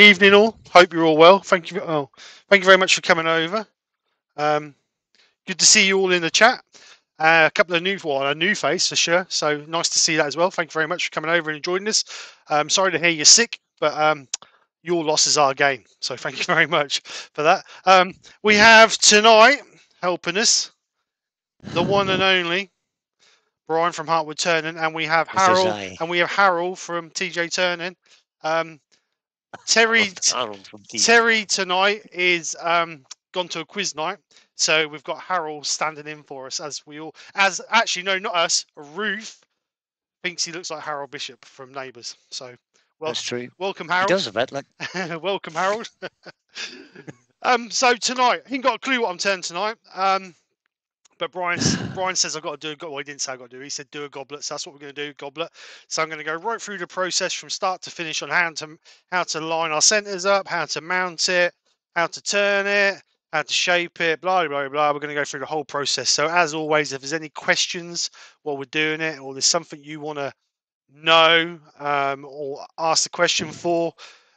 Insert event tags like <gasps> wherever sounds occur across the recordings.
Evening, all. Hope you're all well. Thank you. Oh, thank you very much for coming over. Um, good to see you all in the chat. Uh, a couple of new, well, a new face for sure. So nice to see that as well. Thank you very much for coming over and joining us. Um, sorry to hear you're sick, but um, your loss is our gain. So thank you <laughs> very much for that. Um, we have tonight helping us the one and only Brian from Hartwood Turning, and we have Harold, and we have Harold from TJ Turning. Um, Terry, Harold from T- Terry tonight is um, gone to a quiz night, so we've got Harold standing in for us as we all, as actually no, not us. Ruth thinks he looks like Harold Bishop from Neighbours. So, well, That's true. welcome Harold. He does a bit like <laughs> welcome Harold. <laughs> um, so tonight, he ain't got a clue what I'm turning tonight. Um, but Brian, <sighs> Brian says I've got to do a go- well, he didn't say I've got to do. He said do a goblet. So that's what we're going to do, goblet. So I'm going to go right through the process from start to finish on how to how to line our centers up, how to mount it, how to turn it, how to shape it, blah blah blah. We're going to go through the whole process. So as always, if there's any questions while we're doing it, or there's something you want to know um, or ask the question for.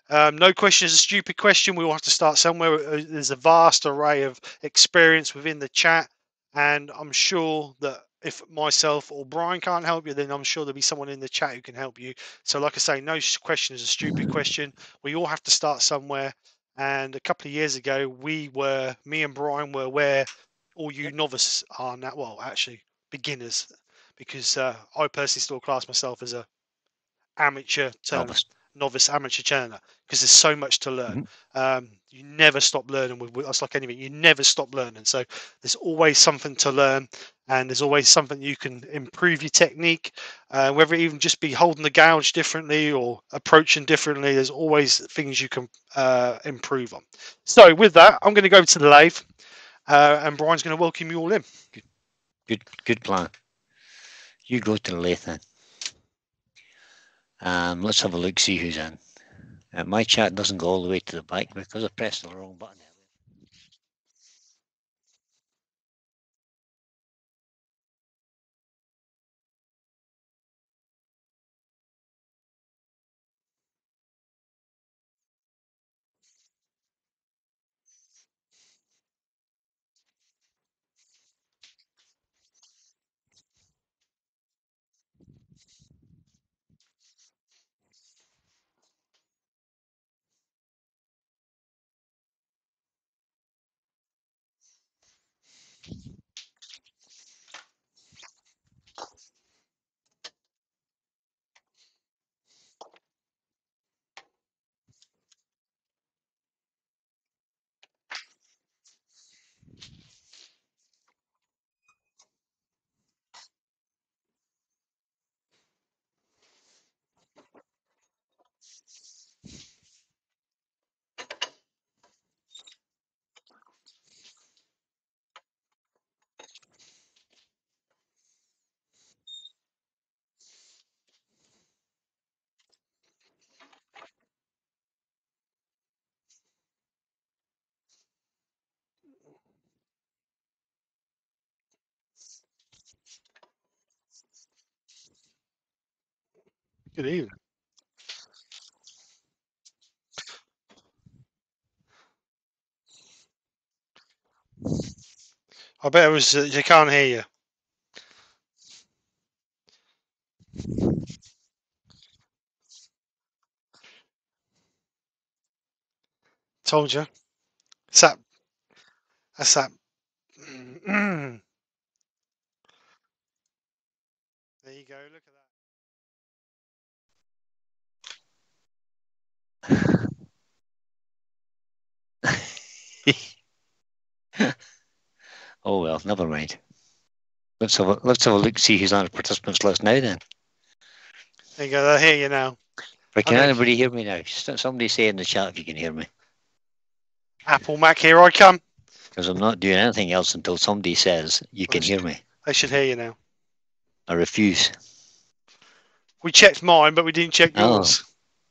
Um, no question is a stupid question. We will have to start somewhere. Uh, There's a vast array of experience within the chat, and I'm sure that if myself or Brian can't help you, then I'm sure there'll be someone in the chat who can help you. So, like I say, no question is a stupid question. We all have to start somewhere. And a couple of years ago, we were, me and Brian were where all you novices are now. Well, actually, beginners, because uh, I personally still class myself as a amateur turner, novice. novice amateur turner, because there's so much to learn. Um, you never stop learning with, us, like anything. You never stop learning. So there's always something to learn, and there's always something you can improve your technique, uh, whether it even just be holding the gouge differently or approaching differently. There's always things you can uh, improve on. So with that, I'm going to go to the lathe, uh, and Brian's going to welcome you all in. Good good plan. You go to the lathe then. Um, let's have a look, see who's in. Uh, my chat doesn't go all the way to the back because I pressed the wrong button. Good evening. I bet it was. Uh, you can't hear you. Told you. It's that. That's that. <clears throat> there you go. Look at that. <laughs> oh well, never mind. Let's have a let's have a look, see who's on the participants list now then. There you go. I hear you now. Right, can Okay. anybody hear me now? Somebody say in the chat if you can hear me. Apple Mac, here I come. Because I'm not doing anything else until somebody says you can hear me. They should hear you now. I refuse. We checked mine, but we didn't check Oh.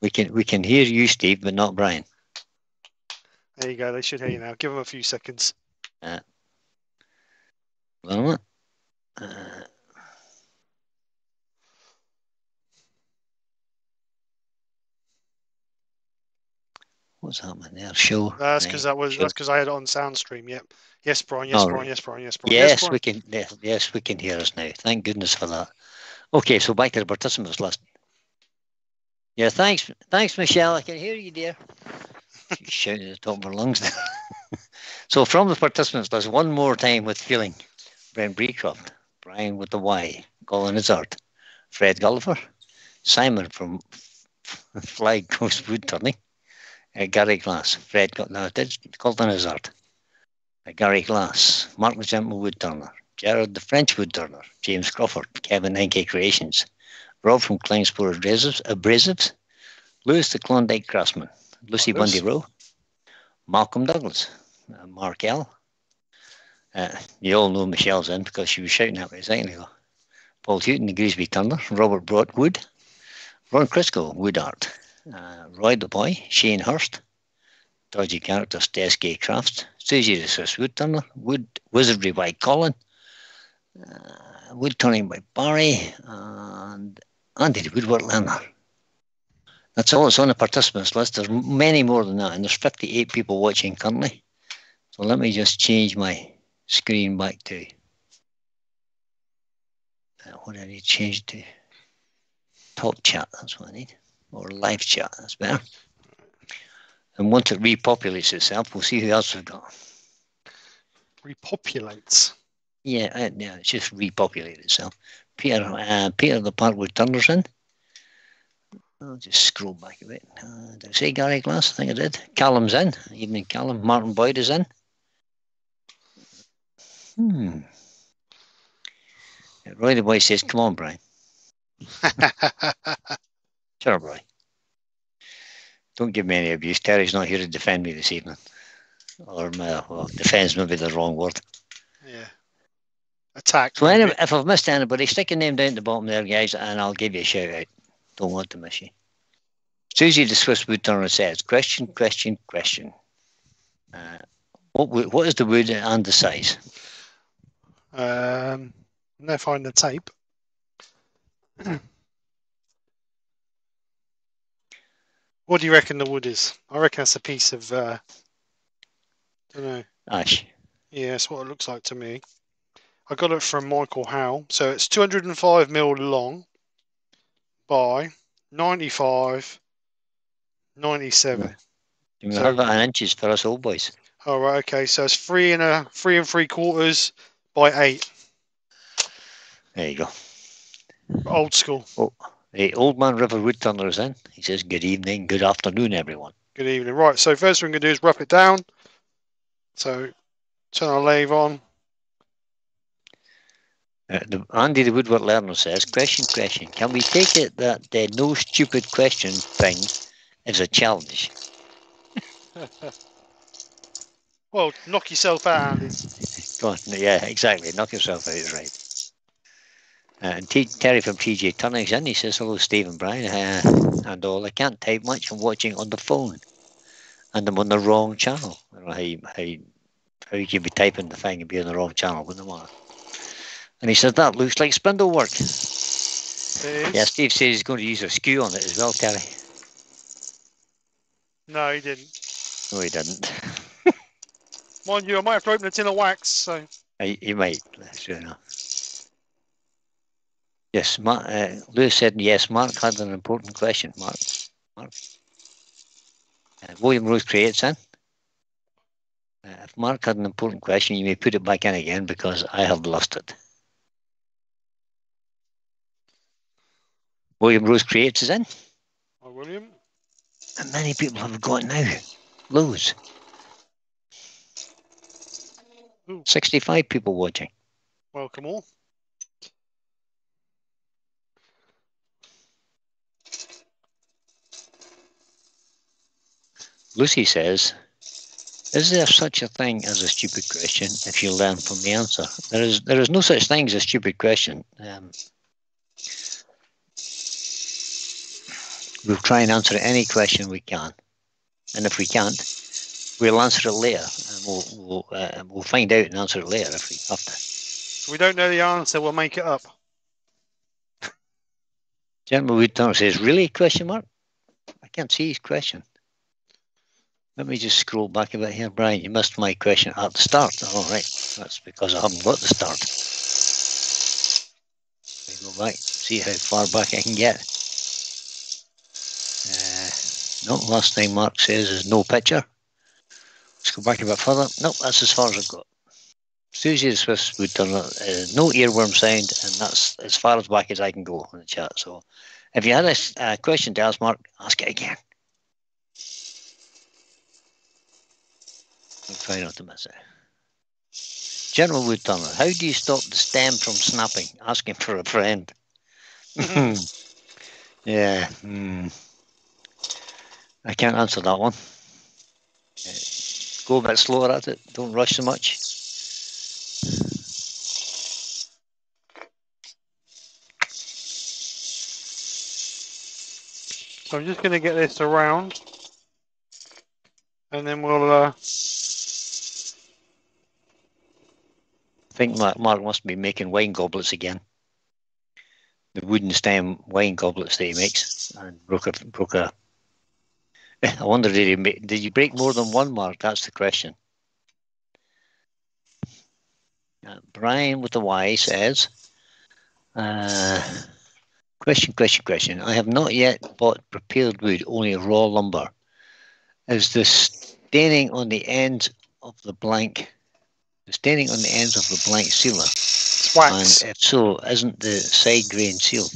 We can we can hear you, Steve, but not Brian. There you go. They should hear you now. Give them a few seconds. On a. Uh, What's happening there? Show. That's because that was show. that's because I had it on sound stream. Yep. Yes, Brian. Yes, All Brian. right. Yes, Brian. Yes, Brian. Yes, Brian. we can. Yes, yes, we can hear us now. Thank goodness for that. Okay, so back to the participants list. Yeah, thanks, thanks, Michelle. I can hear you, dear. Shouting at the top of her lungs. <laughs> so from the participants list, one more time with feeling: Brent Breecroft, Brian with the Y, Colin Izzard, Fred Gulliver, Simon from <laughs> Flag Coast Wood Turning, uh, Gary Glass, Fred got no, Colin Izzard, uh, Gary Glass, Mark the Gentle Wood Turner, Gerard the French Wood Turner, James Crawford, Kevin 9K Creations, Rob from Klingspor Abrasives, Abrasives Lewis the Klondike Craftsman, Lucy. Bundy Rowe, Malcolm Douglas, uh, Mark L. Uh, you all know Michelle's in because she was shouting at me a second ago. Paul Houghton, the Greasby Turner, Robert Broadwood, Ron Crisco, Wood Art, uh, Roy the Boy, Shane Hurst, Dodgy Characters, Desk Crafts, Susie the Swiss Wood Turner, Wood Wizardry by Colin, uh, Wood Turning by Barry, and Andy the Woodwork Learner. That's all that's on the participants list. There's many more than that, and there's 58 people watching currently. So let me just change my screen back to uh, what I need to change to? Talk chat, that's what I need. Or live chat, that's better. And once it repopulates itself, we'll see who else we've got. Repopulates. Yeah, uh, yeah, it's just repopulated itself. Peter, uh, Peter the Parkwood Turner's in. I'll just scroll back a bit. Uh, did I say Gary Glass? I think I did. Callum's in. Evening, Callum. Martin Boyd is in. Hmm. Yeah, Roy the boy says, "Come on, Brian. <laughs> Sure, Brian. Don't give me any abuse. Terry's not here to defend me this evening. Or, uh, well, defends maybe the wrong word. Attack. So anyway, if I've missed anybody, stick your name down at the bottom there, guys, and I'll give you a shout out. Don't want to miss you. Susie the Swiss wood turner says, question, question, question. Uh, what what is the wood and the size? Um, now find the tape. <clears throat> what do you reckon the wood is? I reckon it's a piece of. Uh, don't know. Ash. Yeah, that's what it looks like to me. I got it from Michael Howe. So it's 205 mil long by 95, 97. You may So- have that in inches for us old boys. All right, okay. So it's three and a three and three quarters by eight. There you go. Old school. Oh, The old man River wood turner is in. He says, good evening, good afternoon, everyone. Good evening. Right. So first thing we're gonna do is wrap it down. So turn our lathe on. Uh, the, Andy the woodwork learner says, question, question. Can we take it that the no stupid question thing is a challenge? <laughs> Well, knock yourself out, Andy. Go on. Yeah, exactly. Knock yourself out, is right. Uh, and T- Terry from TJ Turning's in. He says, hello, Stephen Bryan. Uh, and all. I can't type much. I'm watching on the phone. And I'm on the wrong channel. I don't know how you, how you, how you can be typing the thing and be on the wrong channel. Wouldn't matter. And he says, that looks like spindle work. Yeah, Steve says he's going to use a skew on it as well, Terry. No, he didn't. No, he didn't. <laughs> Mind you, I might have to open a tin of wax. So He, he might. Sure enough. Yes, Mark, uh, Lewis said yes. Mark had an important question. Mark, Mark. Uh, William Rose creates in. Uh, if Mark had an important question, you may put it back in again because I have lost it. William Rose creates is in, Hi, William. and many people have got now. Loads. Ooh. 65 people watching. Welcome all. Lucy says, Is there such a thing as a stupid question if you learn from the answer? There is there is no such thing as a stupid question. Um, we'll try and answer any question we can. And if we can't, we'll answer it later. And we'll we'll, uh, we'll find out and answer it later if we have to. If we don't know the answer, we'll make it up. <laughs> Gentleman Wood Turner says, Really? Question mark? I can't see his question. Let me just scroll back a bit here, Brian. You missed my question at the start. All right, that's because I haven't got the start. Let me go back, see how far back I can get. No, last thing Mark says is no picture. Let's go back a bit further. Nope, that's as far as I've got. Susie the Swiss would turn uh, no earworm sound, and that's as far as back as I can go in the chat. So, if you had a uh, question to ask Mark, ask it again. Try not to miss it. General Woodturner, how do you stop the stem from snapping? Asking for a friend. <laughs> yeah. Hmm. I can't answer that one. Uh, go a bit slower at it. Don't rush so much. So I'm just going to get this around, and then we'll. Uh... I think Mark, Mark must be making wine goblets again. The wooden stem wine goblets that he makes, and broke a broke a. <laughs> I wonder did he make, did you break more than one, Mark? That's the question. Uh, Brian with the Y says, uh, question, question, question. I have not yet bought prepared wood, only raw lumber. Is the staining on the ends of the blank, the staining on the ends of the blank sealer? wax. And if so, isn't the side grain sealed?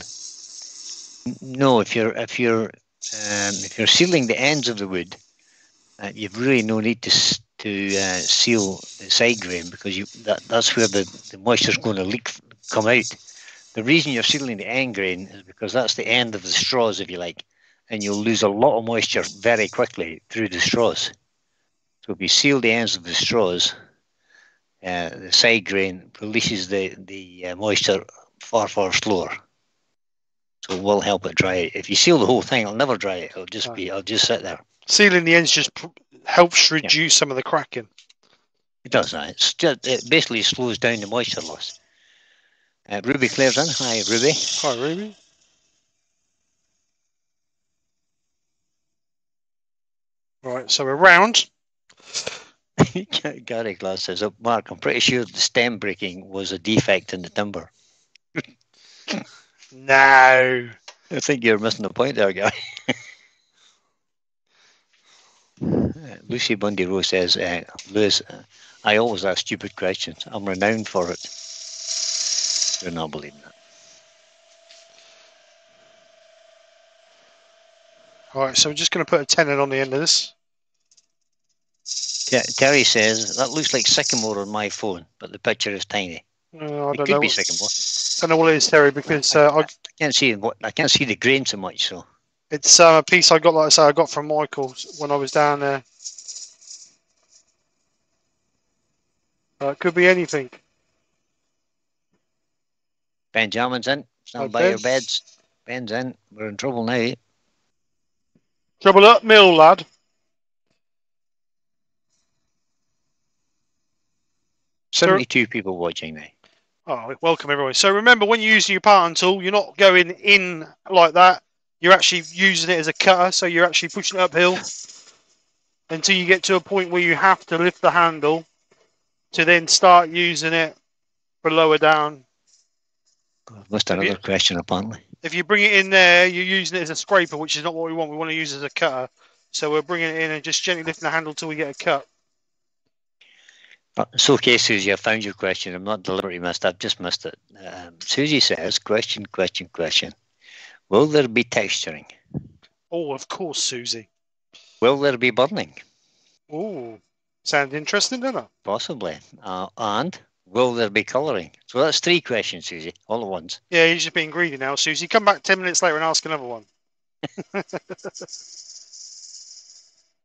No, if you're if you're um, if you're sealing the ends of the wood, uh, you've really no need to to uh, seal the side grain because you that, that's where the, the moisture is going to leak come out. The reason you're sealing the end grain is because that's the end of the straws, if you like, and you'll lose a lot of moisture very quickly through the straws. So if you seal the ends of the straws, uh, the side grain releases the the uh, moisture far far slower. So it will help it dry. If you seal the whole thing, it'll never dry. It'll just be. It'll just sit there. Sealing the ends just helps reduce yeah. some of the cracking. It does that. It's just, it basically slows down the moisture loss. Uh, Ruby Claire's in. Hi, Ruby. Hi, Ruby. Right, so we're round. <laughs> Gary Glass says, oh, Mark, I'm pretty sure the stem breaking was a defect in the timber. <laughs> no. I think you're missing the point there, guy. <laughs> Lucy Bundy Rose says, uh, Lewis, I always ask stupid questions. I'm renowned for it. You're not believing that. All right, so we're just going to put a tenon on the end of this. Yeah, Terry says that looks like sycamore on my phone, but the picture is tiny. Uh, I it don't could know. be sycamore. I don't know what it is, Terry, because uh, I, I, can't see what I can't see the grain so much. So it's uh, a piece I got, like I say, I got from Michael when I was down there. Uh, it could be anything. Benjamin's in. Stand by your beds. Ben's in. We're in trouble now. Trouble up, mill, lad. Seventy-two people watching now. Oh, welcome everyone. So remember, when you're using your parting tool, you're not going in like that. You're actually using it as a cutter, so you're actually pushing it uphill until you get to a point where you have to lift the handle to then start using it for lower down. Must another you, question, apparently. If you bring it in there, you're using it as a scraper, which is not what we want. We want to use it as a cutter. So we're bringing it in and just gently lifting the handle till we get a cut. It's okay, Susie. I found your question. I'm not deliberately missed. I've just missed it. Um, Susie says, question, question, question. Will there be texturing? Oh, of course, Susie. Will there be burning? Oh, sound interesting, doesn't it? Possibly. Uh, and will there be colouring? So that's three questions, Susie, all at once. Yeah, you're just being greedy now, Susie. Come back 10 minutes later and ask another one. <laughs>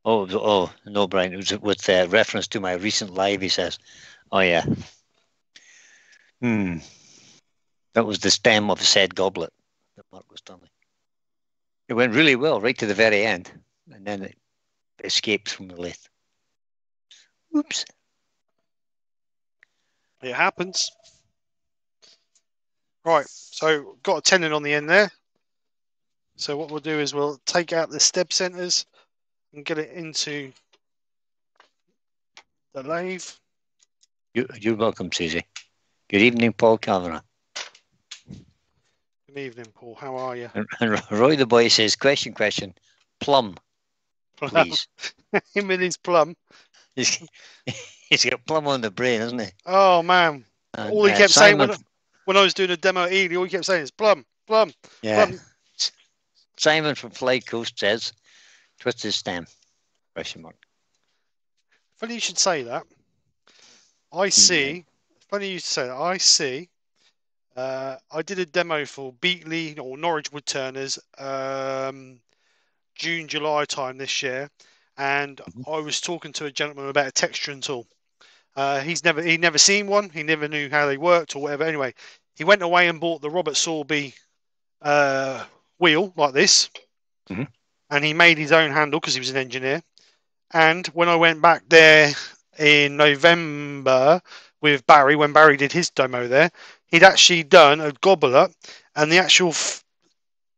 Oh, oh no, Brian. It was with uh, reference to my recent live. He says, "Oh yeah, hmm, that was the stem of said goblet that Mark was telling. It went really well right to the very end, and then it escaped from the lathe. Oops. It happens. Right, so got a tenon on the end there. So what we'll do is we'll take out the step centers and get it into the lathe. You, you're welcome, Susie. Good evening, Paul Kavanagh. Good evening, Paul. How are you? <laughs> And, and Roy the boy says, question, question, plum, please. <laughs> Him and his plum. he's, he's got plum on the brain, hasn't he? Oh man! And, all he uh, kept saying when, when I was doing a demo at Ely, all he kept saying is plum, plum, yeah, plum. Simon from Fly Coast says, twisted stem, question mark. Funny you should say that. I see. Funny you should say that. I see. Uh, I did a demo for Beatley or Norwich Wood Turners um, June, July time this year, and Mhm. I was talking to a gentleman about a texturing tool. Uh, he's never he never seen one. He never knew how they worked or whatever. Anyway, he went away and bought the Robert Sorby uh, wheel like this, Mhm. And he made his own handle because he was an engineer. And when I went back there in November with Barry, when Barry did his demo there, he'd actually done a gobbler, and the actual f-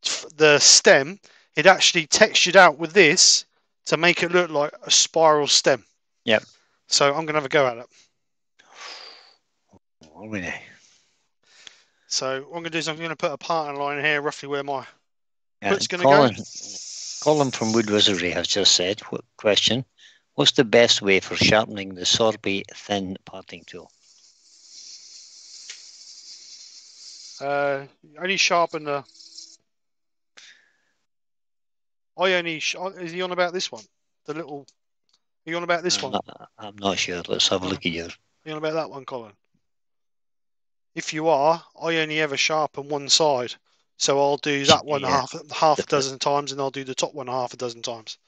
f- the stem it actually textured out with this to make it look like a spiral stem. Yep. So I'm gonna have a go at it. Really? So what I'm gonna do is I'm gonna put a pattern line here, roughly where my Yeah, foot's gonna Colin, go. Colin from Wood Wizardry has just said, what question, what's the best way for sharpening the Sorby thin parting tool? Uh, only sharpen the. I only. Sh- is he on about this one? The little. Are you on about this I'm one? not, I'm not sure. Let's have a look at yours. Are you on about that one, Colin? If you are, I only ever sharpen one side. So I'll do that one Yeah. half half a dozen times, and I'll do the top one half a dozen times.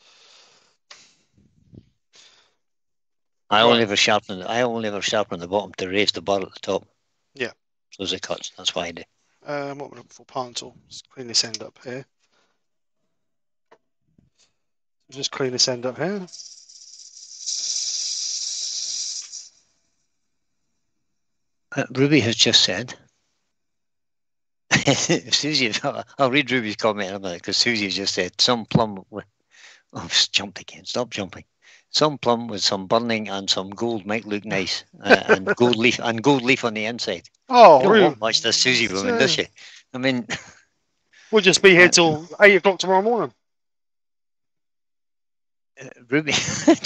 I Right. only ever sharpen. I only ever sharpen the bottom to raise the bar at the top. Yeah. So as it cuts. That's why I do. Um, what we're looking for, tool. Let's clean this end up here. Just clean this end up here. Uh, Ruby has just said. <laughs> Susie, I'll read Ruby's comment in a minute because Susie just said some plum. With, oh, jumped again. Stop jumping. Some plum with some burning and some gold might look nice, uh, and gold leaf and gold leaf on the inside. <laughs> Oh, You don't really? want much this Susie woman, does she? I mean, <laughs> We'll just be here till eight o'clock tomorrow morning. Uh, Ruby,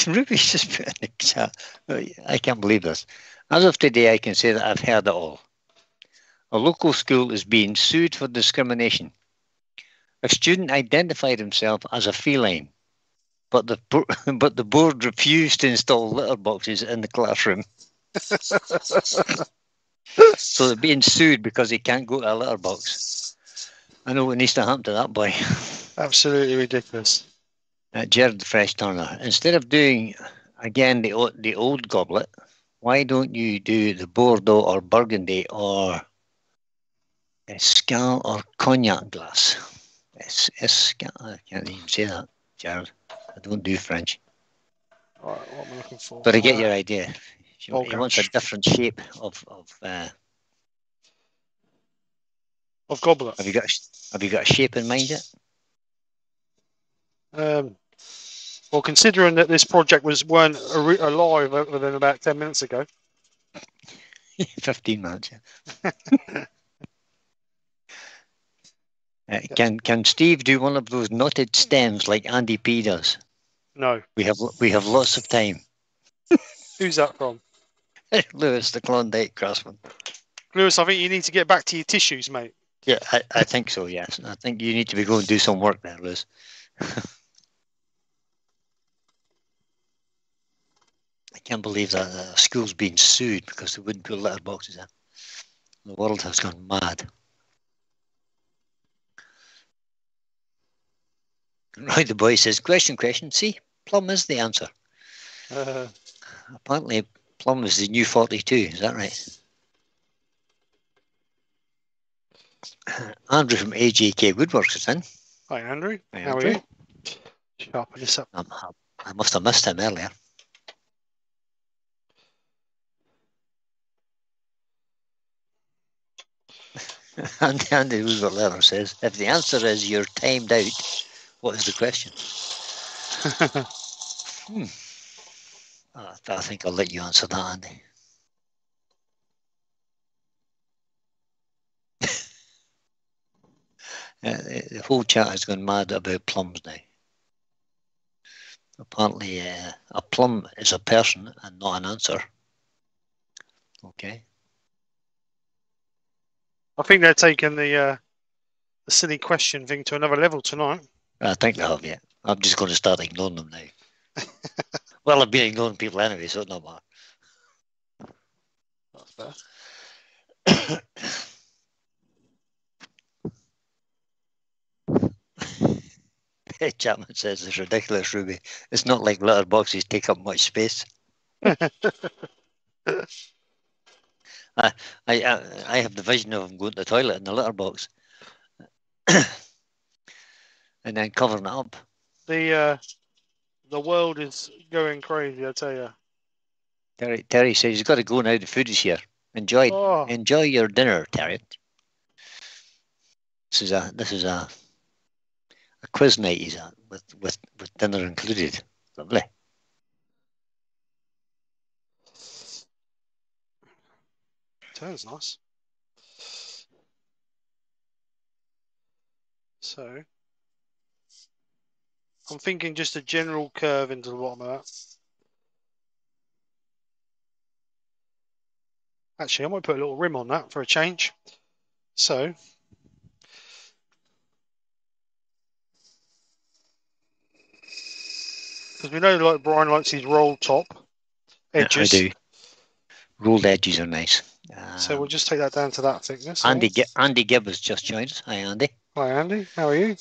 Ruby's just put in the chat. uh, I can't believe this. As of today, I can say that I've heard it all. A local school is being sued for discrimination. A student identified himself as a feline, but the <laughs> but the board refused to install litter boxes in the classroom. <laughs> so they're being sued because he can't go to a litter box. I know what needs to happen to that boy. <laughs> Absolutely ridiculous. uh, Jared Fresh Turner. Instead of doing again the the old goblet, why don't you do the Bordeaux or Burgundy or Escal or Cognac glass? Es, escal, I can't even say that, Jared. I don't do French, All right, what am I looking for? but I get your idea. He, he wants a different shape of of. Uh, Of goblet. have you got a Have you got a shape in mind yet? Um, well, considering that this project was weren't alive within about ten minutes ago, <laughs> Fifteen minutes. Yeah. <laughs> Uh, can can Steve do one of those knotted stems like Andy P does? no. We have we have lots of time. <laughs> Who's that from? <laughs> Lewis, the Klondike craftsman. Lewis, I think you need to get back to your tissues, mate. Yeah, I, I think so. Yes, I think you need to be going and do some work there, Lewis. <laughs> I can't believe that uh, school's being sued because they wouldn't put letter boxes in. The world has gone mad. Right, the boy says, question, question. See, plum is the answer. Uh, Apparently, plum is the new 42. Is that right? <coughs> Andrew from AJK Woodworks is in. hi, Andrew. Hi, How Andrew. are you? Sharpen this up. I'm, I must have missed him earlier. <laughs> Andy, Andy Roosevelt Lever says, if the answer is you're timed out, what is the question? <laughs> I, I think I'll let you answer that, Andy. <laughs> Uh, the whole chat has gone mad about plums now. Apparently, uh, a plum is a person and not an answer. Okay. I think they're taking the uh, the silly question thing to another level tonight. I think they have, yeah. I'm just going to start ignoring them now. <laughs> well, I've been ignoring people anyway, so it's not bad. That's fair. <coughs> Chapman says it's ridiculous, Ruby. It's not like letterboxes take up much space. <laughs> I, I, I have the vision of him going to the toilet in the letterbox <coughs> and then covering it up. The uh, the world is going crazy. I tell you. Terry, Terry says he's got to go now. The food is here. Enjoy, Oh, enjoy your dinner, Terry. This is a this is a a quiz night. He's at with with with dinner included. Lovely. sounds nice. So, I'm thinking just a general curve into the bottom of that. Actually, I might put a little rim on that for a change. So, because we know like Brian likes his roll top edges. I do. Rolled edges are nice. So Um, we'll just take that down to that thickness. Andy? Andy Gibb has just joined us. Hi, Andy. Hi Andy, how are you?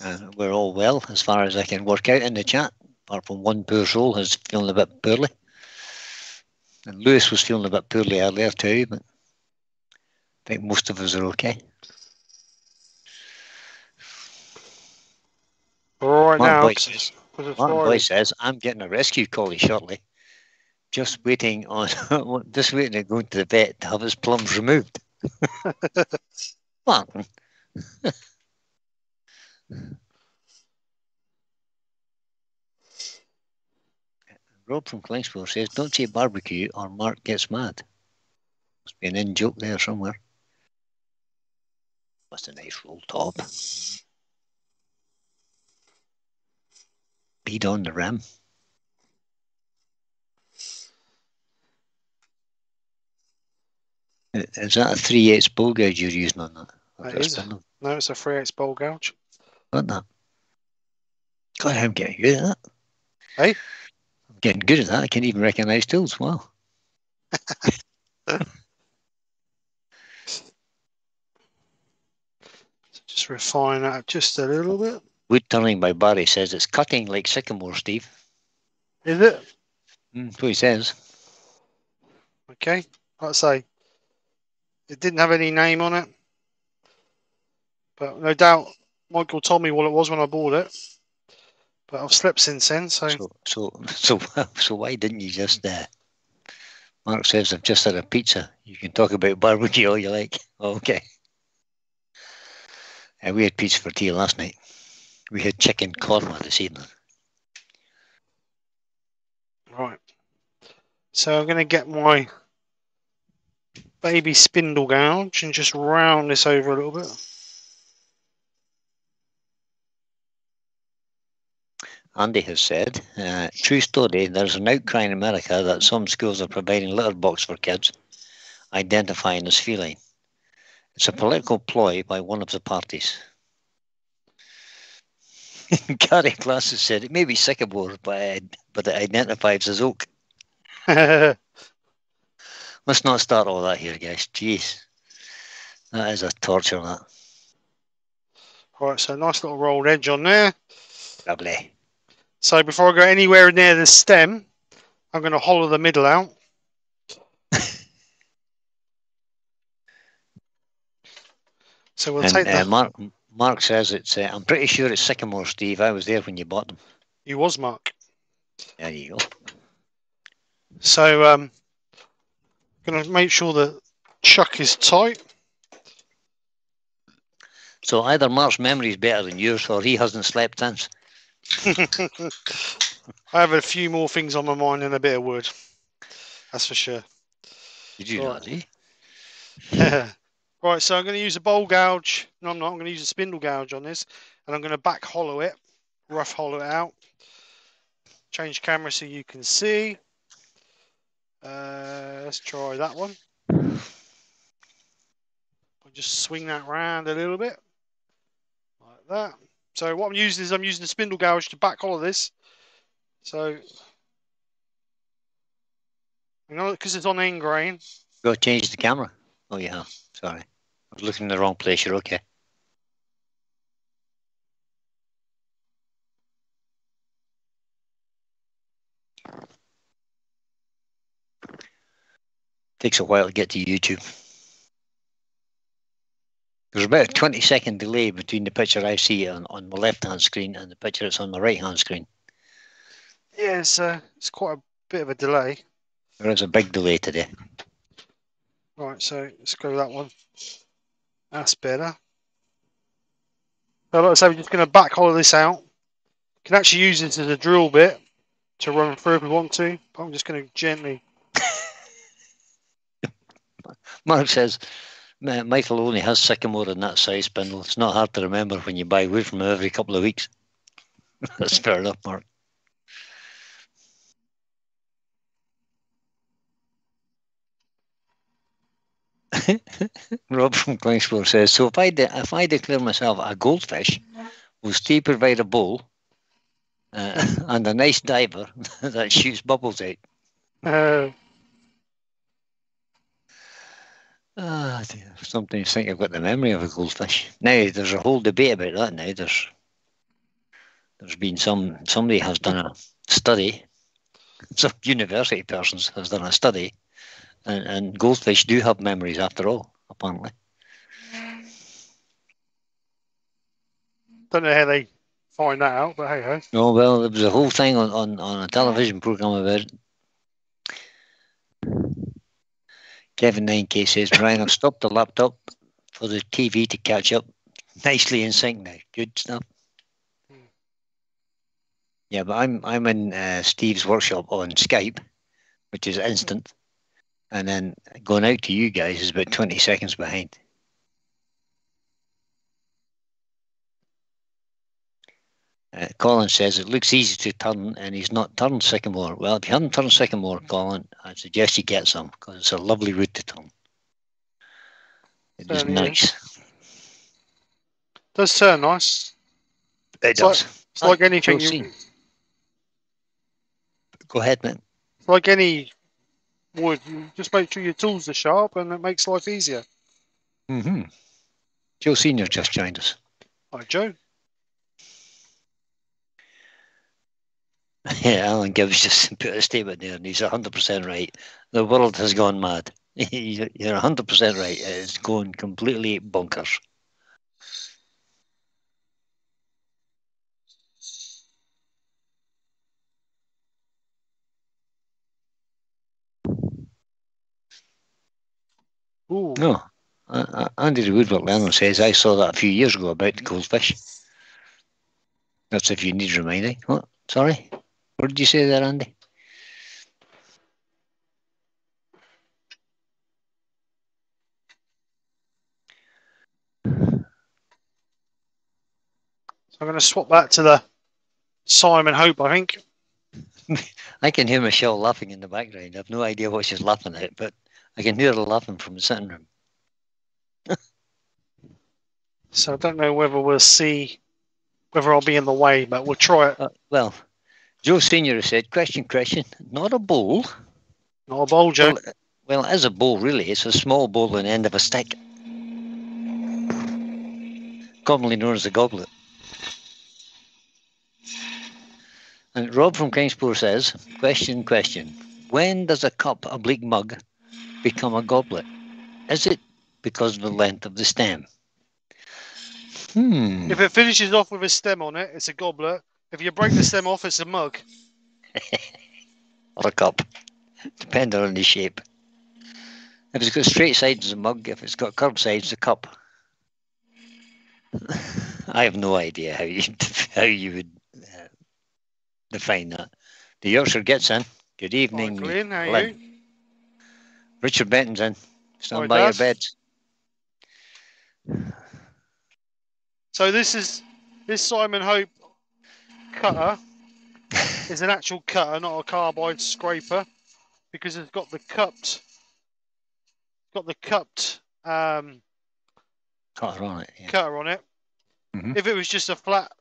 Uh, we're all well as far as I can work out in the chat, apart from one poor soul who's feeling a bit poorly. And Lewis was feeling a bit poorly earlier too, but I think most of us are okay. All right Mark now, 'cause says, Martin Boy says, I'm getting a rescue collie shortly. Just waiting on, <laughs> just waiting to go to the vet to have his plums removed. <laughs> Martin. <laughs> Rob from Klingsville says, don't say barbecue or Mark gets mad. Must be an in joke there somewhere. That's a nice roll top. Bead on the rim. Is that a 3 8 bowl gouge you're using on that? Or That is a No, it's a 3 8 bowl gouge. Got that. God, I'm getting good at that. Hey? I'm getting good at that. I can't even recognise tools. Wow. <laughs> Just refine that just a little bit. Wood turning by Barry says it's cutting like sycamore, Steve. Is it? Mm, that's what he says. Okay. Like I say, it didn't have any name on it. But no doubt Michael told me what it was when I bought it. But I've slept since then, so So, so, <laughs> so, <laughs> so why didn't you just? Uh, Mark says I've just had a pizza. You can talk about <laughs> barbecue all you like. Okay. Uh, we had pizza for tea last night. We had chicken korma this evening. right. So I'm going to get my baby spindle gouge and just round this over a little bit. Andy has said, uh, true story, there's an outcry in America that some schools are providing litter box for kids, identifying as feline. It's a political ploy by one of the parties. <laughs> Gary Glasses said, it may be sycamore, but, uh, but it identifies as oak. <laughs> Let's not start all that here, guys. Jeez. That is a torture, that. All right, so nice little rolled edge on there. Lovely. So before I go anywhere near the stem, I'm going to hollow the middle out. <laughs> so we'll and take uh, that. Mark, Mark says it's, uh, I'm pretty sure it's sycamore, Steve. I was there when you bought them. You was Mark. There you go. So um, going to make sure the chuck is tight. So either Mark's memory is better than yours, or he hasn't slept since. <laughs> I have a few more things on my mind than a bit of wood. That's for sure. You do Right. that, eh? right, so I'm going to use a bowl gouge. No, I'm not. I'm going to use a spindle gouge on this, and I'm going to back hollow it, rough hollow it out. Change camera so you can see. Uh, let's try that one. I'll just swing that round a little bit, like that. So what I'm using is I'm using the spindle gouge to back all of this. So, you know, because it's on end grain, Go change the camera. Oh, have. Sorry. I was looking in the wrong place. You're okay. Takes a while to get to YouTube. There's about a 20 second delay between the picture I see on, on my left hand screen and the picture that's on my right hand screen. Yeah, it's, uh, it's quite a bit of a delay. There is a big delay today. Right, so let's go that one. That's better. So like I say, we're just going to back hollow this out. You can actually use this as a drill bit to run through if we want to. But I'm just going to gently. <laughs> Mark says "Ma- Michael only has sycamore in that size spindle. It's not hard to remember when you buy wood from him every couple of weeks. <laughs> That's fair enough, Mark. <laughs> Rob from Kingsborough says, so if I de- if I declare myself a goldfish, will Steve provide a bowl uh, <laughs> and a nice diver that shoots bubbles out? Uh, Ah, dear. Sometimes think I've got the memory of a goldfish. Now there's a whole debate about that. Now there's there's been some somebody has done a study. Some university persons has done a study, and, and goldfish do have memories after all. Apparently, don't know how they find that out, but hey ho. oh well, there was a whole thing on, on, on a television program about it. Kevin 9K says, Brian, I've stopped the laptop for the TV to catch up. Nicely in sync now. Good stuff. Yeah, but I'm I'm in uh, Steve's workshop on Skype, which is instant, and then going out to you guys is about 20 seconds behind. Uh, Colin says it looks easy to turn, and he's not turned sycamore. Well, if you haven't turned sycamore, Colin, I suggest you get some because it's a lovely wood to turn. It is nice. does turn nice. It It's like- does. It's like anything you. Go ahead, man. it's like any wood. You just make sure your tools are sharp, and it makes life easier. Mm-hmm. Joe Senior just joined us. Hi, Joe. <laughs> Yeah, Alan Gibbs just put a statement there, and he's hundred percent right. The world has gone mad. <laughs> You're you're hundred percent right. It's going completely bonkers. Ooh. No, uh, uh, Andy the Woodwork Learner says I saw that a few years ago about the goldfish. That's if you need reminding. What? Sorry, what did you say there, Andy? So I'm going to swap that to the Simon Hope, I think. <laughs> I can hear Michelle laughing in the background. I've no idea what she's laughing at, but I can hear her laughing from the sitting room. So I don't know whether we'll see whether I'll be in the way, but we'll try it. Uh, well, Joe Senior has said, "Question, question. Not a bowl. Not a bowl, Joe. Well, well, it is a bowl, really. It's a small bowl on the end of a stick, commonly known as a goblet." And Rob from Klingspor says, "Question, question. When does a cup, a bleak mug, become a goblet? Is it because of the length of the stem?" Hmm. If it finishes off with a stem on it, it's a goblet. If you break the stem off, it's a mug. or a cup, depending on the shape. If it's got straight sides, it's a mug. If it's got curved sides, it's a cup. <laughs> I have no idea how you <laughs> how you would uh, define that. The Yorkshire gets in. Good Hi, evening, Glenn, how are Lynn. you? Richard Benton's in. Stand Hi, by your Daz. beds. So this is this Simon Hope cutter is an actual cutter, not a carbide scraper, because it's got the cupped, got the cupped um, Cutter on it. Yeah. cutter on it. Mhm. If it was just a flat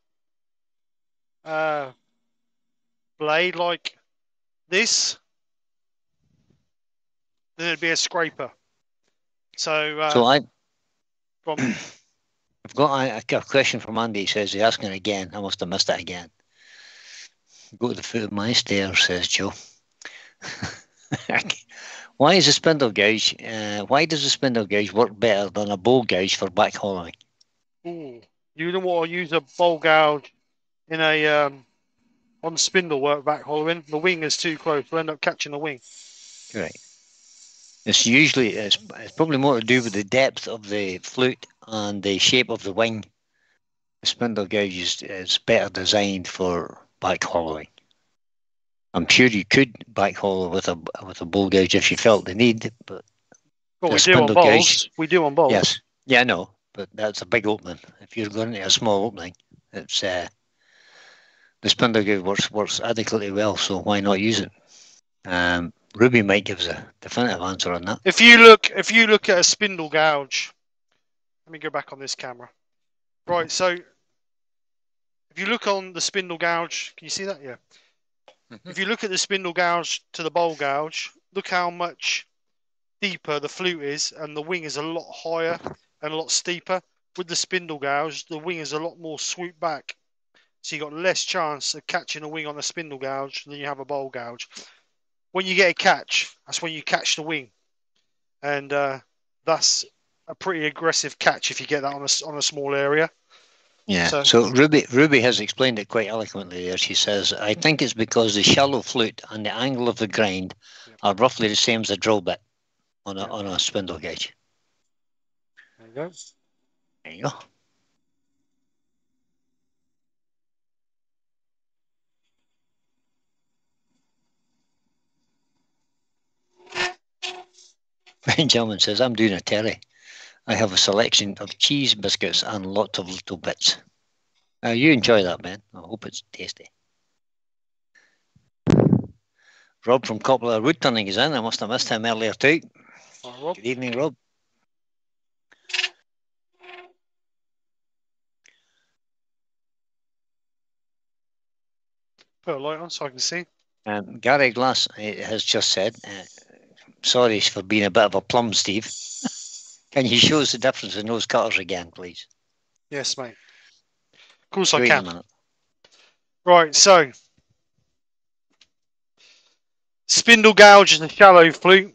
uh, blade like this, then it'd be a scraper. So, uh, So I, from <clears throat> I've got I, a question from Andy. He says he's asking again. I must have missed it again. Go to the foot of my stairs, says Joe. <laughs> why is a spindle gouge? Uh, why does a spindle gouge work better than a bowl gouge for back hollowing? Ooh, you don't want to use a bowl gouge in a um, on spindle work back hollowing. The wing is too close. We'll end up catching the wing. Correct. It's usually it's, it's probably more to do with the depth of the flute and the shape of the wing. The spindle gouge is, is better designed for back hollowing. I'm sure you could back hollow with a with a bowl gouge if you felt the need, but Well, The we do on gauge. We do on bowls. yes, yeah, I know, but that's a big opening. If you're going to a small opening, it's uh, the spindle gouge works works adequately well. So why not use it? Um, Ruby might give us a definitive answer on that. If you look, if you look at a spindle gouge, let me go back on this camera. Right, so if you look on the spindle gouge, can you see that? Yeah. If you look at the spindle gouge to the bowl gouge, look how much deeper the flute is, and the wing is a lot higher and a lot steeper. With the spindle gouge, the wing is a lot more swoop back, so you got less chance of catching a wing on a spindle gouge than you have a bowl gouge. When you get a catch, that's when you catch the wing, and uh, that's a pretty aggressive catch if you get that on a on a small area. Yeah. So- So, Ruby Ruby has explained it quite eloquently there. She says, I think it's because the shallow flute and the angle of the grind are roughly the same as a drill bit on a on a spindle gouge. There you go. There you go. <laughs> Benjamin says, I'm doing a terry. I have a selection of cheese biscuits and lots of little bits. Uh, you enjoy that, man. I hope it's tasty. Rob from Coppola Wood Turning is in. I must have missed him earlier too. All right, Rob. Good evening, Rob. Put a light on so I can see. Um, Gary Glass uh, has just said, uh, sorry for being a bit of a plum, Steve. <laughs> Can you show us the difference in those cutters again, please? Yes, mate. Of course I Wait a can. Right, so spindle gouge is a shallow flute.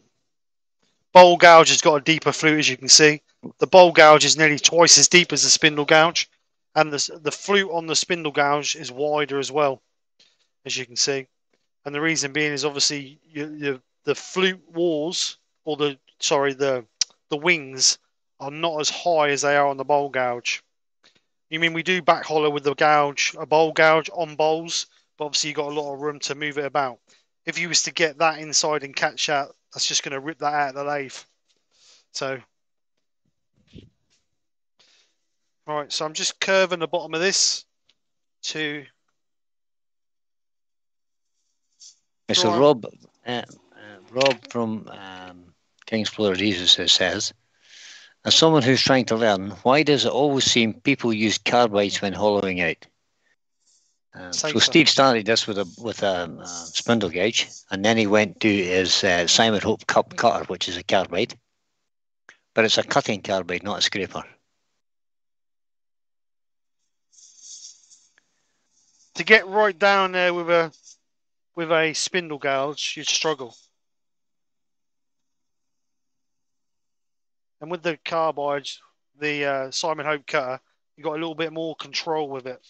Bowl gouge has got a deeper flute, as you can see. The bowl gouge is nearly twice as deep as the spindle gouge, and the the flute on the spindle gouge is wider as well, as you can see. And the reason being is obviously you, you, the flute walls, or the sorry, the the wings are not as high as they are on the bowl gouge. You mean we do back hollow with the gouge, a bowl gouge on bowls, but obviously you've got a lot of room to move it about. If you was to get that inside and catch that, that's just going to rip that out of the lathe. So, all right, so I'm just curving the bottom of this to So. Rob, uh, uh, Rob from um, Klingspor Jesus says, as someone who's trying to learn, why does it always seem people use carbides when hollowing out? Um, so. Steve started this with a with a uh, spindle gouge, and then he went to his uh, Simon Hope Cup cutter, which is a carbide, but it's a cutting carbide, not a scraper. to get right down there with a with a spindle gouge, you'd struggle. And with the carbides, the uh, Simon Hope cutter, you got a little bit more control with it.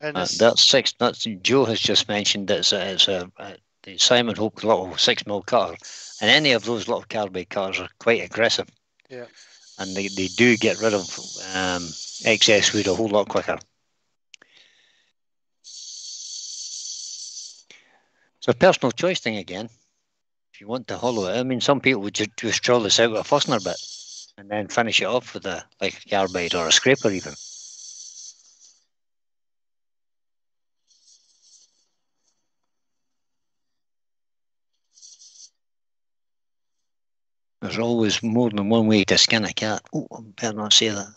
And Uh, that's six. That's Joe has just mentioned that it's a, it's a, a the Simon Hope little six mil cutter, and any of those little carbide cutters are quite aggressive. Yeah. And they, they do get rid of um, excess wood a whole lot quicker. It's a personal choice thing again. If you want to hollow it, I mean, some people would just, just draw this out with a Forstner bit and then finish it off with a like a carbide or a scraper even. There's always more than one way to skin a cat. Oh, I better not say that.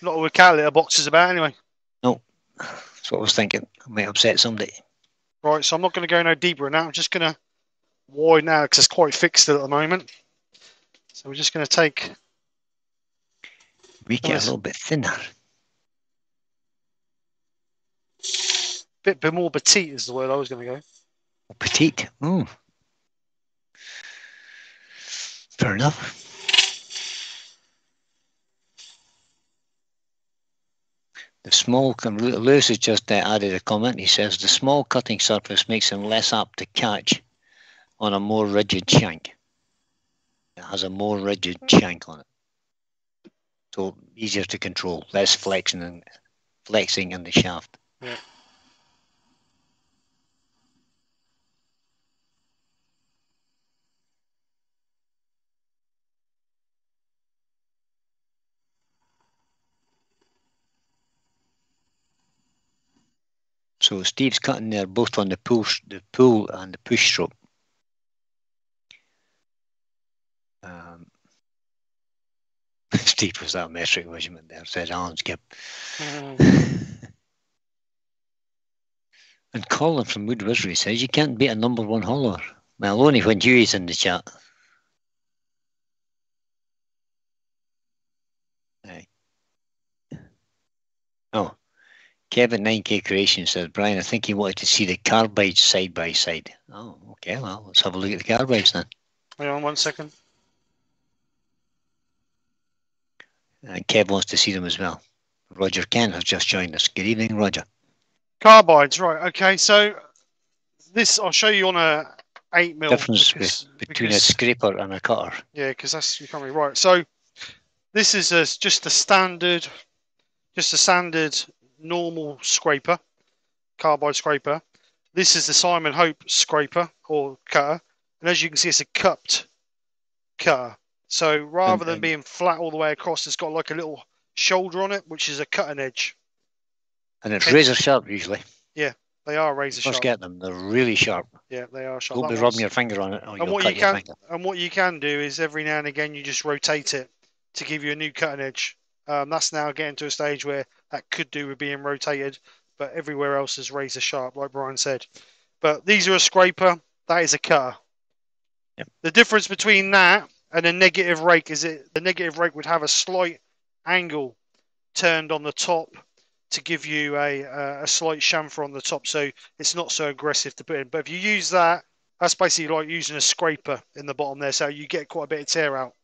Not what cat litter box is about anyway. No, that's what I was thinking. I might upset somebody. Right, so I'm not going to go no deeper in that. I'm just going to widen out because it's quite fixed at the moment. So we're just going to take Make it a little bit thinner. a bit, bit more petite is the word I was going to go. Petite. Oh. Fair enough. The small, Lewis has just uh, added a comment. He says the small cutting surface makes them less apt to catch on a more rigid shank. It has a more rigid shank on it. So easier to control, less flexing and flexing in the shaft. Yeah. So Steve's cutting there both on the pull, the pull and the push stroke. Um, <laughs> Steve was that metric measurement there, said Alan Skip. <laughs> And Colin from Wood Wizardry says you can't beat a number one hollower. Well, only when Huey's in the chat. Oh, Kevin 9K Creation says, Brian, I think he wanted to see the carbides side by side. Oh, okay, well, let's have a look at the carbides then. Hang on one second. And Kev wants to see them as well. Roger Kent has just joined us. Good evening, Roger. Carbides, right? Okay, so this I'll show you on a eight mil. Difference because- Between a scraper and a cutter. Yeah, because that's you can't be right. So this is a, just a standard, just a standard normal scraper, carbide scraper. This is the Simon Hope scraper or cutter, and as you can see, it's a cupped cutter. So rather than and- being flat all the way across, it's got like a little shoulder on it, which is a cutting edge. And it's razor sharp usually. Yeah, they are razor sharp. get them, they're really sharp. Yeah, they are sharp. Don't That be rubbing your finger on it or And what cut you your can finger. and what you can do is every now and again you just rotate it to give you a new cutting edge. Um, that's now getting to a stage where that could do with being rotated, but everywhere else is razor sharp, like Brian said. But these are a scraper. That is a cutter. Yep. The difference between that and a negative rake is it the negative rake would have a slight angle turned on the top to give you a a, a slight chamfer on the top, so it's not so aggressive to put in. But if you use that, that's basically like using a scraper in the bottom there, so you get quite a bit of tear out.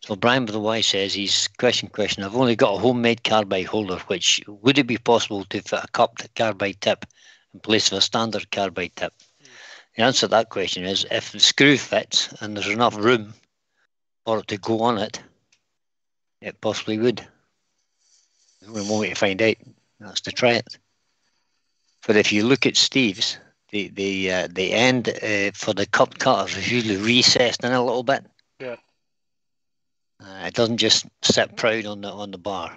So Brian with the Y says he's question question. I've only got a homemade carbide holder, which would it be possible to fit a cupped carbide tip in place of a standard carbide tip? The answer to that question is if the screw fits and there's enough room for it to go on it, it possibly would. The only way to find out that's to try it. But if you look at Steve's, the the uh, the end uh, for the cupped cutters is usually recessed in a little bit. Uh, it doesn't just sit proud on the on the bar.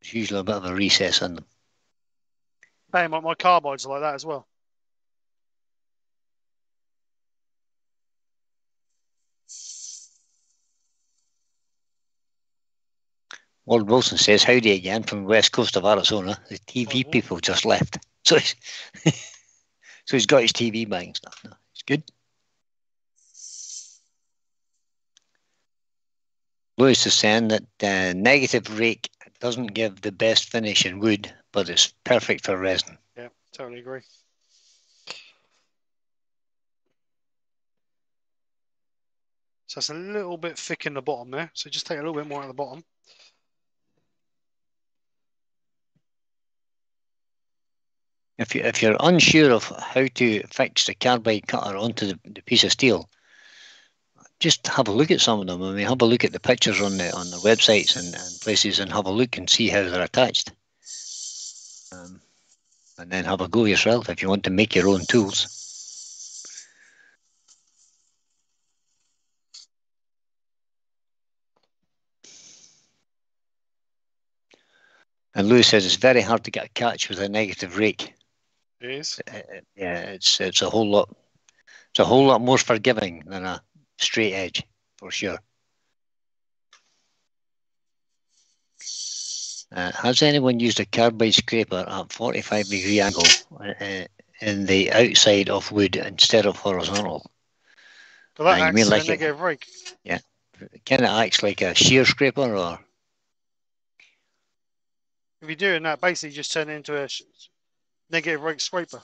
It's usually a bit of a recess in them. Hey, my, my carbides are like that as well. Ward Wilson says, Howdy again from the west coast of Arizona. The TV Mhm. people just left. <laughs> So he's, <laughs> so he's got his TV buying stuff now. It's good. Lewis is saying that uh, negative rake doesn't give the best finish in wood, but it's perfect for resin. Yeah, totally agree. So it's a little bit thick in the bottom there. So just take a little bit more at the bottom. If you if you're unsure of how to fix the carbide cutter onto the, the piece of steel, just have a look at some of them. I mean, have a look at the pictures on the on the websites and, and places, and have a look and see how they're attached. um, and then have a go yourself if you want to make your own tools. And Lewis says it's very hard to get a catch with a negative rake. It is. Uh, uh, yeah, it's it's a whole lot. It's a whole lot more forgiving than a straight edge, for sure. Uh, has anyone used a carbide scraper at 45 degree angle uh, in the outside of wood instead of horizontal? Well, that Uh, you mean acts like it- a negative rake. Kind of acts like a shear scraper, or If you're doing that, basically just turn it into a negative rake scraper.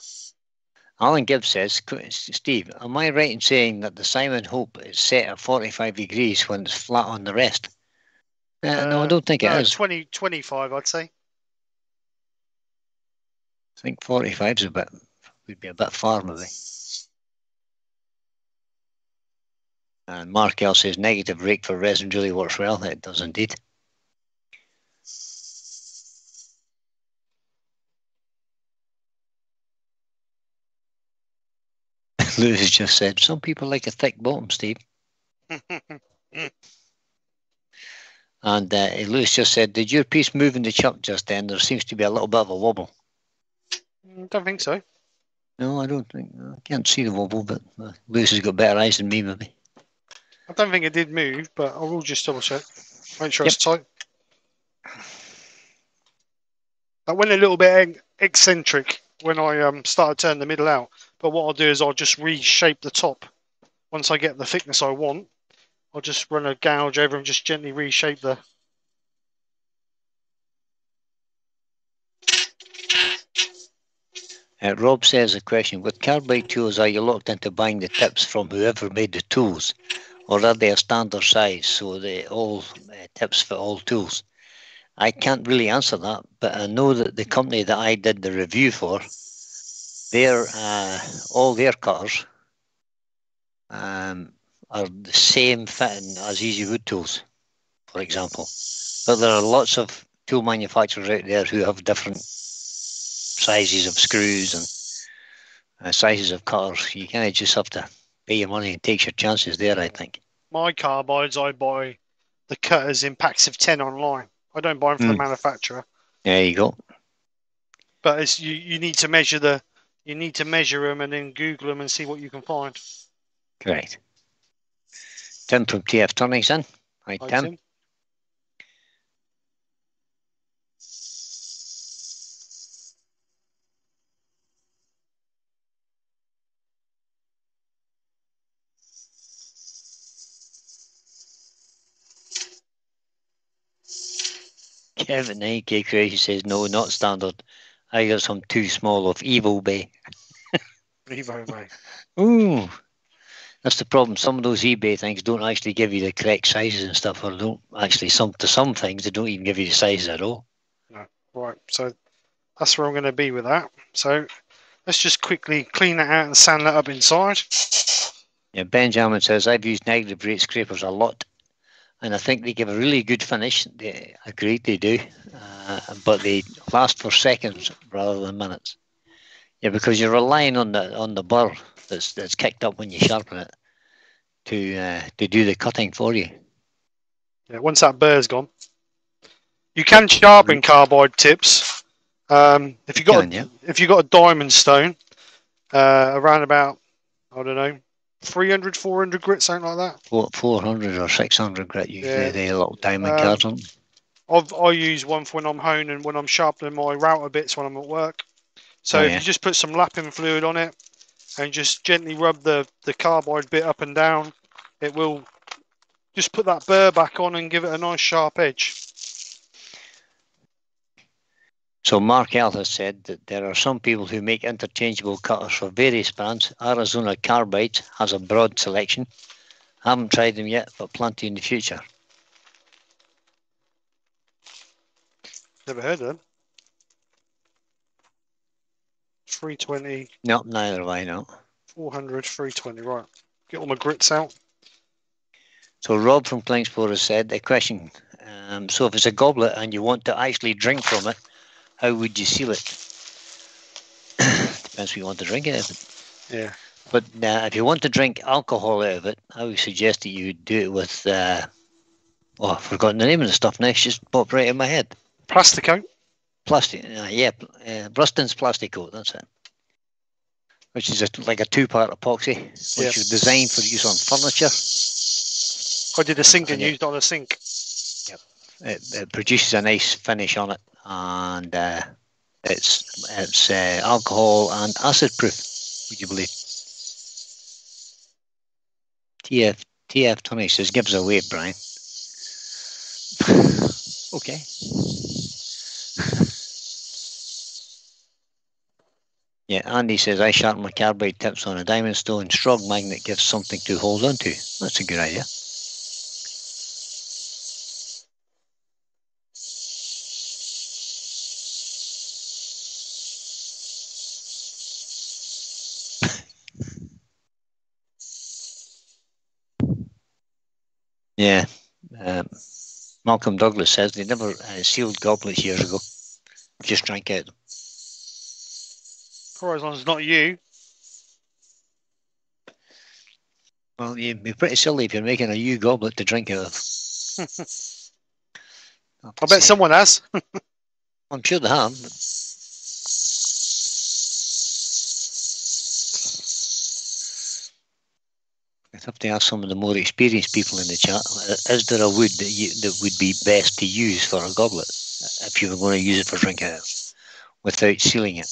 Alan Gibbs says, Steve, am I right in saying that the Simon Hope is set at 45 degrees when it's flat on the rest? Uh, no, I Uh, don't think it No, is. 20, 25, I'd say. I think 45 is a bit, would be a bit far maybe. And Mark L says negative rake for resin really works well. It does indeed. Lewis just said some people like a thick bottom, Steve. <laughs> And uh, Lewis just said, "Did your piece move in the chuck just then? There seems to be a little bit of a wobble." Mm, Don't think so. No, I don't think. I can't see the wobble, but uh, Lewis has got better eyes than me, maybe. I don't think it did move, but I will just double check. Make sure Yep. it's tight. I went a little bit eccentric when I um, started turning the middle out, but what I'll do is I'll just reshape the top. Once I get the thickness I want, I'll just run a gouge over and just gently reshape the. Uh, Rob says a question: With carbide tools, are you locked into buying the tips from whoever made the tools, or are they a standard size so they all uh, tips for all tools? I can't really answer that, but I know that the company that I did the review for, their uh, all their cutters um, are the same fitting as Easy Wood tools, for example. But there are lots of tool manufacturers out there who have different sizes of screws and uh, sizes of cutters. You kind of just have to pay your money and take your chances there, I think. My carbides, I buy the cutters in packs of 10 online. I don't buy them from the Mm. manufacturer. There you go. But it's, you, you need to measure the. You need to measure them and then Google them and see what you can find. Correct. Tim from TF Turnings in. Hi, Hi, Tim. Tim. Kevin eh? AK Crazy says, no, not standard. I got some too small of Evil Bay. Revo, mate. <laughs> Ooh. That's the problem. Some of those eBay things don't actually give you the correct sizes and stuff, or don't actually some to some things they don't even give you the sizes at all. Right, so that's where I'm going to be with that. So let's just quickly clean that out and sand that up inside. Yeah, Benjamin says I've used negative rake scrapers a lot, and I think they give a really good finish. They agree they do, uh, but they last for seconds rather than minutes. Yeah, because you're relying on the on the burr that's that's kicked up when you sharpen it to uh, to do the cutting for you. Yeah, once that burr's gone, you can sharpen carbide tips. Um, if you got Can, yeah. if you got a diamond stone, uh, around about I don't know, 300, 400 grit, something like that. Four, 400 or 600 grit usually, Yeah. they little diamond Um, cards on. I've, I use one for when I'm honing, when I'm sharpening my router bits when I'm at work. So Oh, if yeah. you just put some lapping fluid on it and just gently rub the, the carbide bit up and down, it will just put that burr back on and give it a nice sharp edge. So Mark has said that there are some people who make interchangeable cutters for various brands. Arizona Carbide has a broad selection. Haven't tried them yet, but plenty in the future. Never heard of them. 320, No, neither have I know. 400, 320. Right. Get all my grits out. So Rob from Klingspor has said a question. Um, so if it's a goblet and you want to actually drink from it, how would you seal it? <coughs> Depends what you want to drink it. Yeah. But uh, if you want to drink alcohol out of it, I would suggest that you do it with. Uh, oh, I've forgotten the name of the stuff now. It's just popped right in my head. Plasticoat. Plastic. Uh, yeah, uh, Rustins plastic coat. That's it. Which is a, like a two-part epoxy, which Yep. is designed for use on furniture. Or did a sink and used it on a sink. It, it produces a nice finish on it, and uh, it's it's uh, alcohol and acid-proof. Would you believe? TF TF Tony says gives away, Brian. <laughs> okay. <laughs> Yeah, Andy says I sharpen my carbide tips on a diamond stone. Strong magnet gives something to hold on to. That's a good idea. Yeah. Um, Malcolm Douglas says they never uh, sealed goblets years ago. Just drank out them. As long as it's not you. Well, you'd be pretty silly if you're making a U goblet to drink out of. <laughs> I bet someone has. I'm sure they have. but- <laughs> Have to ask some of the more experienced people in the chat. Is there a wood that you, that would be best to use for a goblet if you were going to use it for drinking out without sealing it?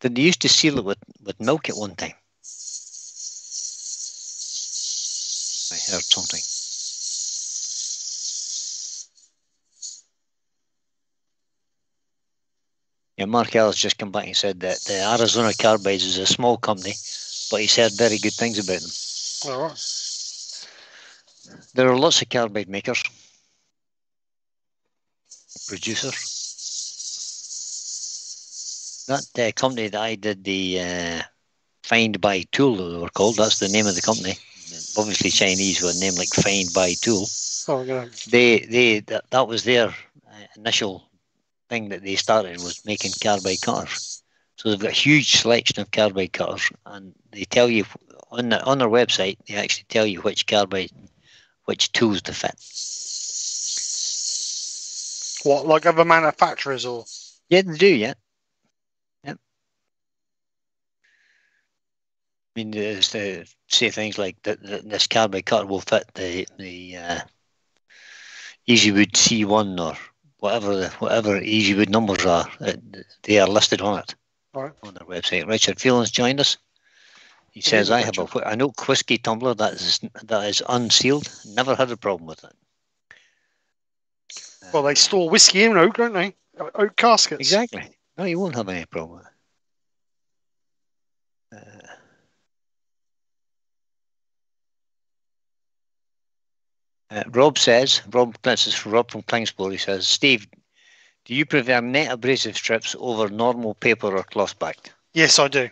Did they used to seal it with, with milk at one time? I heard something. Yeah, Mark Ellis just come back and said that the Arizona Carbides is a small company, but he's heard very good things about them. All right. There are lots of carbide makers, producers. That uh, company that I did the uh, Find by Tool, they were called. That's the name of the company. Obviously, Chinese were named like Find by Tool. Oh, yeah. They, they, that, that was their uh, initial thing that they started was making carbide cutters. So they've got a huge selection of carbide cutters, and they tell you on the, on their website. They actually tell you which carbide, which tools to fit. What, like other manufacturers or? Yeah, they do. Yeah. Yep. I mean, there's the say things like that. This carbide cutter will fit the the uh, EasyWood C1 or whatever the whatever EasyWood numbers are. They are listed on it Right. on their website. Richard Phelan's joined us. He says, "I have a, Richard. wh- an oak whiskey tumbler that is that is unsealed. Never had a problem with it." Well, they store whiskey in oak, don't they? Oak caskets. Exactly. No, you won't have any problem. Uh, uh, Rob says, Rob, this is Rob from Klingspor, he says, Steve, do you prefer net abrasive strips over normal paper or cloth backed? Yes, I do.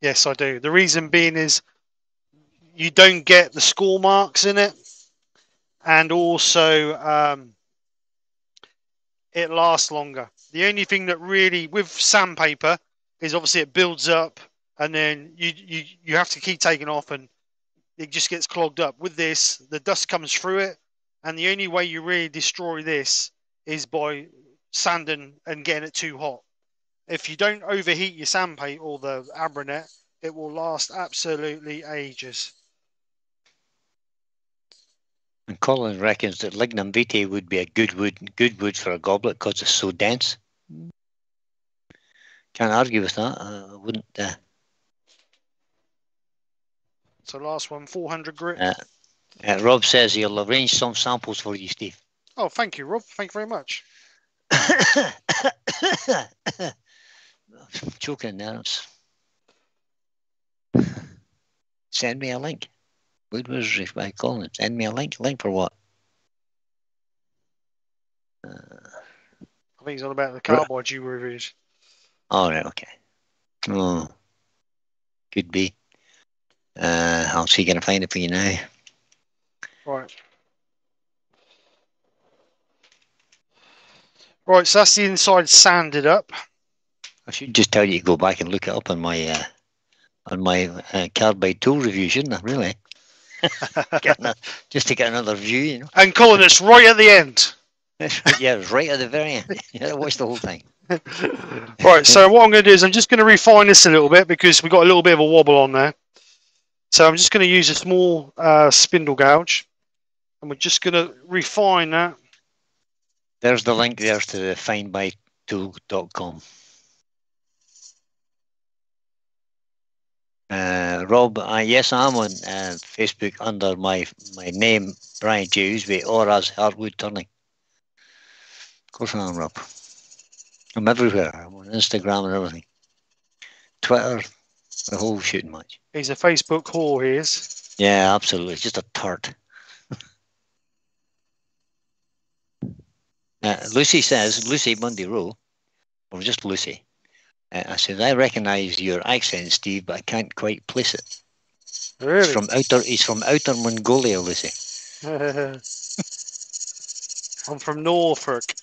Yes, I do. The reason being is you don't get the score marks in it, and also um, it lasts longer. The only thing that really with sandpaper is obviously it builds up, and then you you you have to keep taking off, and it just gets clogged up. With this, the dust comes through it, and the only way you really destroy this is by sanding and getting it too hot if you don't overheat your sandpaper or the Abranet, it will last absolutely ages. And Colin reckons that lignum vitae would be a good wood, good wood for a goblet because it's so dense. Can't argue with that. I wouldn't. Uh, So last one, 400 grit. uh, uh, Rob says he'll arrange some samples for you, Steve. Oh, thank you, Rob. Thank you very much. <coughs> choking now. Send me a link. What was if I call it? Send me a link. Link for what? Uh, I think it's all about the carbide you reviewed. all right. Okay. Oh, could be. Uh, I'll see. Can I find it for you now? Right. Right, so that's the inside sanded up. I should just tell you to go back and look it up on my uh, on my uh, carbide tool review, shouldn't I? Really? <laughs> Ano- just to get another view, you know. And Colin, it's right at the end. <laughs> yeah, it's right at the very end. Yeah, watch the whole thing. <laughs> Right, so what I'm going to do is I'm just going to refine this a little bit because we've got a little bit of a wobble on there. So I'm just going to use a small uh, spindle gouge and we're just going to refine that. There's the link there to the findbytool.com. Uh, Rob, uh, yes, I'm on uh, Facebook under my my name, Brian Dewsby, or as Hardwood Turning. Of course I am, Rob. I'm everywhere. I'm on Instagram and everything. Twitter, the whole shooting match. He's a Facebook whore, he is. Yeah, absolutely. Just a tart. Uh, Lucy says, Lucy Monday Rowe, or just Lucy. Uh, I said, I recognise your accent, Steve, but I can't quite place it. Really? He's from outer. He's from outer Mongolia, Lucy. <laughs> I'm from Norfolk.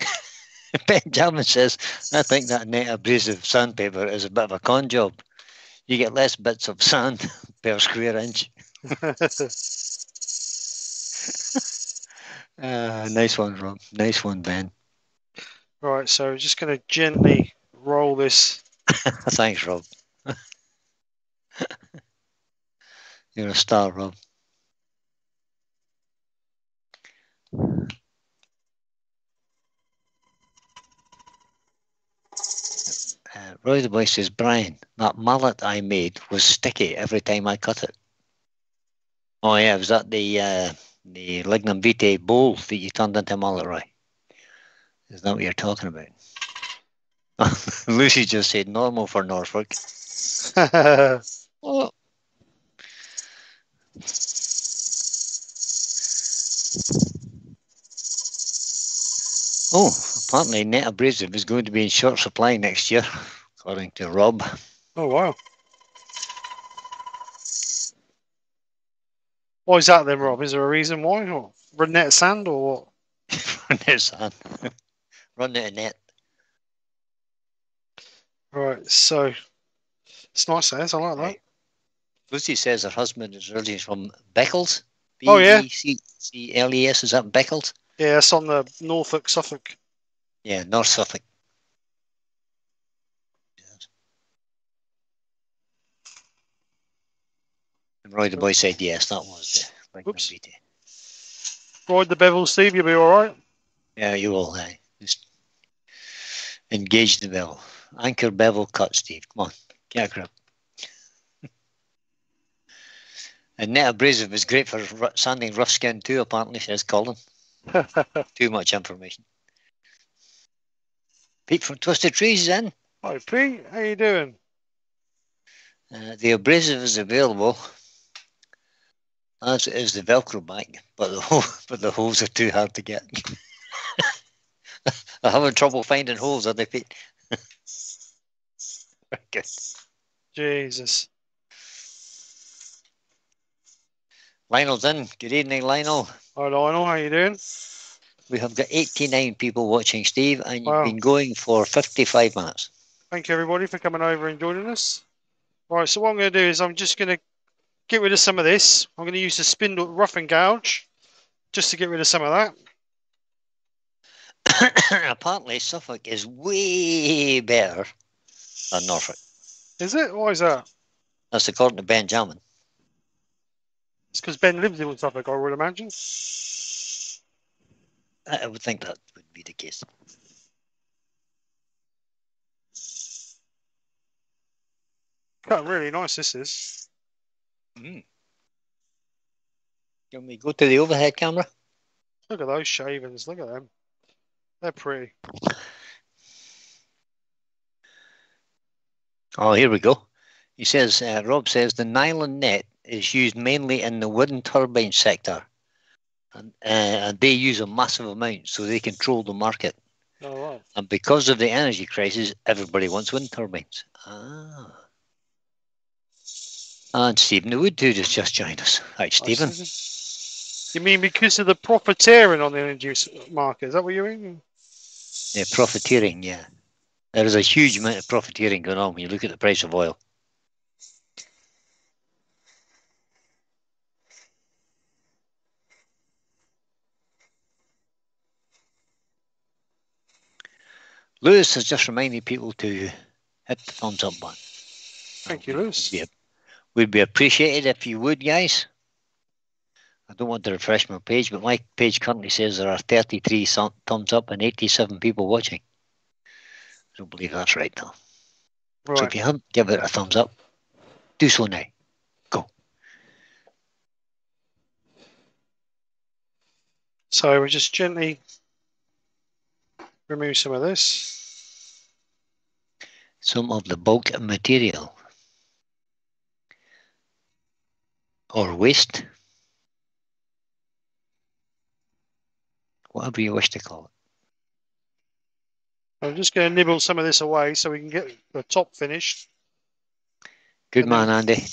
<laughs> Benjamin says, I think that net abrasive sandpaper is a bit of a con job. You get less bits of sand <laughs> per square inch. Uh, nice one, Rob. Nice one, Ben. right, so we're just going to gently roll this. <laughs> Thanks, Rob. <laughs> You're a star, Rob. Uh, Roy the Boy says, Brian, that mallet I made was sticky every time I cut it. Oh yeah, was that the uh, the Lignum Vitae bowl that you turned into a mallet, Roy? Is that what you're talking about? <laughs> Lucy just said normal for Norfolk. <laughs> Oh, apparently net abrasive is going to be in short supply next year, according to Rob. oh, wow. Why is that then, Rob? Is there a reason why? Or net sand or what? <laughs> Run it, son. <laughs> Run it a net. Right, so it's nice, as I like that. Right. Lucy says her husband is originally from Beccles. Oh, yeah. B-E-C-C-L-E-S. Is that Beckles? Yeah, it's on the Norfolk, Suffolk. Yeah, North Suffolk. Yes. And Roy the boy said yes, that was the Lignum Oops. Ride the bevel, Steve. You'll be all right. Yeah, you will. Uh, just engage the bevel. Anchor bevel cut, Steve. Come on, get a grip. <laughs> and net abrasive is great for sanding rough skin too, apparently, says Colin. <laughs> Too much information. Pete from Twisted Trees is in. Hi, Pete. How you doing? Uh, the abrasive is available, as is the Velcro bag, but the hole, <laughs> but the holes are too hard to get. <laughs> I'm having trouble finding holes, are they, Pete? <laughs> Good. Jesus. Lionel's in. Good evening, Lionel. Hi, Lionel. How you doing? We have got 89 people watching, Steve, and you've been going for 55 minutes. Thank you, everybody, for coming over and joining us. Right, so what I'm going to do is I'm just going to get rid of some of this. I'm going to use the spindle rough and gouge just to get rid of some of that. <coughs> Apparently, Suffolk is way better than Norfolk. Is it? Why is that? That's according to Benjamin. It's because Ben lives in Suffolk, I would imagine. I I would think that would be the case. Cut really nice, this is. Mm. Can we go to the overhead camera? Look at those shavings. Look at them. They're pretty. Oh, here we go. He says, uh, Rob says, the nylon net is used mainly in the wind turbine sector. And, uh, and they use a massive amount, so they control the market. Oh, wow. And because of the energy crisis, everybody wants wind turbines. Ah. And Stephen the Wood Dude has just joined us. Hi, Stephen. You mean because of the profiteering on the energy market? Is that what you mean? Yeah, profiteering, yeah. There is a huge amount of profiteering going on when you look at the price of oil. Lewis has just reminded people to hit the thumbs up button. Thank you, Lewis. be, would be appreciated if you would, guys. I don't want to refresh my page, but my page currently says there are 33 thumbs up and 87 people watching. I don't believe that's right, though. So if you haven't given it a thumbs up, do so now. Go. So we just gently remove some of this. Some of the bulk material or waste, whatever you wish to call it. I'm just going to nibble some of this away so we can get the top finished. Good And man, Andy.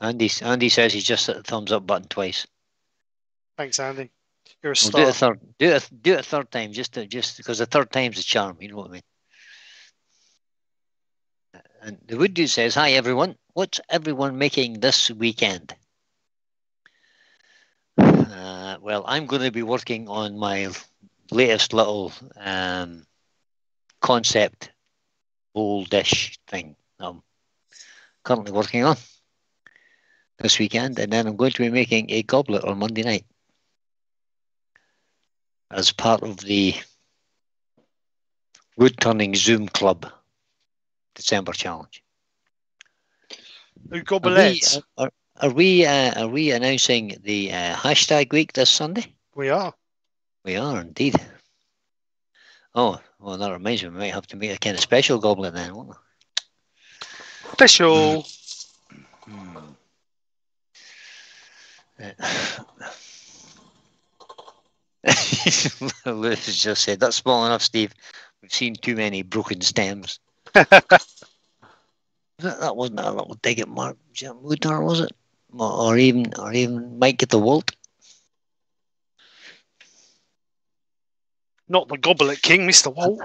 Andy, Andy says he's just hit the thumbs up button twice. Thanks, Andy. You're a We'll do it a star. third. Do it. Do it a third time, just to, just because the third time's the charm. You know what I mean? And the dude says, "Hi everyone. What's everyone making this weekend?" Uh, well, I'm going to be working on my latest little um, concept bowl dish thing. I'm currently working on this weekend, and then I'm going to be making a goblet on Monday night as part of the Wood Turning Zoom Club December challenge. Who Are we, are, are we uh, are we announcing the uh, hashtag week this Sunday? We are. We are indeed. Oh, well, that reminds me, we might have to make a kind of special goblet then, won't we? Special. Hmm. <laughs> Uh, Lewis has just said that's small enough, Steve. We've seen too many broken stems. That, wasn't a little dig at Mark Jim Woodnar, was it? Or, even or even Mike at the Waldt. Not the goblet king, Mr. Waldt.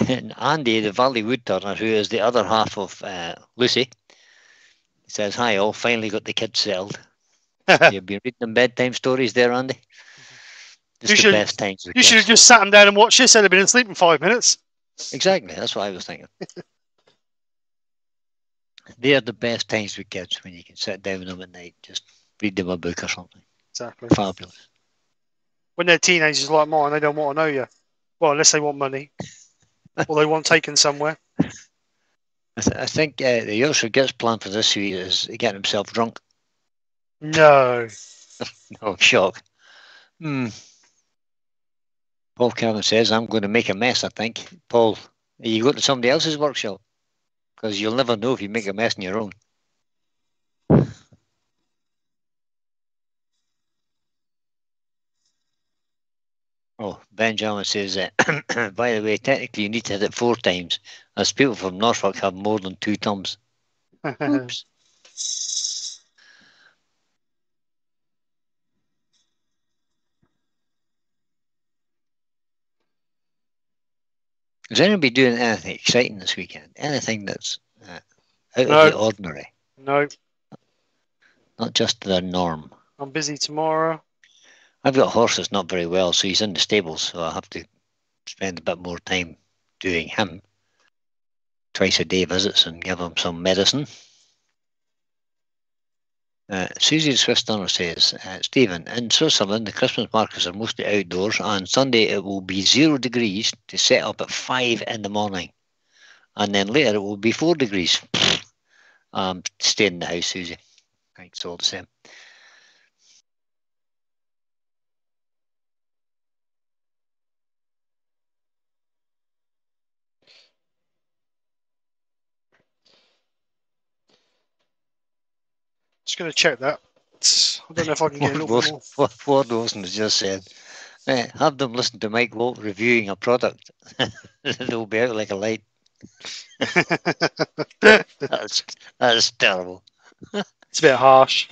<laughs> and Andy, the Valley Wood Turner, who is the other half of uh, Lucy, says, Hi all, finally got the kids settled. <laughs> You've been reading them bedtime stories there, Andy? Just You the should- best times You should have just sat them down and watched this. They'd have been asleep in five minutes. Exactly, that's what I was thinking. <laughs> They're the best times with kids when you can sit down with them at night, just read them a book or something. Exactly. Fabulous. When they're teenagers like mine, they don't want to know you. Well, unless they want money <laughs> or they want taken somewhere. I, th- I think uh, the Yorkshire Gets plan for this week is getting himself drunk. No. <laughs> Oh, shock. Hmm. Paul Cannon says, I'm going to make a mess, I think. Paul, you go to somebody else's workshop? Because you'll never know if you make a mess in your own. Oh, Benjamin says, uh, <clears throat> by the way, technically you need to hit it four times, as people from Norfolk have more than two thumbs. <laughs> Oops. <laughs> Is anybody doing anything exciting this weekend? Anything that's uh, out No. of the ordinary, no. not just the norm? I'm busy tomorrow. I've got a horse that's not very well, so he's in the stables, so I have to spend a bit more time doing him. Twice a day visits and give him some medicine. Uh, Susie Turner says, uh, Stephen, in Switzerland, the Christmas markets are mostly outdoors. On Sunday, it will be zero degrees to set up at five in the morning. And then later, it will be four degrees. um, stay in the house, Susie. Thanks all the same. Just going to check that. I don't know if I can <laughs> get a little bit more. Ford, Ford Wilson has just said, eh, have them listen to Mike Waldt reviewing a product. <laughs> They'll be out like a light. <laughs> That's, that's terrible. It's a bit harsh.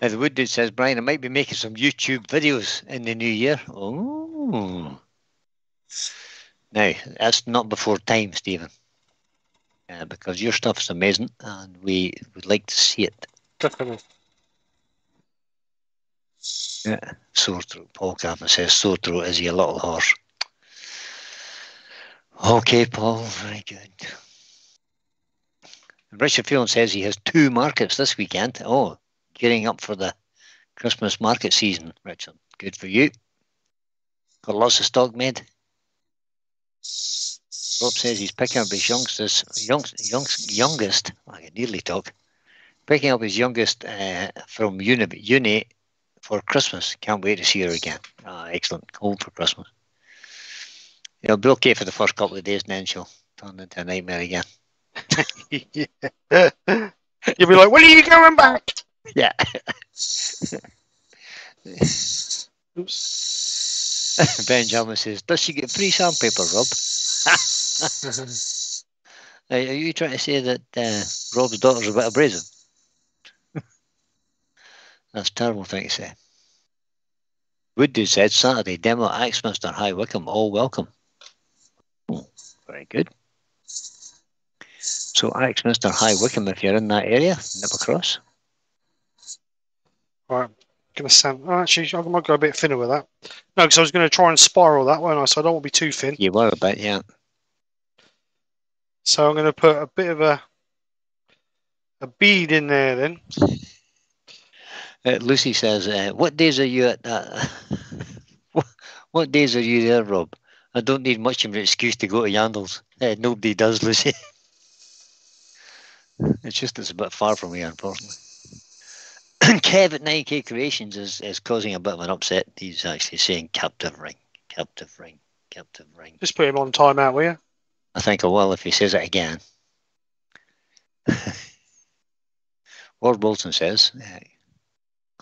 As Wood Dude says, Brian, I might be making some YouTube videos in the new year. Oh. Now, that's not before time, Stephen. Uh, because your stuff is amazing and we would like to see it. Definitely. Yeah. Sore throat. Paul Kavanagh says, sore throat is your little horse. Okay, Paul, very good. Richard Phelan says he has two markets this weekend. Oh, gearing up for the Christmas market season, Richard. Good for you. Got lots of stock made. Rob says he's picking up his youngsters, young, young, youngest, I can nearly talk, picking up his youngest uh, from uni, uni for Christmas. Can't wait to see her again. Ah, excellent. Home for Christmas. It'll be okay for the first couple of days, and then she'll turn into a nightmare again. yeah. <laughs> You'll be like, when are you going back? Yeah. <laughs> Benjamin says, Does she get free sandpaper, Rob? <laughs> Are are you trying to say that uh, Rob's daughter's a bit abrasive? That's a terrible thing to say. Wood Dude said Saturday demo Axminster High Wycombe, all welcome. Oh, very good. So Axminster High Wycombe, if you're in that area, nip across. Right. Gonna sound. Oh, actually, I might go a bit thinner with that. No, because I was going to try and spiral that one. I so I don't want to be too thin. You were a bit, yeah. So I'm going to put a bit of a a bead in there then. <laughs> Uh, Lucy says, uh, "What days are you at that? <laughs> what, what days are you there, Rob? I don't need much of an excuse to go to Yandles. Uh, nobody does, <laughs> Lucy. it's just it's a bit far from here, unfortunately." <clears throat> Kev at 9K Creations is, is causing a bit of an upset. He's actually saying captive ring, captive ring, captive ring. Just put him on timeout, will you? I think I will if he says it again. <laughs> Ward Wilson says,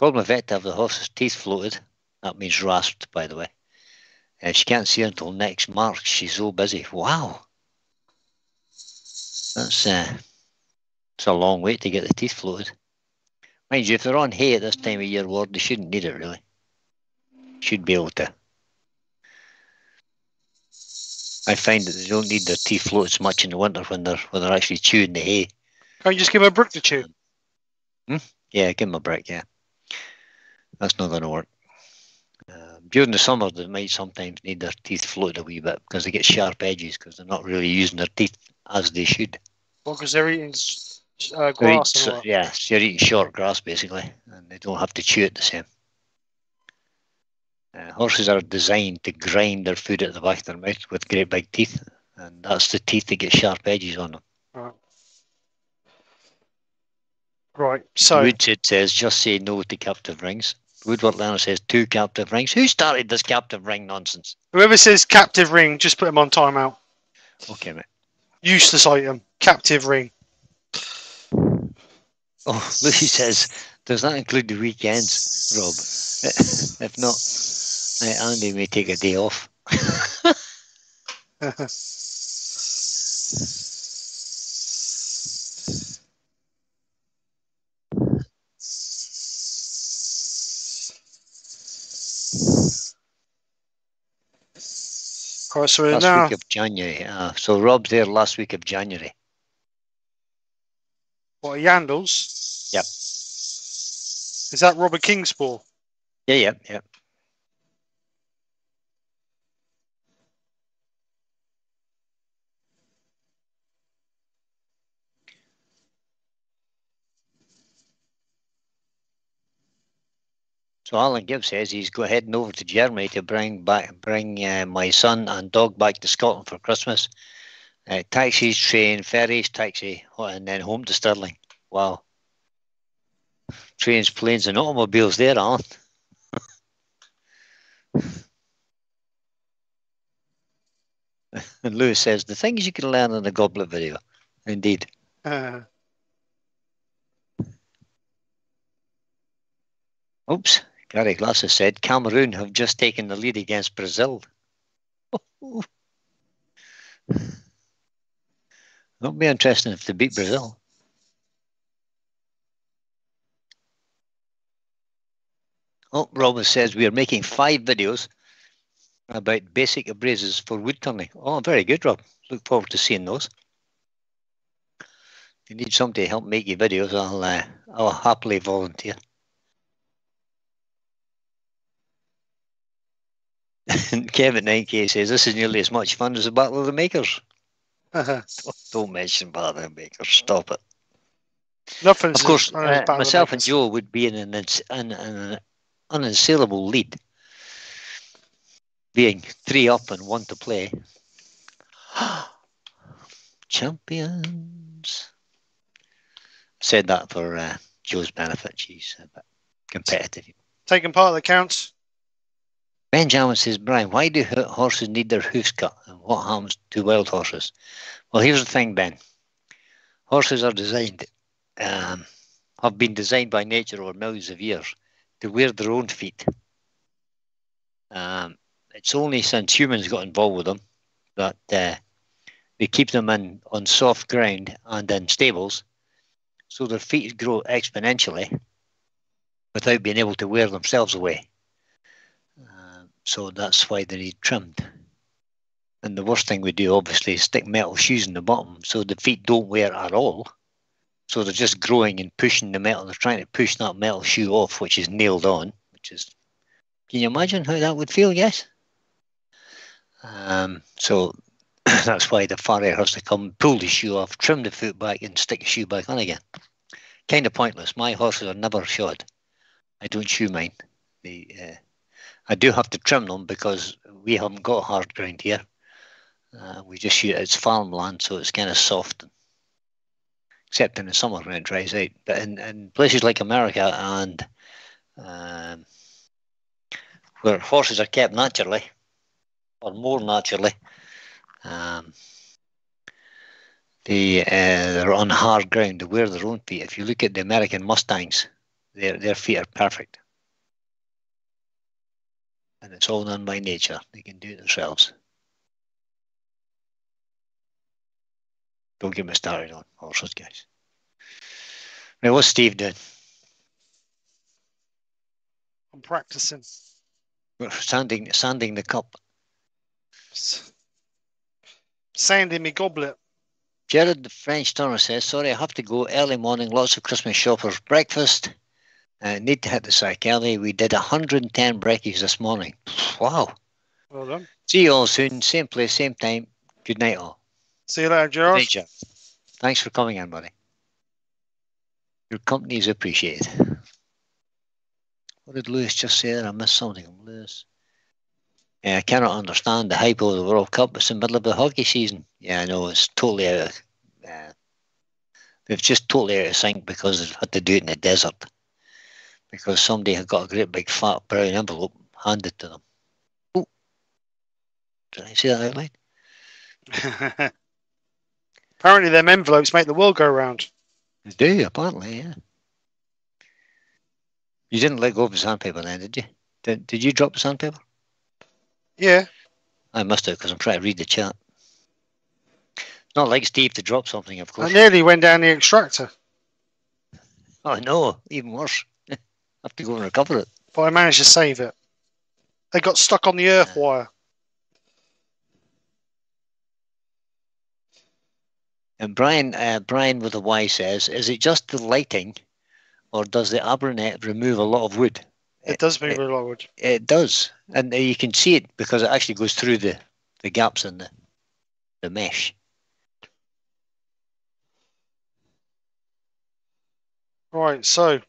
called my vet to have the horse's teeth floated. That means rasped, by the way. Uh, she can't see until next March. She's so busy. Wow. That's uh, it's a long wait to get the teeth floated. Mind you, if they're on hay at this time of year, Ward, they shouldn't need it really. Should be able to. I find that they don't need their teeth floated as much in the winter when they're when they're actually chewing the hay. Can't you just give him a brick to chew? Hmm? Yeah, give them a break. Yeah, that's not going to work. Um, during the summer, they might sometimes need their teeth floated a wee bit because they get sharp edges because they're not really using their teeth as they should. Well, because they're eating uh, They're eating grass. so- yeah, so you're eating short grass basically, and they don't have to chew it the same. Uh, horses are designed to grind their food at the back of their mouth with great big teeth, and that's the teeth that get sharp edges on them. Right. Right. So Woodsit says, just say no to captive rings. Woodward Lerner says, two captive rings. Who started this captive ring nonsense? whoever says captive ring, just put him on timeout. Okay, mate. Useless item. Captive ring. Oh, <laughs> Lucy says, does that include the weekends, Rob? <laughs> if not, Andy may take a day off. <laughs> Right. So Last now. week of January. Uh, so Rob's there last week of January. What Yandles? Yep. Is that Robert Klingspor? Yeah, yeah, yeah. So Alan Gibb says he's go heading over to Germany to bring back bring uh, my son and dog back to Scotland for Christmas. Uh, taxis, train, ferries, taxi, and then home to Stirling. Wow. Trains, planes, and automobiles there, Alan. and <laughs> Lewis says the things you can learn in the goblet video. Indeed. Uh, Oops. Gary Glasses said Cameroon have just taken the lead against Brazil. <laughs> That'll be interesting if they beat Brazil. Oh, Robin says we are making five videos about basic abrasives for wood turning. Oh, very good, Rob. Look forward to seeing those. If you need somebody to help make your videos, I'll uh, I'll happily volunteer. <laughs> Kevin 9K says this is nearly as much fun as the Battle of the Makers. don't, <laughs> don't mention Battle of the Makers. Stop it. Nothing. Of course, uh, myself and Joe would be in an, an, an unassailable lead, being three up and one to play. <gasps> Champions. Said that for uh, Joe's benefit. She's a bit competitive. Taking part of the counts. Benjamin says, Brian, why do horses need their hoofs cut? And what happens to wild horses? Well, here's the thing, Ben. Horses are designed, um, have been designed by nature over millions of years to wear their own feet. Um, it's only since humans got involved with them that uh, they keep them in on soft ground and in stables, so their feet grow exponentially without being able to wear themselves away. So that's why they need trimmed. And the worst thing we do, obviously, is stick metal shoes in the bottom so the feet don't wear at all. So they're just growing and pushing the metal. They're trying to push that metal shoe off, which is nailed on. Which is, can you imagine how that would feel? Yes. Um, so <coughs> that's why the farrier has to come, pull the shoe off, trim the foot back, and stick the shoe back on again. Kind of pointless. My horses are never shod. I don't shoe mine. They, uh, I do have to trim them because we haven't got hard ground here. Uh, we just shoot it's farmland, so it's kind of soft except in the summer when it dries out. But in, in places like America and um, where horses are kept naturally, or more naturally, um, they, uh, they're on hard ground. They wear their own feet. If you look at the American Mustangs, their, their feet are perfect. And it's all done by nature. They can do it themselves. Don't get me started on horses, guys. Now, what's Steve doing? I'm practicing. We're sanding, sanding the cup. Sanding me goblet. Jared, the French turner, says, Sorry, I have to go early morning, lots of Christmas shoppers. Breakfast. Uh, need to hit the sack early. We did 110 brekkies this morning. Wow. Well done. See you all soon. Same place, same time. Good night, all. See you later, George. Night, Thanks for coming in, buddy. Your company is appreciated. What did Lewis just say? I missed something Lewis. Yeah, I cannot understand the hype of the World Cup. It's in the middle of the hockey season. Yeah, I know. It's totally out of. Uh, they've just totally out of sync because they've had to do it in the desert. Because somebody had got a great big fat brown envelope handed to them. Oh, did I say that out loud? <laughs> Apparently, them envelopes make the world go round. They do, apparently, yeah. You didn't let go of the sandpaper then, did you? Did, did you drop the sandpaper? Yeah. I must have, because I'm trying to read the chat. Not like Steve to drop something, of course. I nearly went down the extractor. <laughs> Oh, no, even worse. Have to go and recover it. But I managed to save it. They got stuck on the earth wire. And Brian, uh, Brian with a Y says, is it just the lighting, or does the Abranet remove a lot of wood? It does remove a lot of wood. It does, and you can see it because it actually goes through the, the gaps in the the mesh. Right, so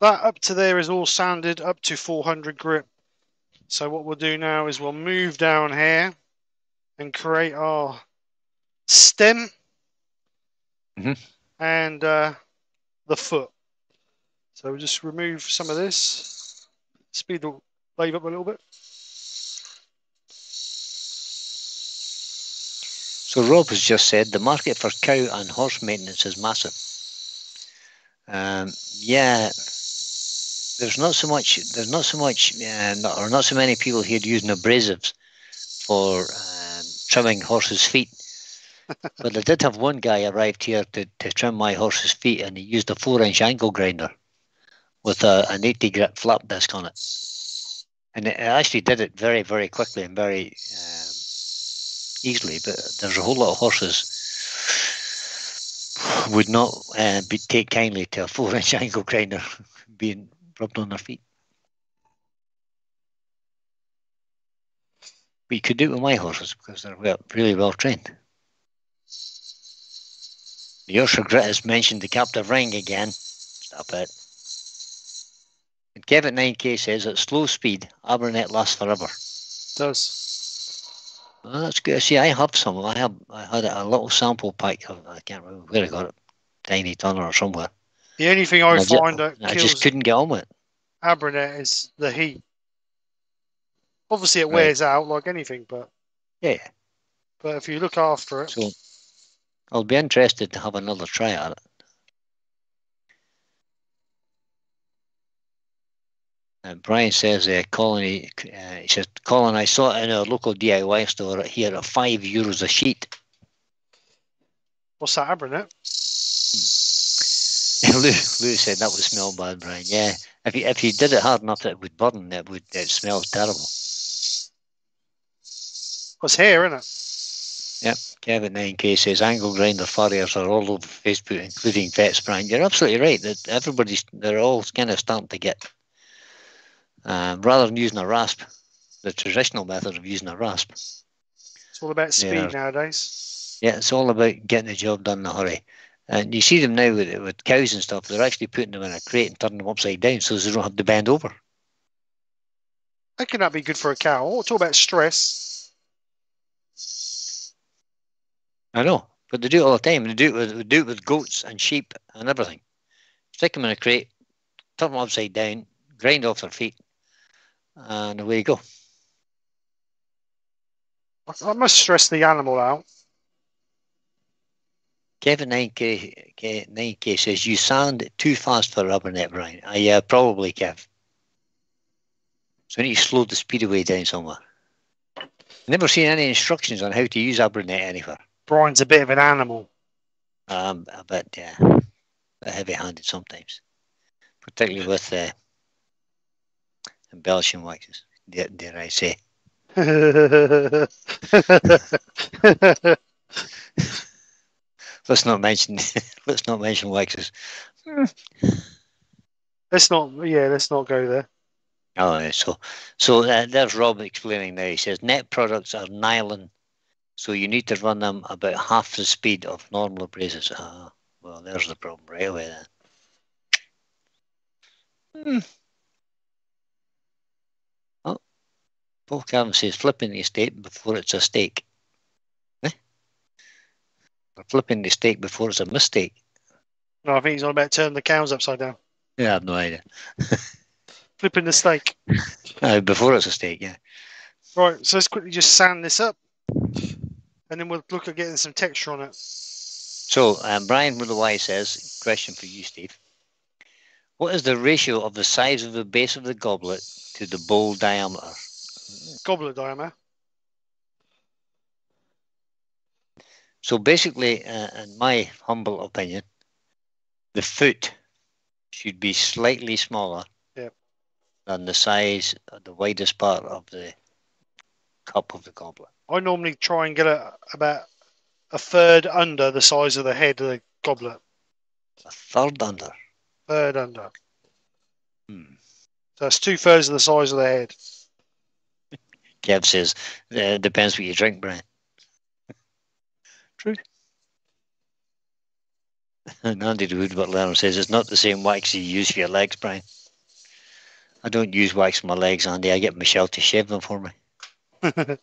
that up to there is all sanded up to 400 grit. So what we'll do now is we'll move down here and create our stem mm-hmm. and uh, the foot. So we'll just remove some of this, speed the wave up a little bit. So Rob has just said the market for cow and horse maintenance is massive. Um, yeah, there's not so much. There's not so much, uh, not, or not so many people here using abrasives for um, trimming horses' feet <laughs> but I did have one guy arrived here to, to trim my horse's feet, and he used a four-inch angle grinder with a, an 80 grit flap disc on it. And it actually did it very, very quickly and very um, easily. But there's a whole lot of horses would not uh, be, take kindly to a four inch <laughs> angle grinder being rubbed on their feet. We could do it with my horses because they're well, really well trained. The Yorkshire Grit has mentioned the captive ring again. Stop it. And Kevin 9K says at slow speed, Abranet lasts forever. does. Well, that's good. See, I have some. I have. I had a little sample pack. Of, I can't remember where I got it. Tiny Tunnel or somewhere. The only thing I I find that I just couldn't get on with it. Abranet is the heat. Obviously, it Right. wears out like anything, but Yeah. but if you look after it, So I'll be interested to have another try at it. And Brian says, uh, Colin, uh, he says, Colin, I saw it in a local DIY store here at five euros a sheet. what's that Abranet? <laughs> Lou, Lou said that would smell bad, Brian. Yeah, if you if you did it hard enough, that it would burn. It would. It smells terrible. What's here, isn't it? Yep. Kevin 9K says angle grinder farriers are all over Facebook, including Vets Brian. You're absolutely right. That everybody's they're all kind of starting to get um, rather than using a rasp, the traditional method of using a rasp. It's all about speed nowadays. Yeah, it's all about getting the job done in a hurry. And you see them now with, with cows and stuff. They're actually putting them in a crate and turning them upside down so they don't have to bend over. How can that be good for a cow? Oh, talk about stress. I know, but they do it all the time. They do it with they do it with goats and sheep and everything. Stick them in a crate, turn them upside down, grind off their feet, and away you go. That must stress the animal out. Kevin 9K, 9K says, You sound too fast for Abranet, Brian. Uh, yeah, probably, Kev. So we need to slow the speed away down somewhere. Never seen any instructions on how to use Abranet anywhere. Brian's a bit of an animal. Um, a bit, yeah, a bit heavy-handed sometimes, particularly with uh, embellishing waxes. Dare, dare I say? <laughs> <laughs> Let's not mention. <laughs> let's not mention waxes. let's not, yeah, let's not go there. Oh, so so uh, there's Rob explaining there. He says net products are nylon, so you need to run them about half the speed of normal abrasives. Ah, well, there's the problem right away then. Hmm. Oh, Paul Calvin says flipping the estate before it's a stake. Or flipping the stake before it's a mistake. No, I think he's on about turning the cows upside down. Yeah, I have no idea. <laughs> Flipping the steak. Uh, before it's a steak, yeah. Right, so let's quickly just sand this up. And then we'll look at getting some texture on it. So, um, Brian Mullawai says, question for you, Steve. What is the ratio of the size of the base of the goblet to the bowl diameter? Goblet diameter. So, basically, uh, in my humble opinion, the foot should be slightly smaller Yep. than the size, of the widest part of the cup of the goblet. I normally try and get it about a third under the size of the head of the goblet. A third under. Third under. Hmm. So that's two thirds of the size of the head. <laughs> Kev says, uh, depends what you drink, Brian. True. And Andy Learner says it's not the same wax you use for your legs, Brian. I don't use wax for my legs, Andy. I get Michelle to shave them for me. <coughs>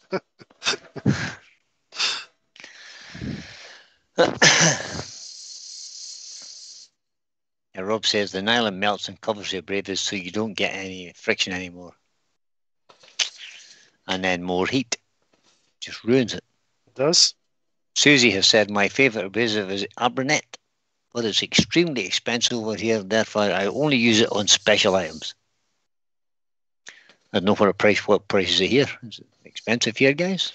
Yeah, Rob says the nylon melts and covers the abrasives so you don't get any friction anymore. And then more heat. Just ruins it. It does. Susie has said my favourite abrasive is Abranet, but it's extremely expensive over here, therefore I only use it on special items. I don't know what a price what price is it here. Is it expensive here, guys?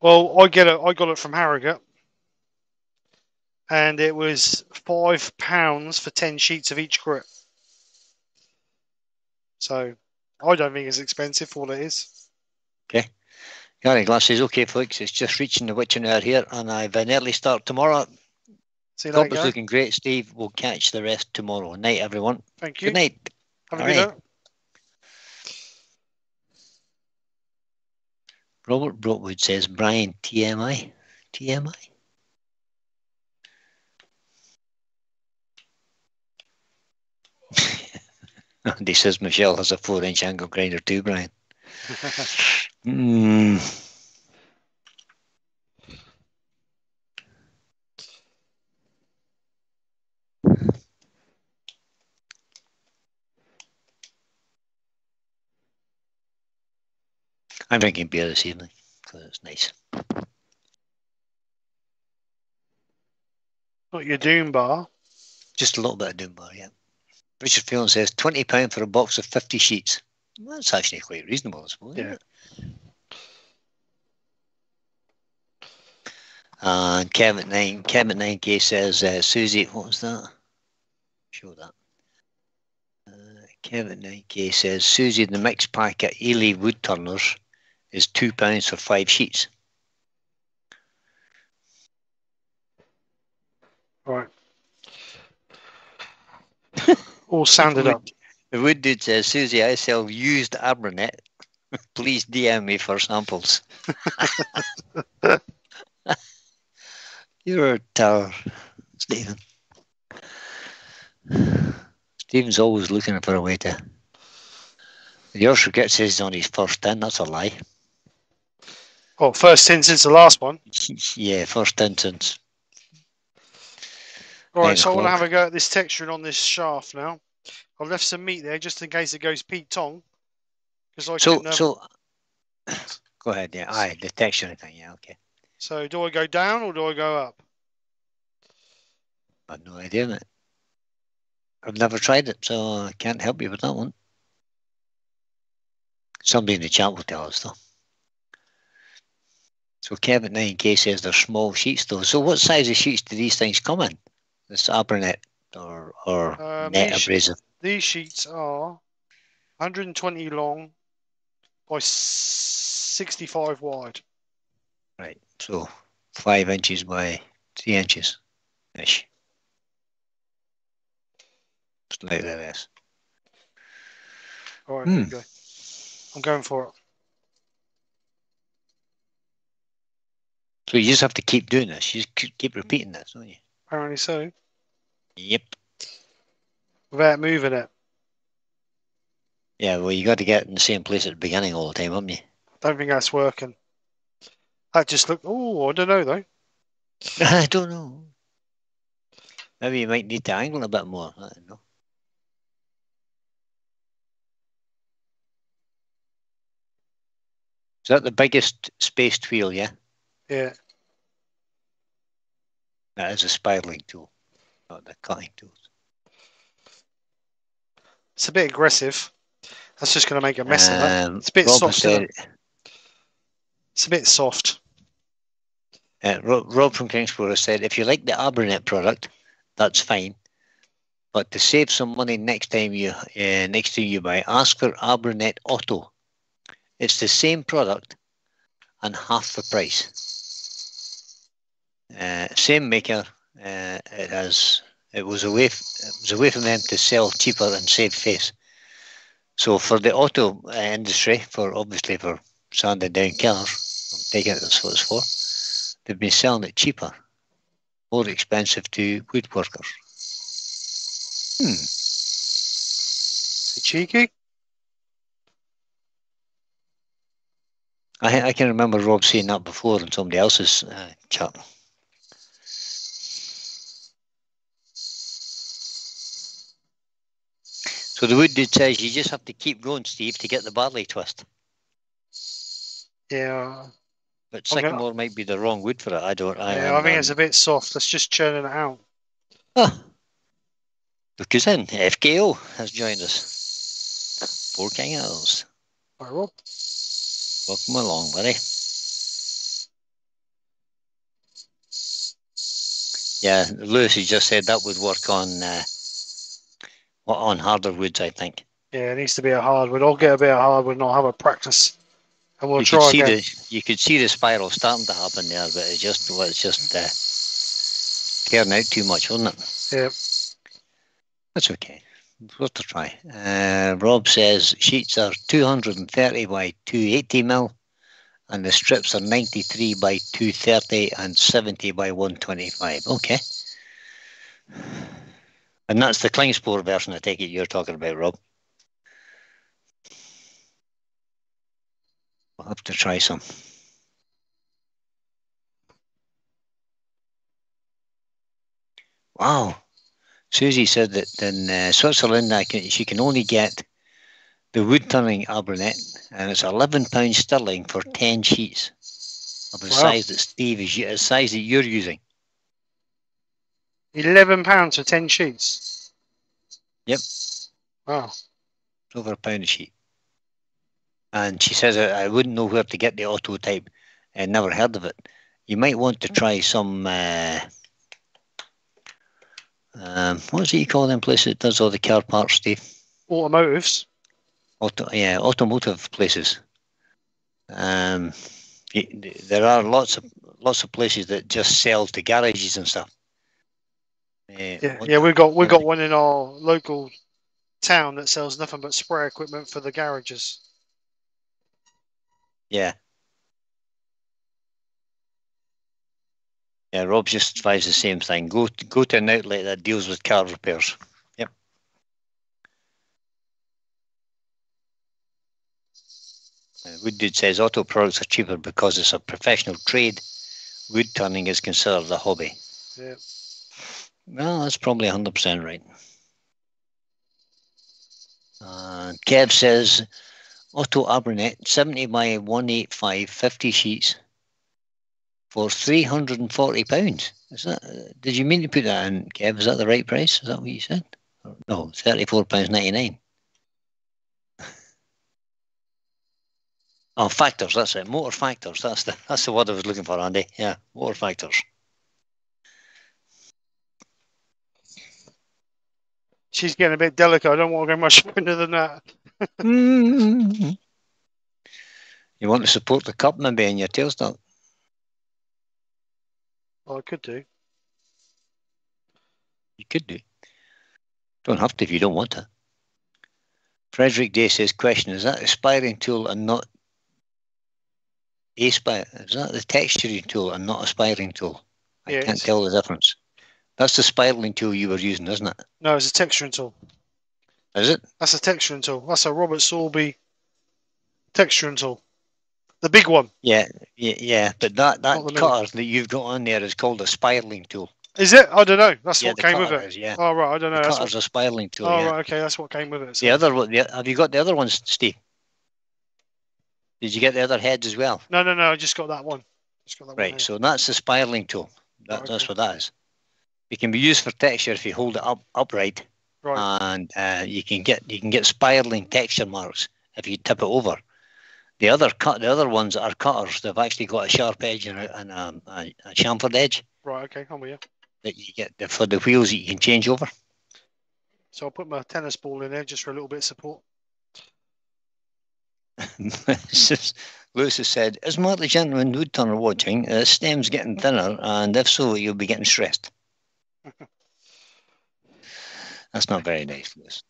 Well, I get it. I got it from Harrogate, and it was five pounds for ten sheets of each grit. So I don't think it's expensive for what it is. Gary Glass says, okay, folks, it's just reaching the witching hour here, and I've an early start tomorrow. See later. is looking great, Steve. We'll catch the rest tomorrow. Night, everyone. Thank you. Good night. Have a good right. night. Robert Brookwood says, Brian, TMI? TMI? <laughs> and he says Michelle has a four inch angle grinder too, Brian. <laughs> Hmm. I'm drinking beer this evening because it's nice. Not your Doom bar. Just a little bit of Doom Bar, yeah. Richard Phelan says £20 for a box of 50 sheets. Well, that's actually quite reasonable, I suppose. Yeah. And Kevin Nine Kevin Nine K says uh, Susie, what was that? Show that. Uh, Kevin Nine K says Susie, the mixed pack at Ely Wood Turners is two pounds for five sheets. Right. All sanded up. The wood dude says Susie, I sell used Abranet. <laughs> Please DM me for samples. <laughs> You're a tower, Stephen. Stephen's always looking for a way to. He also gets his on his first tin. That's a lie. Oh, first tin since the last one. <laughs> yeah, first tin since. Right, Nine so I want to have a go at this texturing on this shaft now. I've left some meat there just in case it goes Pete Tong. Because I So, can, um, so. <coughs> Go ahead. Yeah, the texture thing. Yeah, okay. so do I go down or do I go up? I've no idea, mate. I've never tried it, so I can't help you with that one. Somebody in the chat will tell us, though. So Kevin 9K says they're small sheets, though. So what size of sheets do these things come in? This Abranet or, or Um, net abrasive? These sheets are 120 long by 65 wide. Right, so five inches by three inches ish. Slightly less. All right, Hmm. go. I'm going for it. So you just have to keep doing this. You just keep- keep repeating this, don't you? Apparently so. Yep. Without moving it. Yeah, well, you got to get in the same place at the beginning all the time, haven't you? Don't think that's working. That just looked. Oh, I don't know though. <laughs> I don't know. Maybe you might need to angle a bit more. I don't know. Is that the biggest spaced wheel? Yeah, Yeah. that is a spiraling tool, not the cutting tools. It's a bit aggressive. That's just going to make a mess of that. Um, It's a bit Rob soft, said, It's a bit soft. uh, Rob, Rob from Klingspor has said, if you like the Abranet product, that's fine. But to save some money next time you uh, next time you buy, ask for Abranet Auto. It's the same product and half the price. Uh, same maker. Uh, it has. It was away. f- It was away from them to sell cheaper and save face. So for the auto uh, industry, for obviously for sanding down cars, I'm taking it that's what it's for. They've been selling it cheaper, more expensive to woodworkers. Hmm. Cheeky? I, I can remember Rob saying that before in somebody else's uh, chat. So the wood dude says you just have to keep going, Steve, to get the barley twist. Yeah. But Okay. sycamore might be the wrong wood for it. I don't. I, yeah, I think I'm- it's a bit soft. Let's just churn it out. Ah. Look who's in. FKO has joined us. Four King Owls. Rob. Welcome along, buddy. Yeah, Lewis has just said that would work on uh, on harder woods, I think. Yeah, it needs to be a hardwood. I'll get a bit of hardwood and I'll have a practice. And we'll you try could see again. the you could see the spiral starting to happen there, but it just was just uh, tearing out too much, wasn't it? Yeah. That's okay. Worth a try. Uh, Rob says sheets are 230 by 280 mil, and the strips are 93 by 230 and 70 by 125. Okay. And that's the Klingspor version, I take it you're talking about, Rob. I'll have to try some. Wow. Susie said that in uh, Switzerland, I can, she can only get the wood turning Abranet, and it's eleven pounds sterling for ten sheets of the Wow. size that Steve is, the size that you're using. Eleven pounds for ten sheets. Yep. Wow. Over a pound a sheet. And she says I, I wouldn't know where to get the auto type. I never heard of it. You might want to try some. Uh, um, what's it you call them places that does all the car parts, Steve? Automotives. Auto, yeah, automotive places. Um, there are lots of lots of places that just sell to garages and stuff. Yeah, yeah, we've got we've got one in our local town that sells nothing but spray equipment for the garages. Yeah. Yeah, Rob just advised the same thing. Go to, go to an outlet that deals with car repairs. Yep. Uh, Wood Dude says auto products are cheaper because it's a professional trade. Wood turning is considered a hobby. Yeah. Well, that's probably 100% right. Uh, Kev says Otto Abranet, 70 by 185, 50 sheets for £340. Is that, did you mean to put that in, Kev? Is that the right price? Is that what you said? No, £34.99. Oh, factors, that's it. Motor factors. That's the that's the word I was looking for, Andy. Yeah, motor factors. She's getting a bit delicate. I don't want to go much <laughs> further than that. <laughs> You want to support the cup maybe in your tailstock? Well, I could do. You could do. Don't have to if you don't want to. Frederick Day says, question, is that a spiring tool and not a spire? Is that the texturing tool and not a spiring tool? I Yeah, can't tell the difference. That's the spiraling tool you were using, isn't it? No, it's a texturing tool. Is it? That's a texturing tool. That's a Robert Sorby texturing tool. The big one. Yeah, yeah, yeah. But that, that Not the middle. cutter that you've got on there is called a spiraling tool. Is it? I don't know. That's yeah, what came with it. is, yeah. Oh right, I don't know. the That's cutter's what... a spiraling tool. Oh yeah. right, okay, that's what came with it. so- The other one, the, have you got the other ones, Steve? Did you get the other heads as well? No, no, no. I just got that one. Just got that one. Right, here. so that's the spiraling tool. That, Oh, That's what that is. It can be used for texture if you hold it up upright, Right. and uh, you can get you can get spiraling texture marks if you tip it over. The other cut, the other ones are cutters. They've actually got a sharp edge and a, and a, a, a chamfered edge Right. Okay. I'm with you. that you get the, for the wheels that you can change over. So I'll put my tennis ball in there just for a little bit of support. <laughs> Lewis has said, "Is Mark the gentleman wood turner watching? the stem's getting thinner, and if so, you'll be getting stressed." <laughs> That's not very nice, Lewis.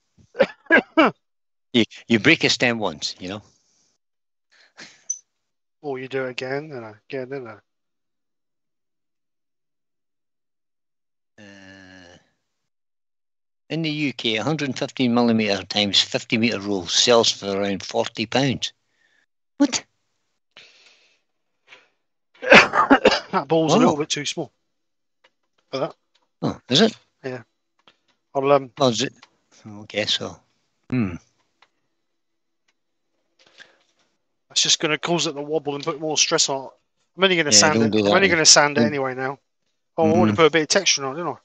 you you break a stem once, you know. Or you do it again and again and again. Uh, in the UK, 115 millimeter times 50 meter roll sells for around 40 pounds. What? <coughs> that ball's a Oh. little bit too small for that. Oh, is it? I'll um. Oh, is it? Okay, so. Hmm. It's just going to cause it to wobble and put more stress on it. I'm only going to Yeah, sand it. do I'm only going to sand it anyway now. Oh, I want to Mhm. put a bit of texture on it, didn't I?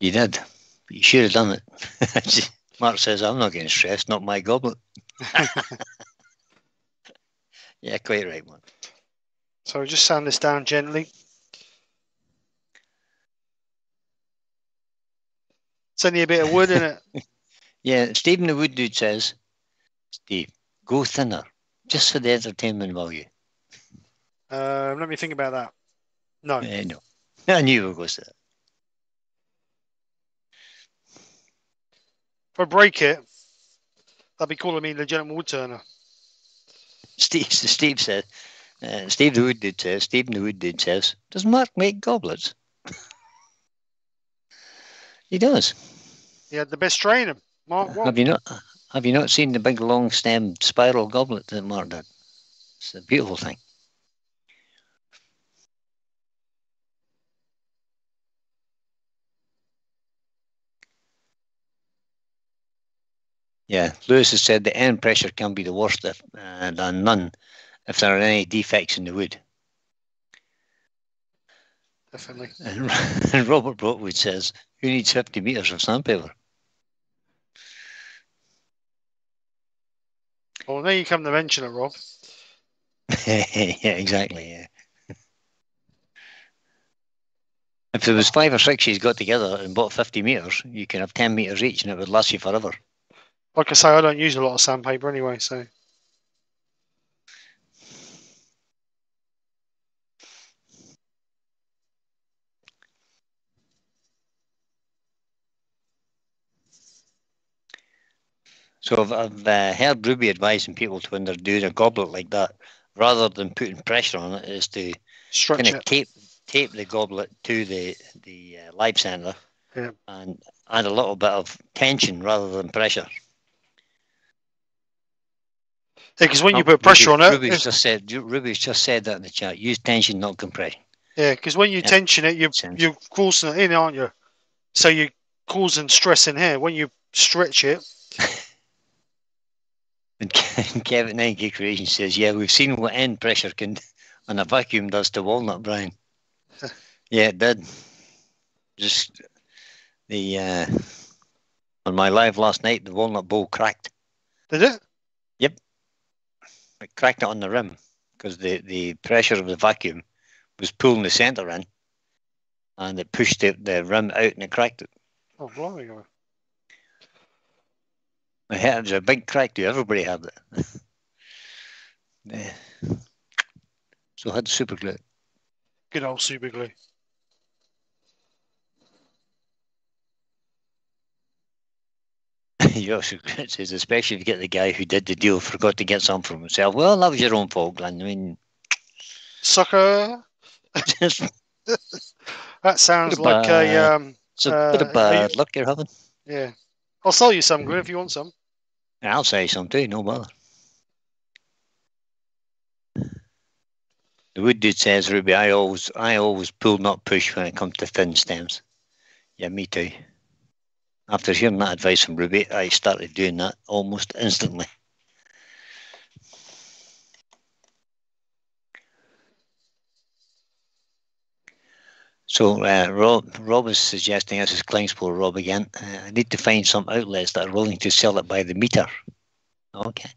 You did. But you should have done it. <laughs> Mark says, I'm not getting stressed, not my goblet. <laughs> yeah, quite right, man. So just sand this down gently. It's only a bit of wood in it. <laughs> Yeah, Stephen the Wood Dude says, Steve, go thinner, just for the entertainment value. Uh, let me think about that. No. Eh, no. <laughs> I knew you were going to that. If I break it, they'll be calling me the gentleman wood turner. Steve, <laughs> Steve said, uh, Steve the Wood Dude says, Stephen the Wood Dude says, does Mark make goblets? He does. He had the best trainer. Mark? Have you not? Have you not seen the big long stem spiral goblet that Mark did? It's a beautiful thing. Yeah, Lewis has said the end pressure can be the worst if, uh, than none if there are any defects in the wood. Definitely. And, <laughs> Robert Brockwood says, "Who needs fifty meters of sandpaper?" Well, now you come to mention it, Rob. <laughs> yeah, exactly. Yeah. If there was five or six she's got together and bought 50 metres, you can have 10 metres each and it would last you forever. Like I say, I don't use a lot of sandpaper anyway, so So I've, I've uh, heard Ruby advising people to when they're doing a goblet like that, rather than putting pressure on it, is to kind of tape tape the goblet to the the uh, live center Yeah. and add a little bit of tension rather than pressure. Yeah, because when you put pressure Ruby- on it, Ruby's if- just said Ruby's just said that in the chat. Use tension, not compression. yeah, because when you Yeah. tension it, you you're forcing it in, aren't you? So you're causing stress in here. When you stretch it, And <laughs> Ke- Kevin Nike Creation says, "Yeah, we've seen what end pressure can and a vacuum does to walnut, Brian." <laughs> yeah, it did. Just the uh, on my live last night, the walnut bowl cracked. did it? Yep, it cracked it on the rim because the the pressure of the vacuum was pulling the center in, and it pushed the, the rim out and it cracked it. Oh, blimey. Had- It was a big crack too. Everybody had it. <laughs> yeah. So I had super glue. Good old super glue. <laughs> It says, especially if you get the guy who did the deal forgot to get some from himself. Well, that was your own fault, Glenn. I mean, Sucker. <laughs> That sounds like a um. it's a bit Uh, of are bad you- luck you're having. Yeah. I'll sell you some, Glenn, if you want some. I'll say some too, no bother. The wood dude says, Ruby, I always, I always pull, not push when it comes to thin stems. Yeah, me too. After hearing that advice from Ruby, I started doing that almost instantly. So uh, Rob, Rob is suggesting, this is Klingspor Rob again, uh, I need to find some outlets that are willing to sell it by the meter. Okay.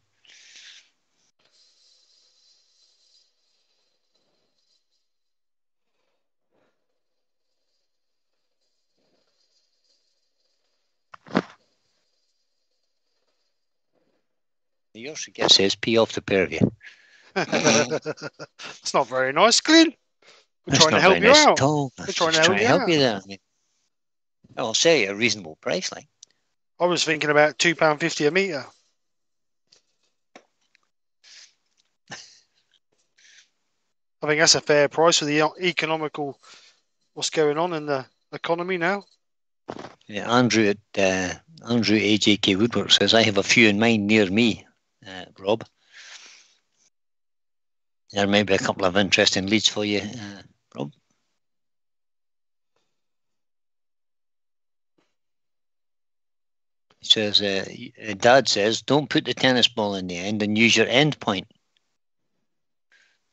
Yours again says pee off the pair of you. <laughs> <laughs> it's not very nice, Glenn. We're That's trying to help you nice out. I'm trying to help trying you help out. you there. I mean, I'll say a reasonable price, like. I was thinking about two pound fifty a meter. I think that's a fair price for the economical. What's going on in the economy now? Yeah, Andrew at uh, Andrew AJK Woodwork says I have a few in mind near me, uh, Rob. There may be a couple of interesting leads for you, uh, Rob. He says, uh, Dad says, don't put the tennis ball in the end and use your end point.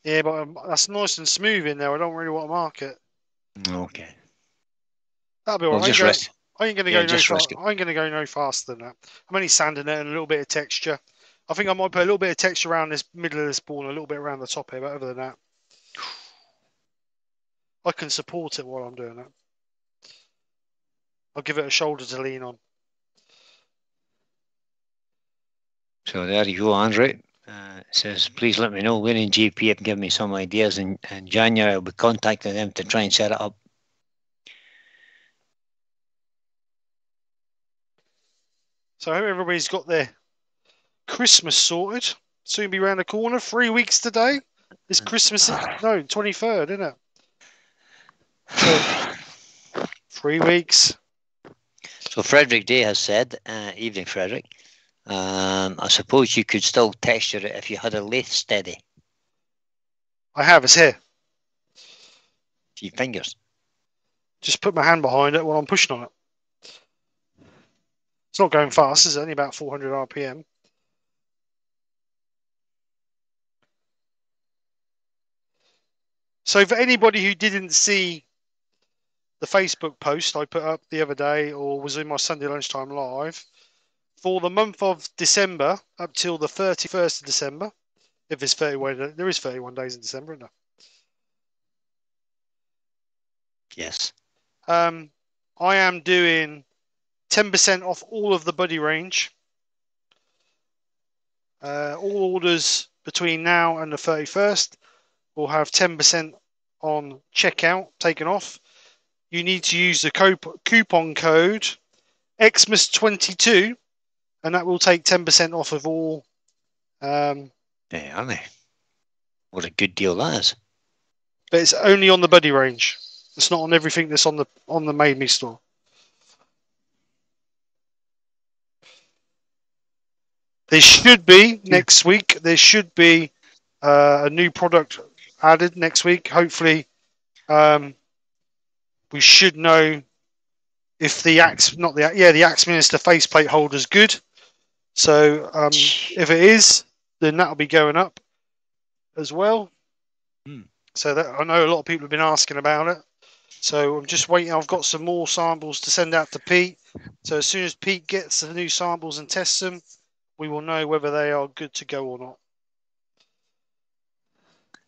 Yeah, but um, that's nice and smooth in there. I don't really want to mark it. Okay. That'll be all Well, right. just I ain't rest. go- I ain't going to yeah, go no just fa- risk it. I ain't going to go no faster than that. I'm only sanding it and a little bit of texture. I think I might put a little bit of texture around this middle of this ball and a little bit around the top here. But other than that, I can support it while I'm doing that. I'll give it a shoulder to lean on. So there you go, Andrew. Uh, says, please let me know when in GP and give me some ideas. In, in January, I'll be contacting them to try and set it up. So I hope everybody's got their Christmas sorted. Soon be round the corner. Three weeks today. It's Christmas. No, twenty third, isn't it? <sighs> Three weeks. So Frederick Day has said, uh, evening Frederick, um, I suppose you could still texture it if you had a lathe steady. I have. It's here. Few fingers. Just put my hand behind it while I'm pushing on it. It's not going fast. It's only about 400 RPM. So for anybody who didn't see the Facebook post I put up the other day or was in my Sunday lunchtime live, for the month of December up till the 31st of December, if it's 31, there is 31 days in December, isn't there? Yes. Um, I am doing 10% off all of the buddy range. Uh, all orders between now and the 31st will have 10% on checkout taken off. You need to use the coupon code Xmas22 and that will take 10% off of all. Um, yeah, aren't they? What a good deal that is. But it's only on the buddy range. It's not on everything that's on the on the Made Me store. There should be next week. There should be uh, a new product added next week. Hopefully, um, we should know if the axe, not the yeah, the Axminster faceplate holder is good. So um, if it is, then that'll be going up as well. Hmm. So that I know a lot of people have been asking about it. So I'm just waiting. I've got some more samples to send out to Pete. So as soon as Pete gets the new samples and tests them, we will know whether they are good to go or not.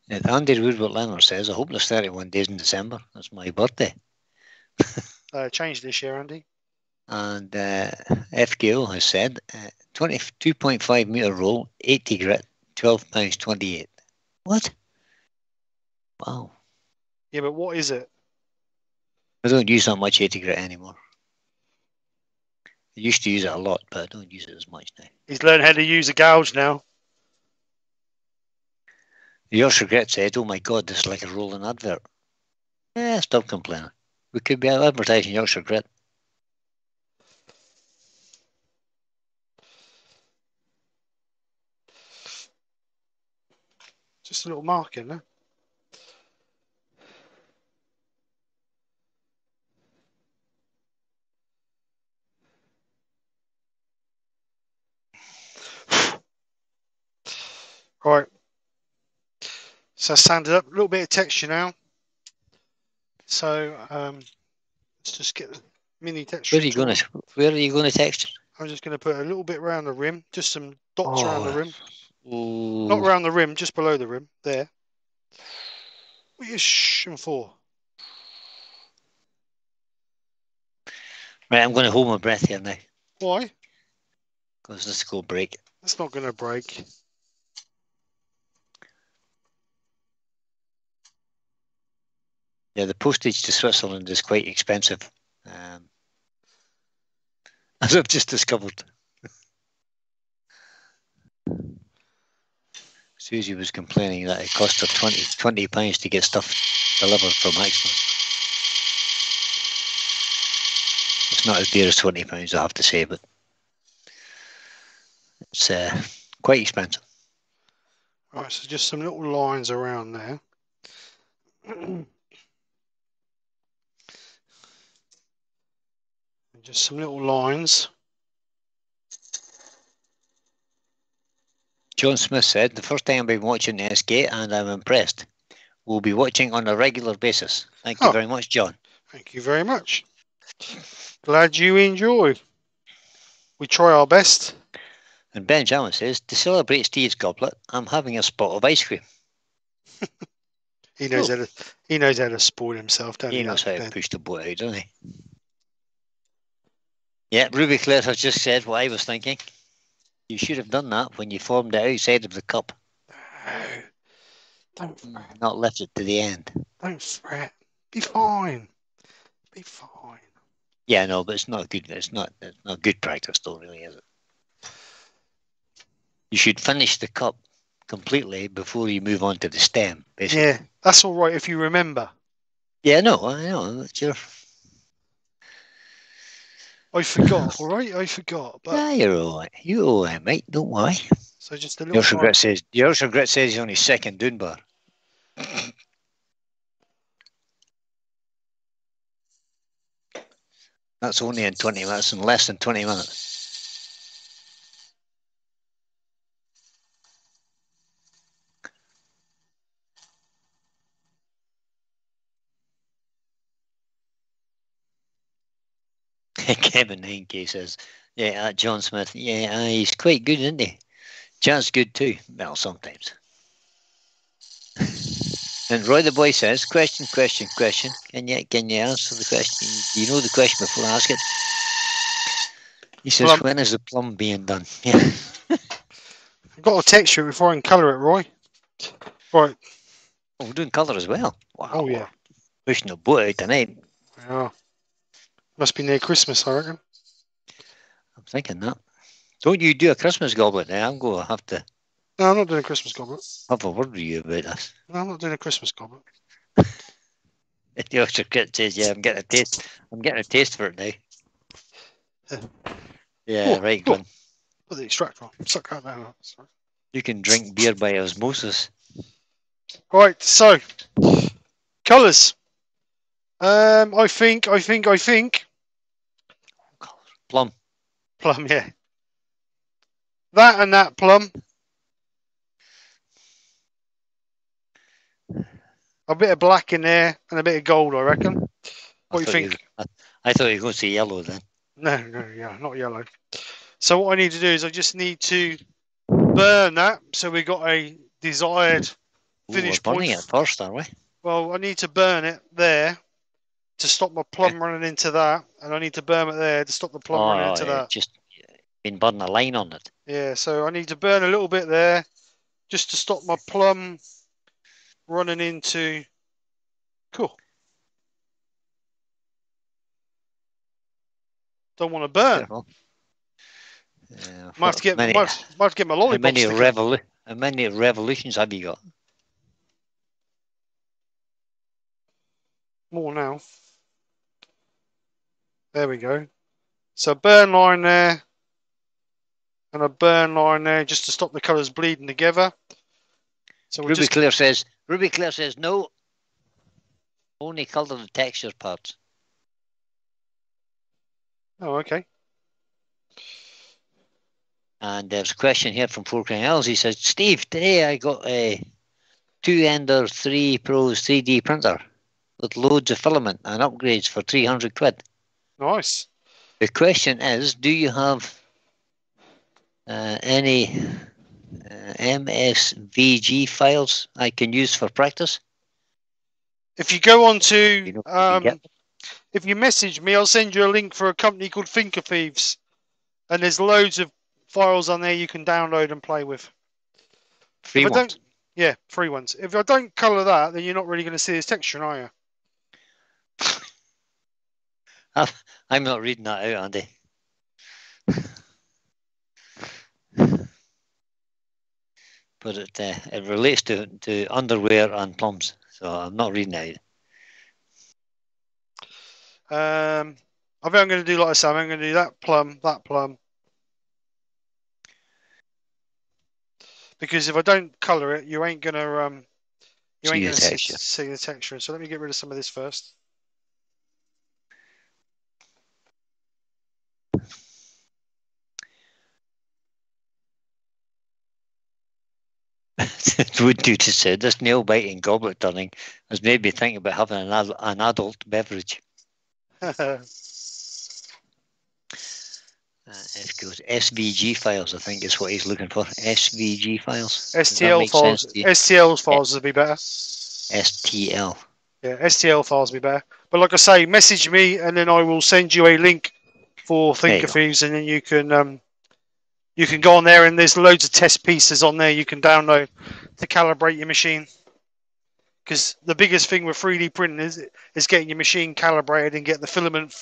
Yeah, Andy Woodward Leonard says, I hope there's 31 days in December. That's my birthday. <laughs> uh, changed this year, Andy. And uh, has said, uh, 22.5 metre roll, 80 grit, £12.28. What? Wow. Yeah, but what is it? I don't use that much 80 grit anymore. I used to use it a lot, but I don't use it as much now. He's learned how to use a gouge now. The Yorkshire Grit said, Oh my god, this is like a rolling advert. Yeah, stop complaining. We could be advertising Yorkshire Grit. Just a little marking there. Right. So sand it up, a little bit of texture now. So um, let's just get the mini texture. Where are you going to? Where are you going to texture? I'm just going to put a little bit around the rim, just some dots Oh. around the rim. Ooh. Not around the rim, just below the rim. There. What are you shhing for? Right, I'm going to hold my breath here now Why? because this will break. That's not going to break. Yeah, the postage to Switzerland is quite expensive, um, <laughs> as I've just discovered. Susie was complaining that it cost her 20, 20 pounds to get stuff delivered from Axman. It's not as dear as twenty pounds, I have to say, but it's uh, quite expensive. Right, so just some little lines around there. <clears throat> just some little lines. John Smith said, The first time I've been watching the SK and I'm impressed. We'll be watching on a regular basis. Thank you Oh. very much, John. Thank you very much. Glad you enjoy. We try our best. And Ben Jamin says, To celebrate Steve's goblet, I'm having a spot of ice cream. <laughs> He knows Cool. how to he knows how to spoil himself, don't he? He knows how to push the boat out, doesn't he? Yeah, Ruby Claire has just said what I was thinking. You should have done that when you formed it outside of the cup, No. <sighs> Don't fret. not left it to the end. Don't fret. Be fine. Be fine. Yeah, no, but it's not good. It's not. It's not good practice, though, really, is it? You should finish the cup completely before you move on to the stem. Basically. Yeah, that's all right if you remember. Yeah, no, I know. That's your. I forgot, all right? I forgot. But Ah, you're all right. You're all right, mate? Don't worry. so just a little time. regret says. Yours regret says he's only second Dunbar. That's only in twenty minutes, in less than twenty minutes. <laughs> Kevin Henke says, "Yeah, uh, John Smith. Yeah, uh, he's quite good, isn't he? John's good too. Well, sometimes." And Roy the boy says, "Question, question, question. Can you can you answer the question? Do you know the question before I ask it?" He says, Plum. "When is the plum being done?" <laughs> Yeah. I've got to text you before I can colour it, Roy. Right. Oh, we're doing colour as well. Wow. Oh, yeah. Pushing the boat tonight. Yeah. Must be near Christmas, I reckon. I'm thinking that. Don't you do a Christmas goblet now? I'm going to have to No, I'm not doing a Christmas goblet. have a word with you about this. No, I'm not doing a Christmas goblet. The Yorkshire Grit says, "Yeah, I'm getting a taste. I'm getting a taste for it now." <laughs> Yeah, Oh, right. Glenn. Put the extractor on. Suck that You can drink beer by osmosis. Right, so colours. Um, I think, I think, I think Plum. plum. Yeah, that and that plum. A bit of black in there and a bit of gold, I reckon. What do you think? I, I thought you were going to see yellow then. No, no, yeah, not yellow. So what I need to do is I just need to burn that so we got a desired. Ooh, Finish we're burning it first, are we? Well, I need to burn it there to stop my plum running into that, and I need to burn it there to stop the plum running oh, into Oh, that. just been burning a line on it. Yeah, so I need to burn a little bit there just to stop my plum running into. Cool. Don't want to burn. Yeah, Might have to get, many, might, might have to get my how many revolu- how many revolutions have you got? More now. There we go. So burn line there, and a burn line there just to stop the colours bleeding together. So we Ruby just Claire says. Ruby Claire says no. Only colour the texture parts. oh okay. And there's a question here from Four Crown Hills. He says, Steve, today I got a two Ender 3 Pros 3D printer with loads of filament and upgrades for 300 quid. Nice. The question is, do you have uh, any uh, MSVG files I can use for practice? If you go on You to know, you um, if you message me, I'll send you a link for a company called Thingiverse, and there's loads of files on there you can download and play with. free ones. Yeah, free ones. If I don't colour that, then you're not really going to see this texture, are you? <laughs> I'm not reading that out, Andy. <laughs> But it uh, it relates to to underwear and plums, so I'm not reading it out. Um, I think I'm going to do like I said. I'm going to do that plum, that plum. Because if I don't colour it, you ain't going to um, you See ain't going to see, see the texture. So let me get rid of some of this first. <laughs> Would do to say this nail biting goblet turning has made me think about having an, ad- an adult beverage. <laughs> Uh, it goes SVG files, I think is what he's looking for. SVG files. STL files. sense to you? STL files would be better. STL. Yeah, STL files would be better. But like I say, message me and then I will send you a link for you Thingiverse, and then you can um, you can go on there and there's loads of test pieces on there you can download to calibrate your machine. Because the biggest thing with 3D printing is is getting your machine calibrated and get the filament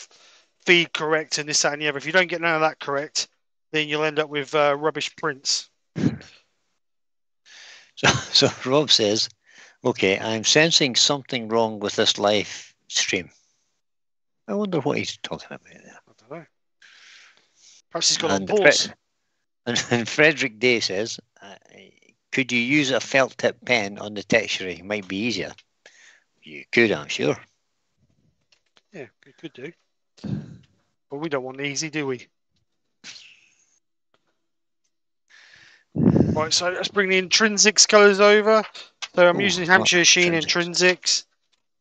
feed correct and this that and the other. If you don't get none of that correct, then you'll end up with uh, rubbish prints. So, <laughs> so Rob says, okay, I'm sensing something wrong with this live stream. I wonder what he's talking about there. I don't know. Perhaps he's got on And, pause. And, and Frederick Day says, uh, could you use a felt tip pen on the texturing? Might be easier. You could, I'm sure. Yeah, we could do. But we don't want easy, do we? Right, so let's bring the intrinsics colours over. So I'm Ooh, using Hampshire Sheen intrinsics. intrinsics.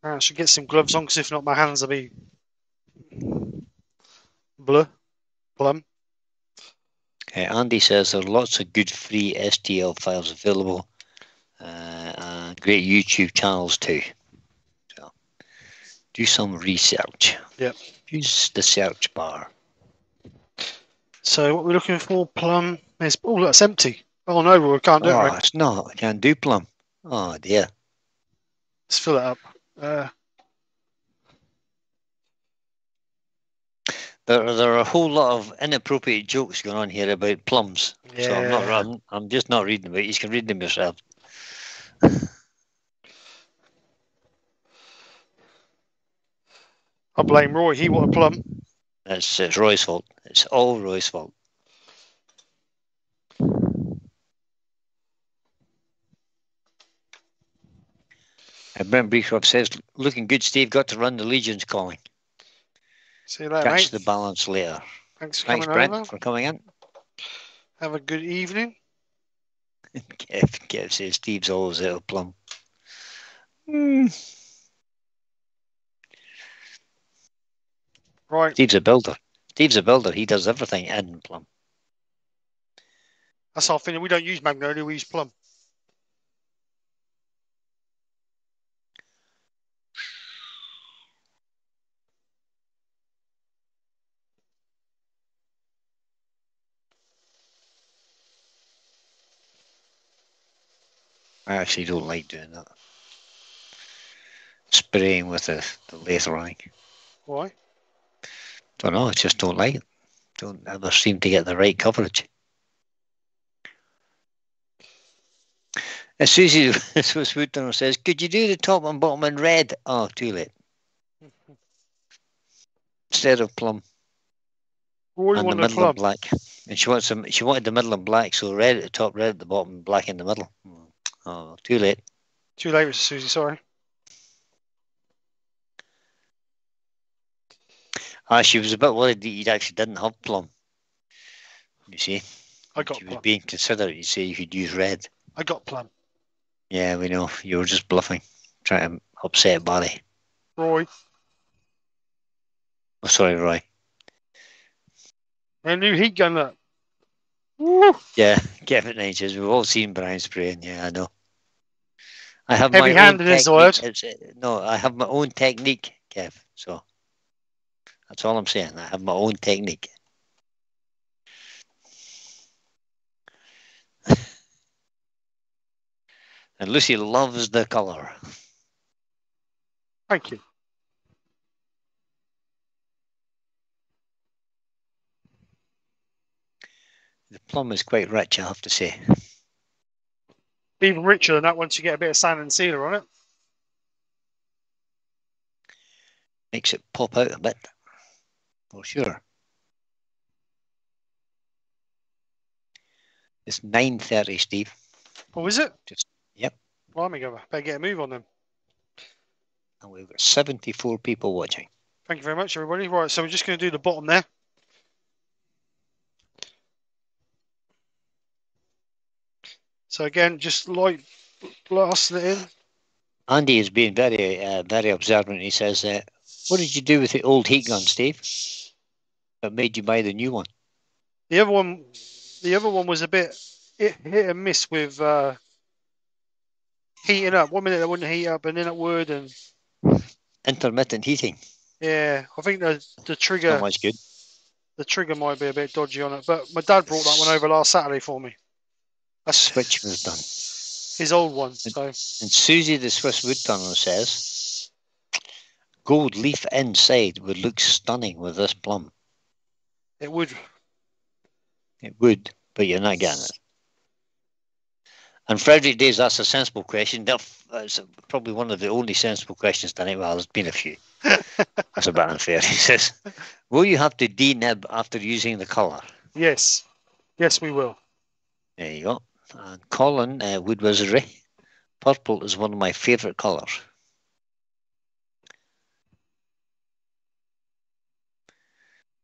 Uh, I should get some gloves on because if not, my hands will be blue, plum. Okay, Andy says there are lots of good free STL files available. Uh, and great YouTube channels too. So do some research. Yep. Use the search bar. So what we're looking for, plum. There's oh, that's empty. Oh no, we can't do it. Oh, Right. it's not. I can't do plum. Oh dear. Let's fill it up. Uh, There, there are a whole lot of inappropriate jokes going on here about plums. So I'm not. I'm, I'm just not reading them. You can read them yourself. <laughs> I blame Roy. He wanted plum. It's, it's Roy's fault. It's all Roy's fault. And Brent Breecroft says, looking good, Steve. Got to run the Legion's calling. See you later, Catch mate. the balance later. Thanks for Thanks, coming Brent, over. for coming in. Have a good evening. <laughs> Kev, Kev says Steve's always out of plum. Hmm. Right. Steve's a builder. Steve's a builder. He does everything in plum. That's our thing. We don't use magnolia. We use plum. I actually don't like doing that. Spraying with the, the lathe Why? Don't know. I just don't like it. Don't ever seem to get the right coverage. As Susie <laughs> Swoodtunner says, could you do the top and bottom in red? Oh, too late. <laughs> Instead of plum Roy and the middle in black. And she wants some. She wanted the middle and black, so red at the top, red at the bottom, black in the middle. Oh, too late. Too late, Mr. Susie. Sorry. Ah, she was a bit worried that you actually didn't have plum. You see, I got she was being considerate. You say you could use red. I got plum. Yeah, we know. You were just bluffing, trying to upset Barry. Roy. Oh, sorry, Roy. A new heat gun that. Woo! Yeah, <laughs> Kevin inches. We've all seen Brian spraying. Yeah, I know. I have my own is the word. It's, uh, no, I have my own technique, Kev. So that's all I'm saying. I have my own technique. <laughs> and Lucy loves the colour. Thank you. The plum is quite rich, I have to say. Even richer than that once you get a bit of sand and sealer on it. Makes it pop out a bit, for sure. It's nine thirty, Steve. Oh, is it? Just- yep. Well, Blimey, go. Better get a move on them. And we've got 74 people watching. Thank you very much, everybody. Right, so we're just going to do the bottom there. So again, just light blasting it in. Andy is being very, uh, very observant. He says, uh, "What did you do with the old heat gun, Steve? That made you buy the new one?" The other one, the other one was a bit hit, hit and miss with uh, heating up. One minute it wouldn't heat up, and then it would. And Intermittent heating. yeah, I think the the Not trigger much good. the trigger might be a bit dodgy on it. But my dad brought that one over last Saturday for me. That's Switch was done. his old one. So And Susie the Swiss woodturner says gold leaf inside would look stunning with this plum. it would. It would, but you're not getting it. And Frederick Days, that's a sensible question. That's probably one of the only sensible questions tonight. Well, there's been a few. <laughs> that's a bit unfair. <laughs> He says, Will you have to denib after using the colour? Yes. Yes, we will. There you go. And Colin, uh, Wood Wizardry, purple is one of my favourite colours.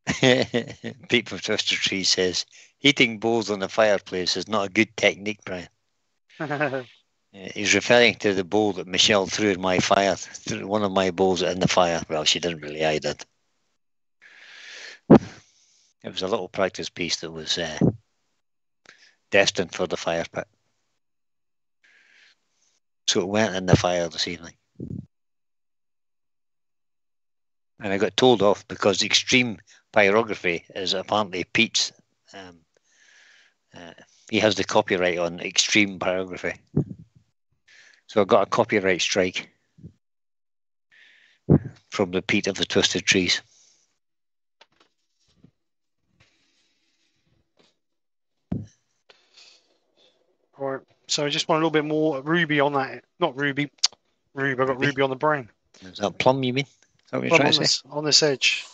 <laughs> Pete from Twister Tree says, heating bowls on the fireplace is not a good technique, Brian. <laughs> Uh, He's referring to the bowl that Michelle threw in my fire, threw one of my bowls in the fire. Well, she didn't really, I did. It was a little practice piece that was uh, destined for the fire pit. So it went in the fire this evening. And I got told off because extreme pyrography is apparently Pete's. Um, uh, he has the copyright on extreme pyrography. So I got a copyright strike from the Pete of the Twisted Trees. Right. So I just want a little bit more ruby on that. Not ruby. <tsk> Ruby. I've got Ruby? ruby on the brain. Is that plum you mean? Is that what you're trying on, to say? this, on this edge.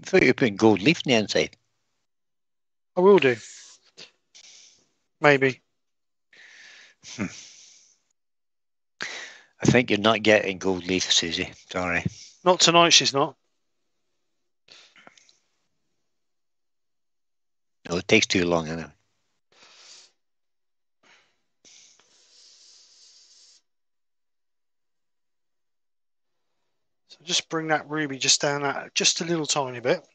I thought you were putting gold leaf on the inside. I will do. Maybe. Hmm. I think you're not getting gold leaf, Susie. Sorry. Not tonight. She's not. No, it takes too long anyway. So just bring that ruby just down that just a little tiny bit.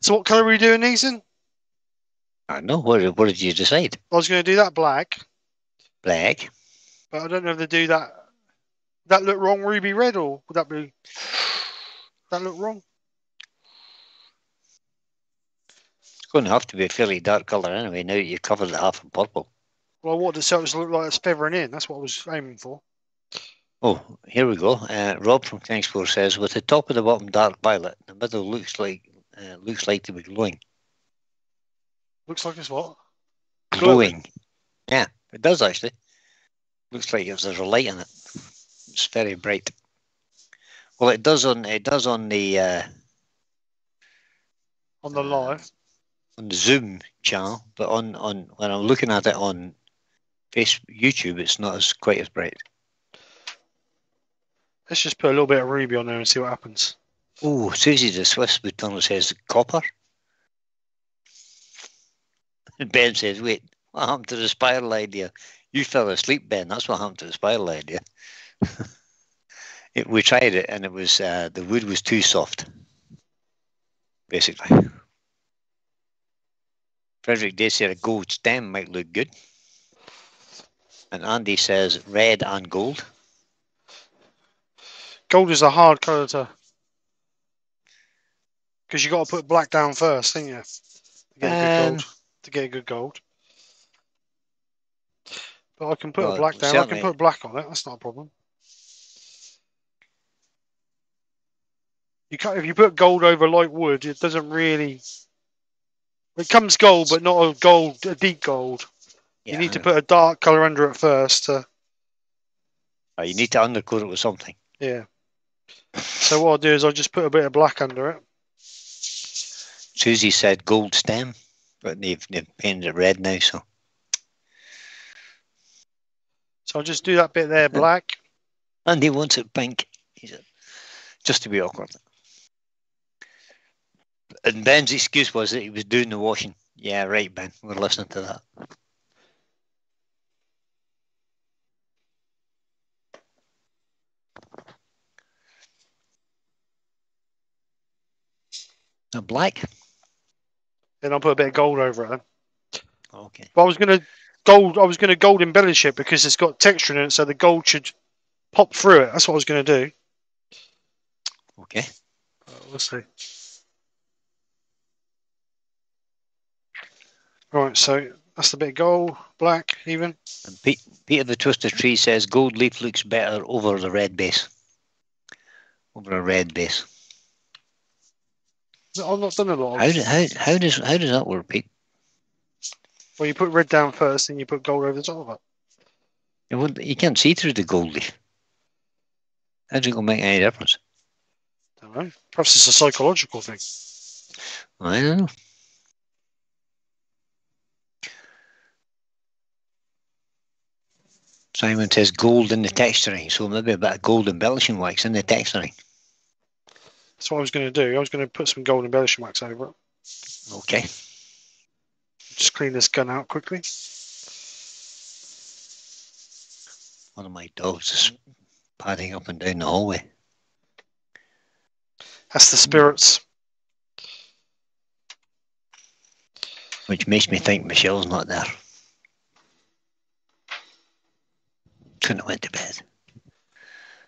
So what colour are we doing these in? I know. What, what did you decide? I was going to do that black, Black. but I don't know if they do that. That look wrong, ruby red, or would that be? That look wrong? It's going to have to be a fairly dark colour anyway, now that you've covered it half in purple. Well, what does it look like? It's feathering in. That's what I was aiming for. Oh, here we go. Uh, Rob from Klingspor says, with the top and the bottom dark violet, the middle looks like uh, looks like to be glowing. Looks like it's what? Glowing. Glowing. Yeah, it does actually. Looks like there's a light in it. It's very bright. Well, it does on it does on the uh, On the live. on the Zoom channel, but on on when I'm looking at it on face YouTube, it's not as quite as bright. Let's just put a little bit of ruby on there and see what happens. Oh, Susie the Swiss Bouton says copper. And <laughs> Ben says, wait, what happened to the spiral idea? You fell asleep, Ben. That's what happened to the spiral idea. <laughs> it, we tried it and it was uh, the wood was too soft, basically. Frederick Day said a gold stem might look good. And Andy says red and gold. Gold is a hard colour to. Because you got to put black down first, don't you? To get a good Um, gold. To get a good gold. But I can put Well, a black down. I can put black on it. That's not a problem. You can't, if you put gold over light wood, it doesn't really. It comes gold, but not a gold, a deep gold. Yeah, you need to put a dark color under it first. To, know. you need to undercoat it with something. yeah. So what I'll do is I'll just put a bit of black under it. Susie said gold stem, but they've, they've painted it red now, so So I'll just do that bit there black. and he wants it pink. He said, just to be awkward. And Ben's excuse was that he was doing the washing. Yeah, right, Ben. We're listening to that. And black. and I'll put a bit of gold over it. Okay. But I was gonna gold. I was gonna gold embellish it because it's got texture in it, so the gold should pop through it. That's what I was gonna do. Okay. Uh, we'll see. Right, so that's the bit of gold, black, even. And Pete, Peter the Twister Tree says gold leaf looks better over the red base. Over a red base. I've not done a lot How, do, how, how does how does that work, Pete? Well, you put red down first, and you put gold over the top of it. You, you can't see through the gold leaf. How's it going to make any difference? I Don't know. Perhaps it's a psychological thing. I don't know. Simon says gold in the texturing, so maybe a bit of gold embellishing wax in the texturing. That's what I was going to do. I was going to put some gold embellishing wax over it. Okay. Just clean this gun out quickly. One of my dogs is padding up and down the hallway. That's the spirits. which makes me think Michelle's not there. Couldn't have went to bed.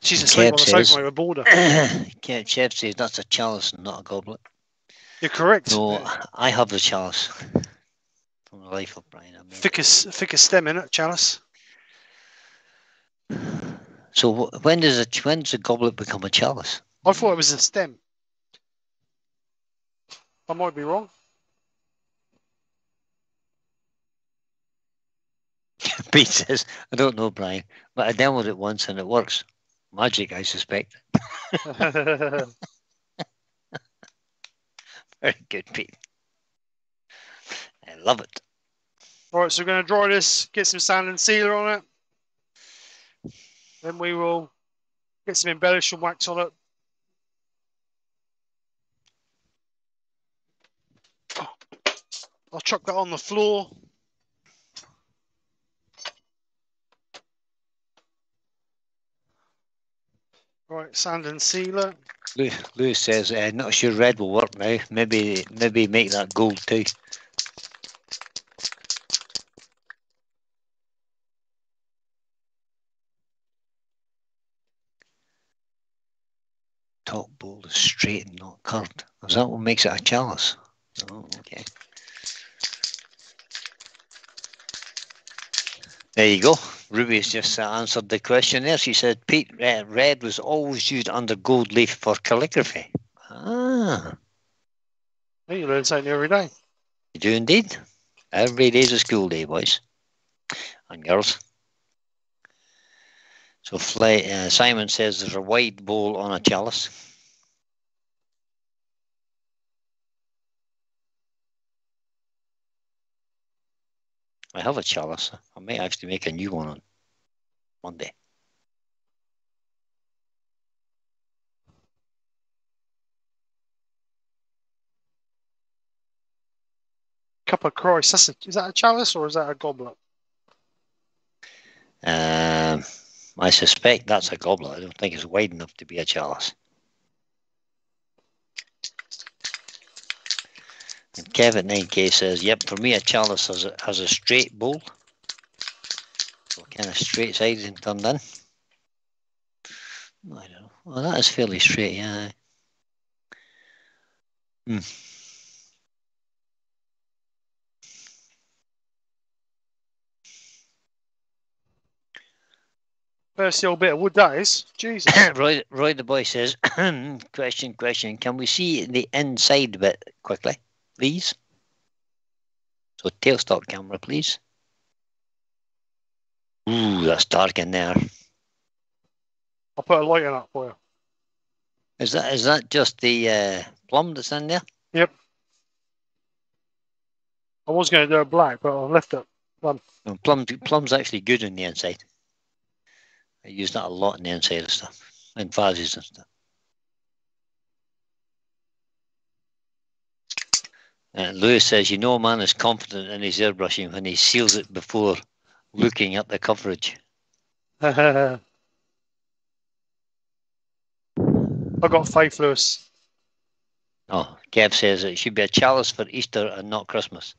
She's asleep on the sofa by the border. Chef says that's a chalice and not a goblet. You're correct. No, I have the chalice. From the life of Brian. I mean. Thickest, thickest stem in it, chalice. So when does a when does a goblet become a chalice? I thought it was a stem. I might be wrong. <laughs> Pete says, I don't know, Brian, but I downloaded it once and it works. Magic, I suspect. <laughs> <laughs> Very good, Pete. I love it. All right, so we're going to dry this, get some sand and sealer on it. Then we will get some embellishing wax on it. Oh, I'll chuck that on the floor. Right, sand and sealer. Lou- Lewis says, uh, not sure red will work now. Maybe maybe make that gold too. Top bowl is straight and not curved. Is that what makes it a chalice? Oh, okay. There you go. Ruby has just answered the question there. She said, Pete, uh, red was always used under gold leaf for calligraphy. Ah, Hey, you learn something every day. you do indeed. Every day's a school day, boys and girls. So Fly, uh, Simon says there's a wide bowl on a chalice. I have a chalice. I may actually make a new one on Monday. Cup of Christ. That's a, is that a chalice or is that a goblet? Um, I suspect that's a goblet. I don't think it's wide enough to be a chalice. And Kevin 9K says, yep, for me a chalice has a, has a straight bowl. So kind of straight sides and turned in. I don't know. Well, that is fairly straight, yeah. Hmm. First old bit of wood that is. Jesus. <coughs> Roy, Roy the boy says, <coughs> question, question. Can we see the inside bit quickly, please? So tailstock camera, please. Ooh, that's dark in there. I'll put a light on that for you. Is that is that just the uh, plum that's in there? Yep. I was going to do a black, but I left it. No, plum plum's actually good on the inside. I use that a lot in the inside of stuff, in vases and stuff. And Lewis says, you know, a man is confident in his airbrushing when he seals it before looking at the coverage. <laughs> I got five, Lewis. Oh, Kev says it should be a chalice for Easter and not Christmas.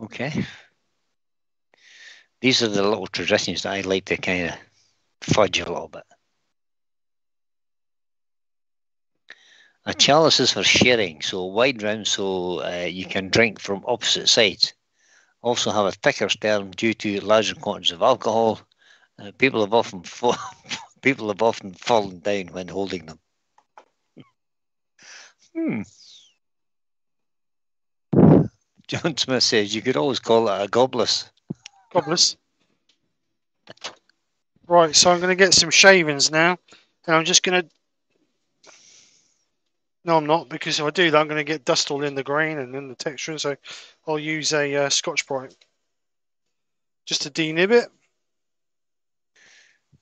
Okay. These are the little traditions that I like to kind of fudge a little bit. A chalice is for sharing, so wide round so uh, you can drink from opposite sides. Also have a thicker stem due to larger quantities of alcohol. Uh, people have often <laughs> people have often fallen down when holding them. Hmm. John Smith says you could always call it a goblet. Gobblers. Right, so I'm going to get some shavings now, and I'm just going to. No, I'm not, because if I do that, I'm going to get dust all in the grain and in the texture. So I'll use a uh, Scotch Brite just to denib it.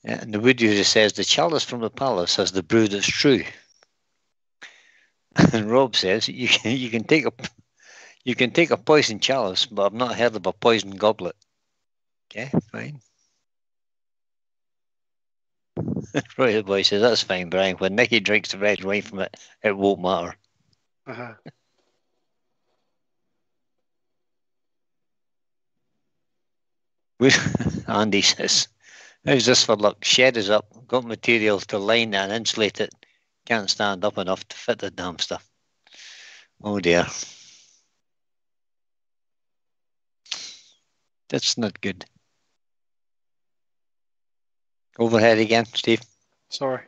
Yeah, and the wood user says the chalice from the palace has the brew that's true. <laughs> And Rob says you can you can take a you can take a poison chalice, but I've not heard of a poison goblet. Okay, fine. <laughs> the boy says that's fine, Brian. When Nicky drinks the red wine from it, it won't matter. Uh-huh. <laughs> Andy says, "How's this for luck? Shed is up. Got material to line and insulate it. Can't stand up enough to fit the damn stuff. Oh dear. That's not good. Overhead again, Steve. Sorry.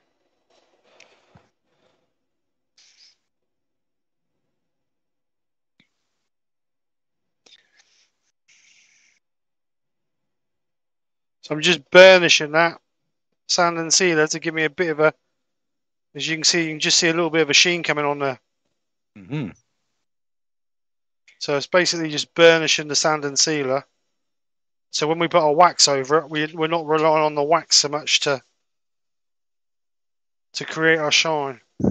So I'm just burnishing that sand and sealer to give me a bit of a, as you can see, you can just see a little bit of a sheen coming on there. hmm So it's basically just burnishing the sand and sealer. So when we put our wax over it, we, we're not relying on the wax so much to to create our shine. <laughs>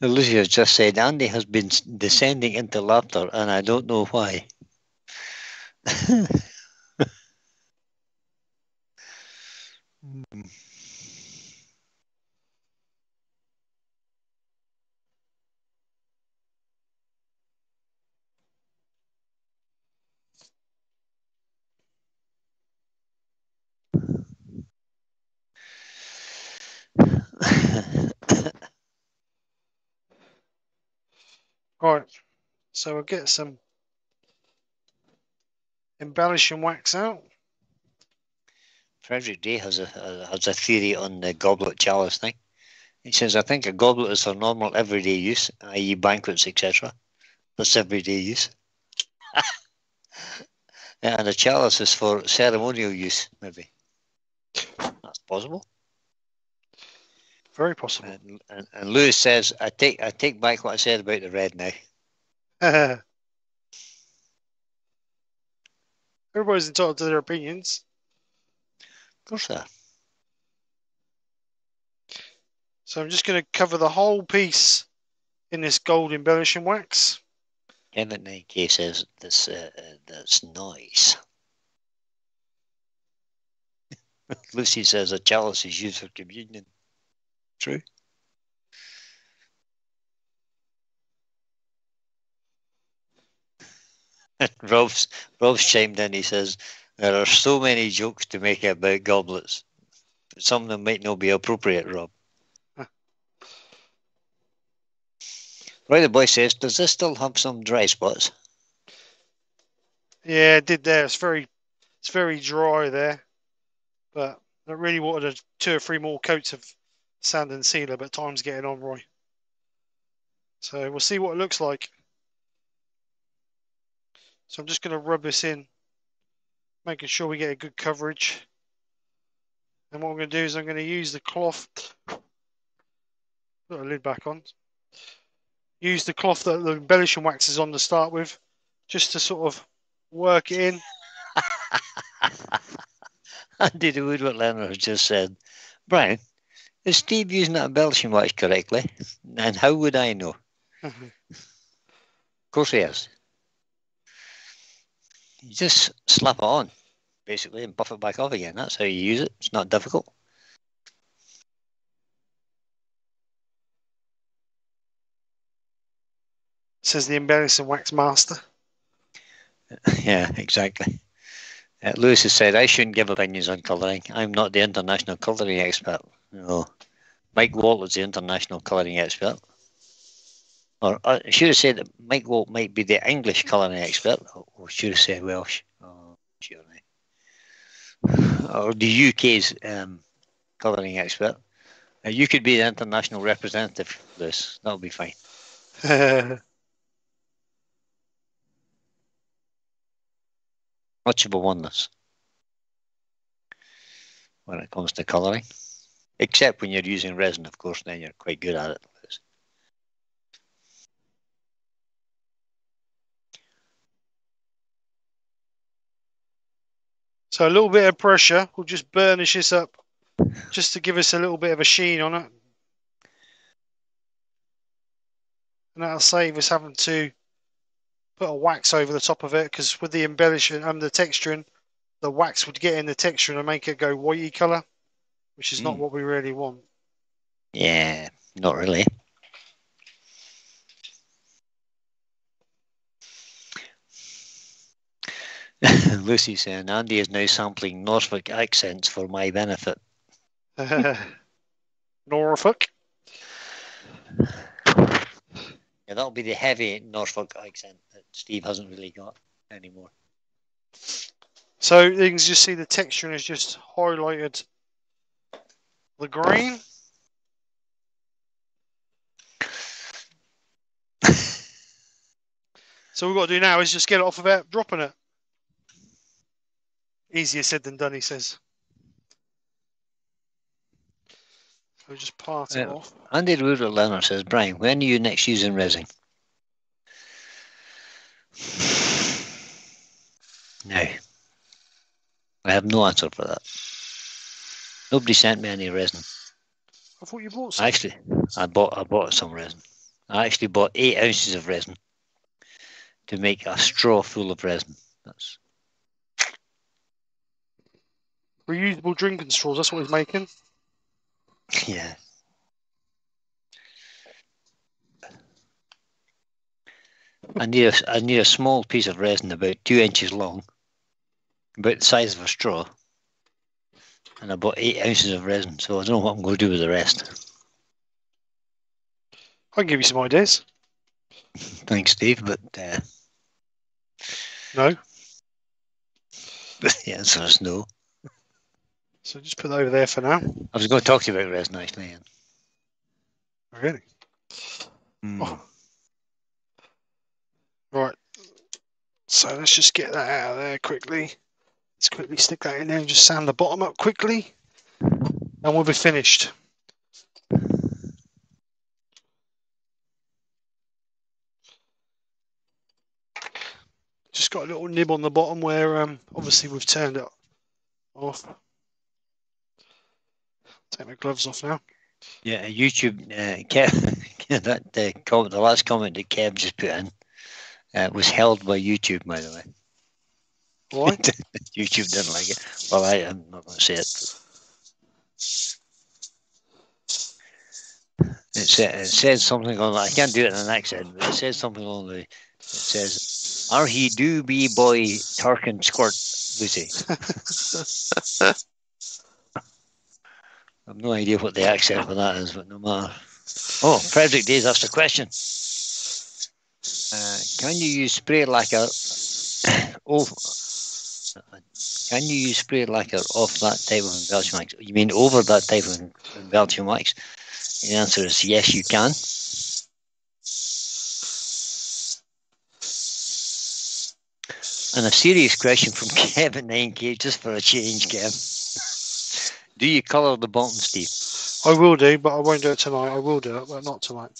Lucia just said Andy has been descending into laughter, and I don't know why. <laughs> Hmm. Right. So we'll get some embellishing wax out. Frederick Day has a has a theory on the goblet chalice thing. He says, "I think a goblet is for normal everyday use, i.e., banquets, etc. That's everyday use, <laughs> and a chalice is for ceremonial use, maybe. That's possible." Very possible. And, and, and Lewis says, "I take I take back what I said about the red now." <laughs> Everybody's entitled to their opinions. Of course, that. So I'm just going to cover the whole piece in this gold embellishing wax. Kevin 9K says this uh, uh, that's nice. <laughs> Lucy says a chalice is used for communion. True. <laughs> Rob's Rob's chimed in. He says there are so many jokes to make about goblets. But some of them might not be appropriate, Rob. <laughs> Huh. Right, the boy says, does this still have some dry spots? Yeah, it did there. It's very, it's very dry there. But I really wanted a two or three more coats of sand and sealer, but time's getting on, Roy. So we'll see what it looks like. So I'm just going to rub this in, making sure we get a good coverage. And what I'm going to do is I'm going to use the cloth. Put the lid back on. Use the cloth that the embellishing wax is on to start with, just to sort of work it in. The Woodward Learner has just said, Brian, is Steve using that Belgian wax correctly? And how would I know? Of course he is. You just slap it on, basically, and buff it back off again. That's how you use it. It's not difficult. Says the embellishing wax master. <laughs> yeah, exactly. Uh, Lewis has said, I shouldn't give opinions on colouring. I'm not the international colouring expert. No. Mike Waldt is the international colouring expert. Or uh, I should have said that Mike Waldt might be the English colouring expert. Or should have said Welsh. Oh, sure. Or the UK's um, colouring expert. Uh, you could be the international representative, for this. That'll be fine. <laughs> Much of a oneness when it comes to colouring. Except when you're using resin, of course, then you're quite good at it. So a little bit of pressure will just burnish this up, just to give us a little bit of a sheen on it. And that'll save us having to put a wax over the top of it, because with the embellishment and the texturing, the wax would get in the texture and make it go whitey colour, which is mm. not hmm. what we really want. Yeah, not really. <laughs> Lucy saying Andy is now sampling Norfolk accents for my benefit. <laughs> Norfolk. Yeah, that'll be the heavy Norfolk accent that Steve hasn't really got anymore. So you can just see the texture has just highlighted the green. so what we've got to do now is just get it off of without dropping it. Easier said than done, he says. So just part it uh, off. Andy Rural Leonard says, Brian, when are you next using resin? <sighs> No. I have no answer for that. Nobody sent me any resin. I thought you bought some. Actually, I bought I bought some resin. I actually bought eight ounces of resin to make a straw full of resin. That's reusable drinking straws. That's what he's making. <laughs> Yeah. I need a I need a small piece of resin about two inches long about the size of a straw. And I bought eight ounces of resin, so I don't know what I'm going to do with the rest. I can give you some ideas. <laughs> Thanks, Steve, but uh, no. the answer is no. So just put that over there for now. I was going to talk to you about resin actually. Really? Mm. Oh. Right. So let's just get that out of there quickly. Let's quickly stick that in there and just sand the bottom up quickly. And we'll be finished. Just got a little nib on the bottom where um, obviously we've turned it off. Take my gloves off now. Yeah, YouTube, uh, Kev, <laughs> that uh, comment, the last comment that Kev just put in uh, was held by YouTube, by the way. <laughs> YouTube didn't like it. Well, I, am not going to say it. It, it says something on. I can't do it in an accent, but it says something on the. It says, "Are he do be boy Tarkin squirt Lucy?" I've no idea what the accent for that is, but no matter. Oh, Frederick Days asked a question. Uh, can you use spray lacquer? <coughs> oh, can you spray lacquer off that type of embellishing wax? You mean over that type of embellishing wax? The answer is yes, you can. And a serious question from <laughs> Kevin 9K, just for a change, Kevin. do you colour the bottom, Steve? I will do, but I won't do it tonight. I will do it, but not tonight.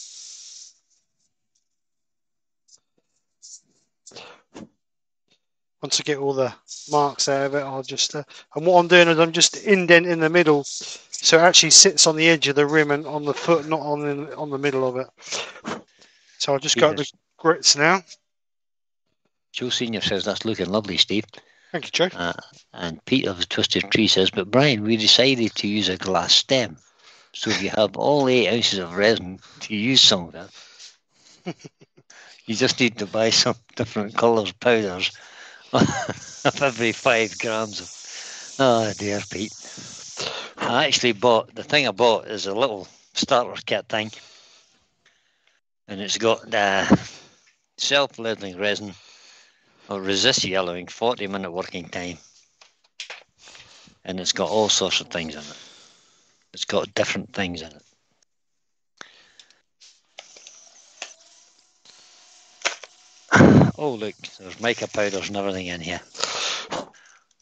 Once I get all the marks out of it, I'll just uh, and what I'm doing is I'm just indent in the middle, so it actually sits on the edge of the rim and on the foot, not on the on the middle of it. So I'll just yes. got the grits now. Joe Senior says that's looking lovely, Steve. Thank you, Joe. Uh, and Pete of the Twisted Tree says, but Brian, we decided to use a glass stem, so if you have all eight ounces of resin to use some of that, you just need to buy some different colours powders <laughs> of every five grams of. Oh dear, Pete. I actually bought the thing I bought is a little starter kit thing, and it's got uh, self-leveling resin or resist yellowing, 40 minute working time, and it's got all sorts of things in it. It's got different things in it. Oh look, there's mica powders and everything in here.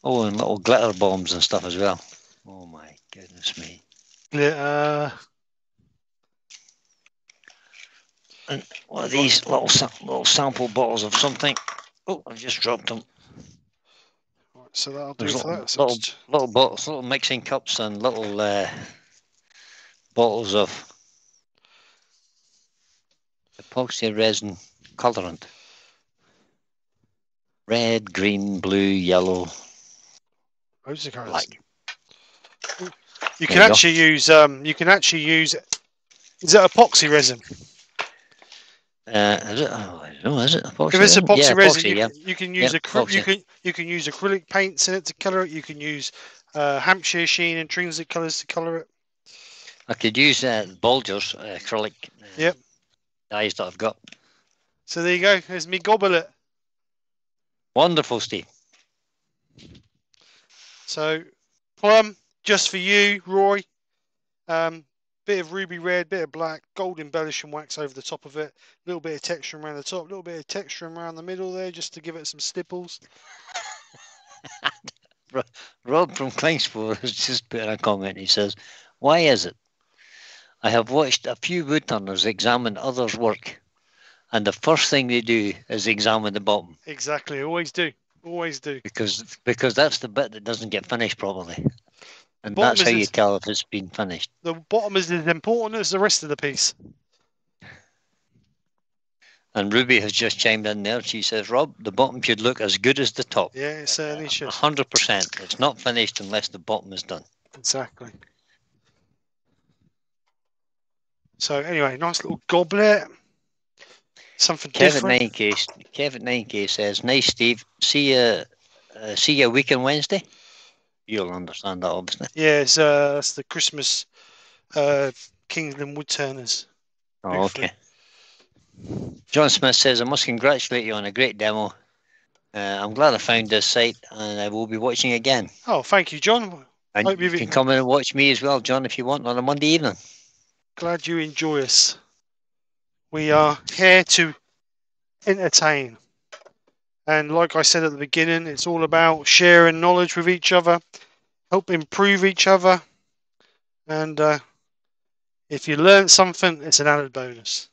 Oh, and little glitter bombs and stuff as well. Oh my goodness me! Yeah. Uh, And what are these little sa- little sample bottles of something? Oh, I've just dropped them. so that'll do There's for little, that. Little, little bottles, little mixing cups, and little uh, bottles of epoxy resin colorant. Red, green, blue, yellow, Those are colours. black. You can you go. actually use. Um, you can actually use. Is it epoxy resin? Uh, is it? Oh, I don't know. Is it epoxy? If it's resin? epoxy yeah, resin, epoxy, you, yeah. can, you can use Yep, acry- you can you can use acrylic paints in it to colour it. You can use uh, Hampshire sheen intrinsic colours to colour it. I could use uh, Bulgers uh, acrylic uh, Yep. dyes that I've got. So there you go. There's me goblet. Wonderful, Steve. So plum just for you, Roy. Um, bit of ruby red, bit of black, gold embellishing wax over the top of it. A little bit of texture around the top, a little bit of texture around the middle there, just to give it some stipples. <laughs> Rob from Klingspor has just put in a comment. He says, Why is it? I have watched a few woodturners examine others' work, and the first thing they do is examine the bottom Exactly. Always do. Always do. because because that's the bit that doesn't get finished properly. And Bottom that's how you tell if it's been finished. The bottom is as important as the rest of the piece. And Ruby has just chimed in there. She says, Rob, the bottom should look as good as the top. Yeah, it certainly should. hundred percent. It's not finished unless the bottom is done. Exactly. So anyway, nice little goblet. Something Kevin different. Nine K. Kevin Nine K says, "Nice, Steve. See you. Uh, see you a week on Wednesday. You'll understand that, obviously. Yeah, it's, uh, it's the Christmas uh, Kingsland Wood Turners. Oh, okay. John Smith says, "I must congratulate you on a great demo. Uh, I'm glad I found this site, and I will be watching again. Oh, thank you, John. And Hope you can come in and watch me as well, John, if you want, on a Monday evening. Glad you enjoy us. We are here to entertain. And like I said at the beginning, it's all about sharing knowledge with each other, help improve each other. And uh, if you learn something, it's an added bonus.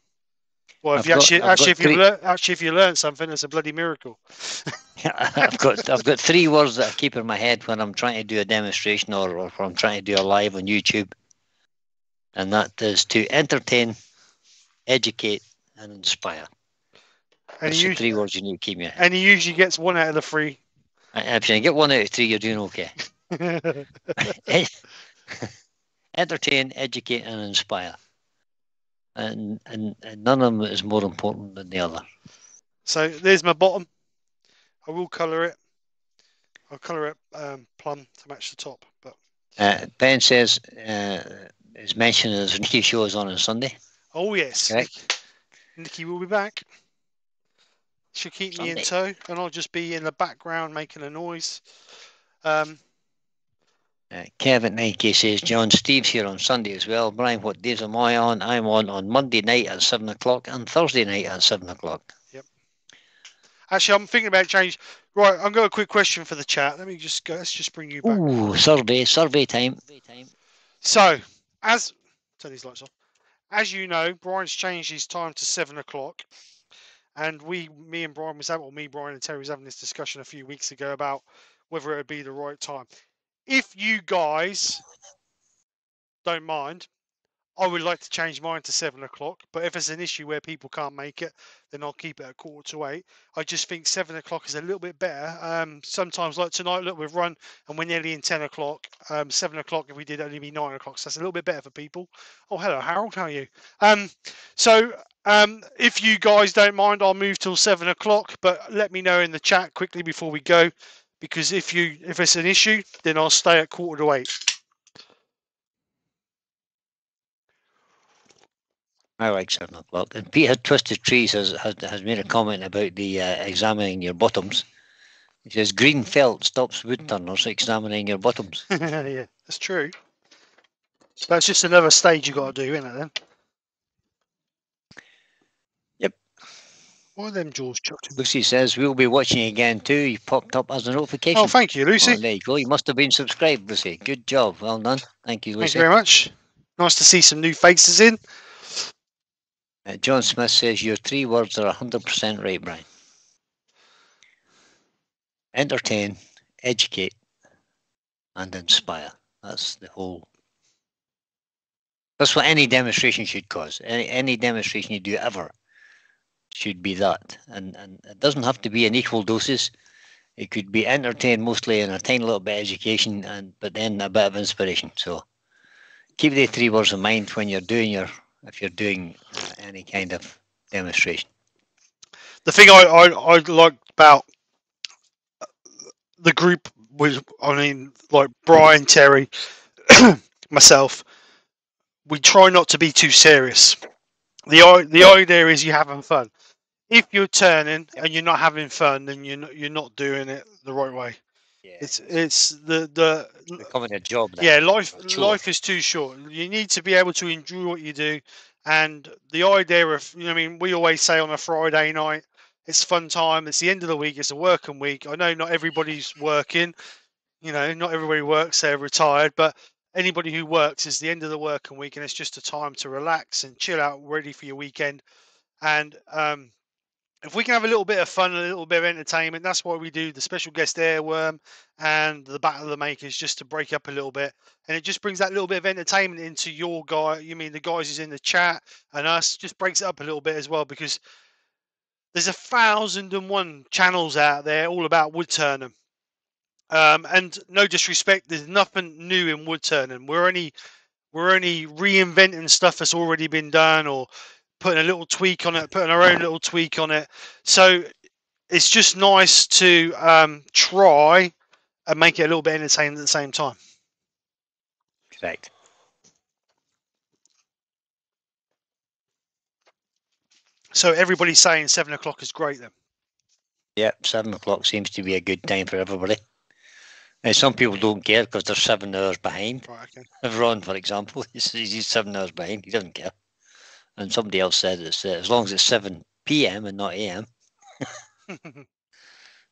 Well, if I've you got- actually, I've actually, if you three- learn, actually, if you learn something, it's a bloody miracle. <laughs> <laughs> I've got I've got three words that I keep in my head when I'm trying to do a demonstration or, or when I'm trying to do a live on YouTube, and that is to entertain, educate, and inspire. And That's he, the three words you need to keep in your head. and he usually gets one out of the three. If you get one out of three, you're doing okay. <laughs> <laughs> entertain, educate, and inspire. And, and and none of them is more important than the other. So there's my bottom. I will colour it. I'll colour it um, plum to match the top. But Uh, ben says uh, is mentioned as Nicky show is on on Sunday. Oh yes, Correct. Nikki will be back. She'll keep me in tow, and I'll just be in the background making a noise. Um, Uh, Kevin Nike says John Steve's here on Sunday as well. Brian, what days am I on? I'm on on Monday night at seven o'clock and Thursday night at seven o'clock. Yep. Actually, I'm thinking about change. Right, I've got a quick question for the chat. Let me just go. Let's just bring you back. Ooh, survey, survey time. So, as turn these lights off. As you know, Brian's changed his time to seven o'clock, and we, me and Brian was having, or me, Brian, and Terry was having this discussion a few weeks ago about whether it would be the right time. If you guys don't mind, I would like to change mine to seven o'clock. But if it's an issue where people can't make it, then I'll keep it at quarter to eight. I just think seven o'clock is a little bit better. Um, sometimes, like tonight, look, we've run and we're nearly in 10 o'clock. Um, 7 o'clock, if we did, only be 9 o'clock. So that's a little bit better for people. Oh, hello, Harold. How are you? Um, so um, if you guys don't mind, I'll move till 7 o'clock. But let me know in the chat quickly before we go. Because if you if it's an issue, then I'll stay at quarter to eight. I like seven o'clock. And Peter Twisted Trees has, has has made a comment about the uh, examining your bottoms. He says green felt stops wood turners examining your bottoms. <laughs> yeah, that's true. That's just another stage you got to do, isn't it? Then. Yep. Why them jaws chucked? Lucy says we'll be watching again too. You popped up as a notification. Oh, thank you, Lucy. Oh, there you go. You must have been subscribed, Lucy. Good job. Well done. Thank you, Lucy. Thank you very much. Nice to see some new faces in. Uh, John Smith says your three words are 100% right, Brian. Entertain, educate, and inspire. That's the whole. That's what any demonstration should cause. Any, any demonstration you do ever should be that. And, and it doesn't have to be in equal doses. It could be entertain mostly and a tiny little bit of education, and but then a bit of inspiration. So keep the three words in mind when you're doing your if you're doing uh, any kind of demonstration. The thing I, I, I about the group was, I mean, like Brian, Terry, <coughs> myself, we try not to be too serious. The the idea is you're having fun. If you're turning and you're not having fun, then you're not, you're not doing it the right way. Yeah, It's it's the the becoming a job. Then. yeah life life is too short. You need to be able to enjoy what you do, and the idea of you know, I mean, we always say on a Friday night, it's fun time. It's the end of the week. It's a working week. I know not everybody's working. You know, not everybody works. They're retired, but anybody who works is the end of the working week, and it's just a time to relax and chill out, ready for your weekend. And um, if we can have a little bit of fun, a little bit of entertainment, that's why we do the special guest earworm and the battle of the makers, just to break up a little bit, and it just brings that little bit of entertainment into your guy. You mean the guys who's in the chat and us? Just breaks it up a little bit as well because there's a thousand and one channels out there all about wood. Um, and no disrespect, there's nothing new in wood turning. We're only we're only reinventing stuff that's already been done or putting a little tweak on it, putting our own little tweak on it. So it's just nice to um, try and make it a little bit entertaining at the same time. Correct. So everybody's saying seven o'clock is great then. Yep, seven o'clock seems to be a good time for everybody. Now, some people don't care because they're seven hours behind. Right, okay. Ron, for example, <laughs> he's, he's seven hours behind. He doesn't care. And somebody else said it's uh, as long as it's seven p.m. and not a.m. <laughs>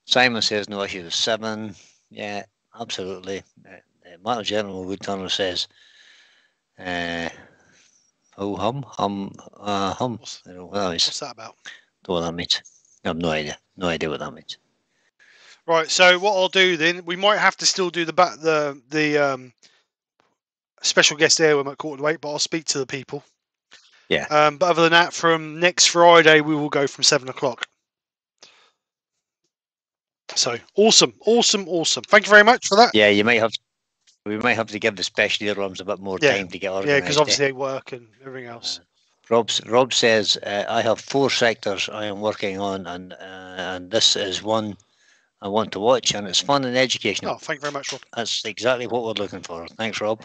Simon says no issue with seven. Yeah, absolutely. Uh, uh, Martin General Wood Turner says, uh, "Oh hum hum uh, hum." What's, I don't know what that what's that about? Don't know what that means. I have no idea. No idea what that means. Right. So what I'll do then, we might have to still do the back the the um, special guest earworm at quarter to eight, but I'll speak to the people. Yeah. Um, but other than that, from next Friday we will go from seven o'clock. So awesome, awesome, awesome. Thank you very much for that. Yeah, you might have. We might have to give the special earworms a bit more Yeah. time to get organised. Yeah, because obviously they work and everything else. Rob, Rob says, uh, I have four sectors I am working on, and uh, and this is one I want to watch, and it's fun and educational. Oh, thank you very much, Rob. That's exactly what we're looking for. Thanks, Rob.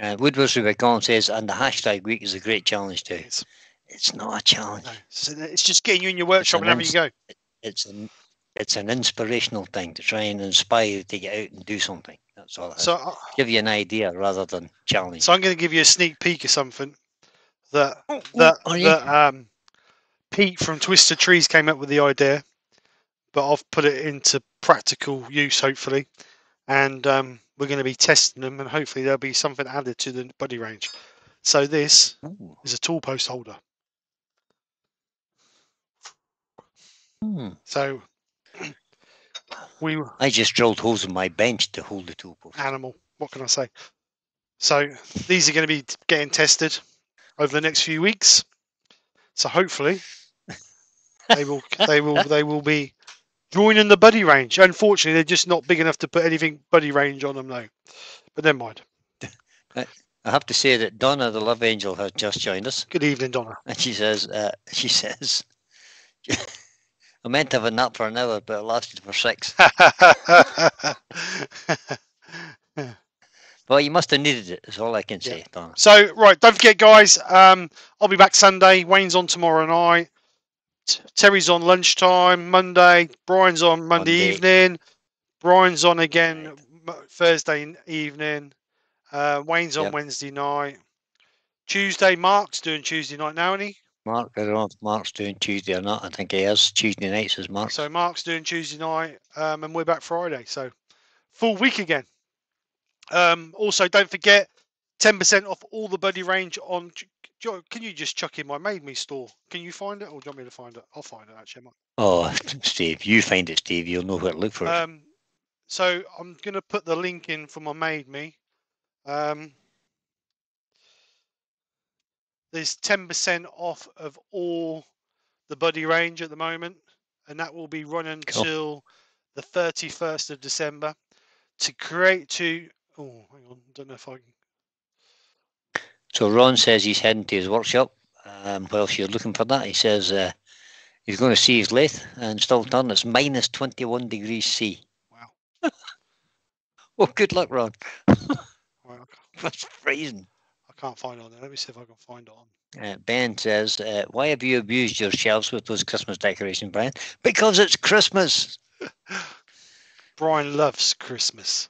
Uh, Woodward's Rubicon says, and the hashtag week is a great challenge too. It's, It's not a challenge. no, it's, it's just getting you in your workshop an and having you go. It's an it's an inspirational thing to try and inspire you to get out and do something. That's all. So, uh, Give you an idea rather than challenge. so I'm going to give you a sneak peek of something that Oh, that, are you? that um, Pete from Twisted Trees came up with the idea, but I've put it into practical use, hopefully, and um, we're going to be testing them, and hopefully there'll be something added to the buddy range. So this Ooh. is a tool post holder. Hmm. So we I just drilled holes in my bench to hold the tool post. animal. What can I say? So these are going to be getting tested over the next few weeks. So hopefully they will they will they will be joining the buddy range. Unfortunately, they're just not big enough to put anything buddy range on them though. But never mind. <laughs> I have to say that Donna, the love angel, has just joined us, Good evening, Donna. and she says, uh, she says, <laughs> I meant to have a nap for an hour, but it lasted for six. <laughs> Well, you must have needed it. That's all I can Yeah. say, Donna. So right, don't forget, guys. Um, I'll be back Sunday. Wayne's on tomorrow night. Terry's on lunchtime Monday. Brian's on Monday, Monday. evening. Brian's on again. Thursday evening. Uh, Wayne's on Yep. Wednesday night. Tuesday, Mark's doing Tuesday night now, isn't he? Mark, I don't know if Mark's doing Tuesday or not. I think he is. Tuesday nights is Mark. So Mark's doing Tuesday night, um, and we're back Friday. So full week again. Um, also, don't forget, ten percent off all the Buddy range on. Jo- Can you just chuck in my Made Me store? Can you find it, or do you want me to find it? I'll find it actually. Oh, <laughs> Steve, you find it, Steve. You'll know where to look for it. Um, so I'm gonna put the link in for my Made Me. Um, there's ten percent off of all the Buddy range at the moment, and that will be running Cool. until the 31st of December. To create to oh, hang on, don't know if I can. So Ron says he's heading to his workshop. Um, whilst you're looking for that, he says uh, he's going to see his lathe and still turn. It's minus 21 degrees C. Wow. <laughs> Well, good luck, Ron. <laughs> Right, <laughs> That's freezing. I can't find it on there. Let me see if I can find it on. Uh, ben says, uh, "Why have you abused your shelves with those Christmas decorations, Brian? Because it's Christmas. Brian loves Christmas.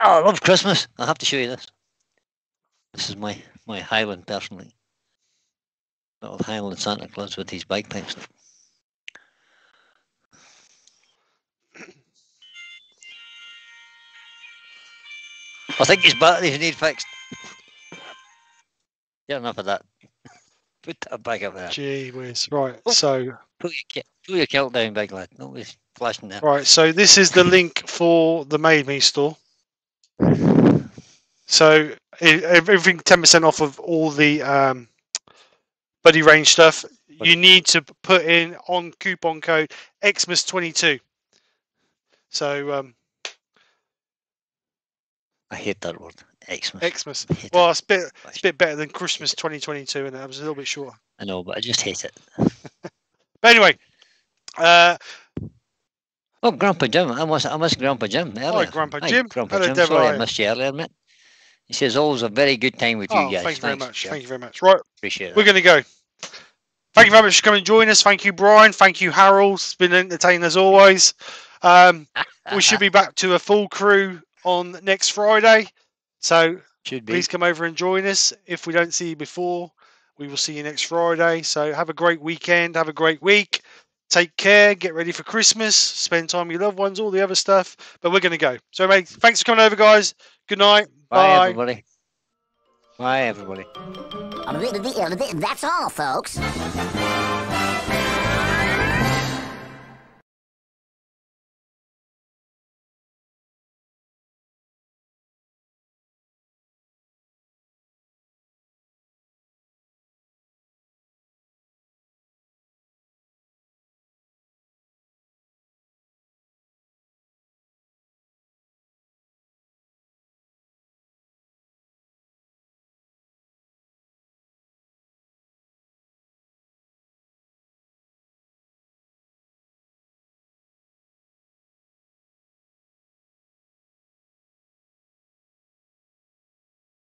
Oh, I love Christmas. I'll have to show you this. This is my my Highland personally. Little Highland Santa Claus with his bagpipes. I think his batteries need fixed. Get enough of that. <laughs> Put that back up there. Gee whiz. Right. Oh. So Put your, put your kilt down, big lad. Nobody's flashing there. right. So this is the link for the Made Me store. <laughs> So everything ten percent off of all the um, Buddy Range stuff. You need to put in on coupon code Xmas twenty two. So um, I hate that word. Xmas. Xmas. Well, it's a bit it's a bit better than Christmas twenty twenty two, and it was a little bit shorter. I know, but I just hate it. <laughs> But anyway, uh, Oh, Grandpa Jim. I miss, I miss Grandpa Jim. Earlier. Grandpa Hi, Jim. Grandpa Hello, Jim. Deborah, Sorry, I missed you earlier, mate. He says always a very good time with you oh, guys. thank you very Thanks, much. Jim. Thank you very much. Right, Appreciate we're going to go. Thank you very much for coming and joining us. Thank you, Brian. Thank you, Harold. It's been entertaining as always. Um, we should be back to a full crew on next Friday. So <laughs> Should be. please come over and join us. If we don't see you before, we will see you next Friday. So have a great weekend. Have a great week. Take care. Get ready for Christmas. Spend time with your loved ones, all the other stuff. But we're going to go. So, mate, thanks for coming over, guys. Good night. Bye, Bye. everybody. Bye, everybody. That's all, folks.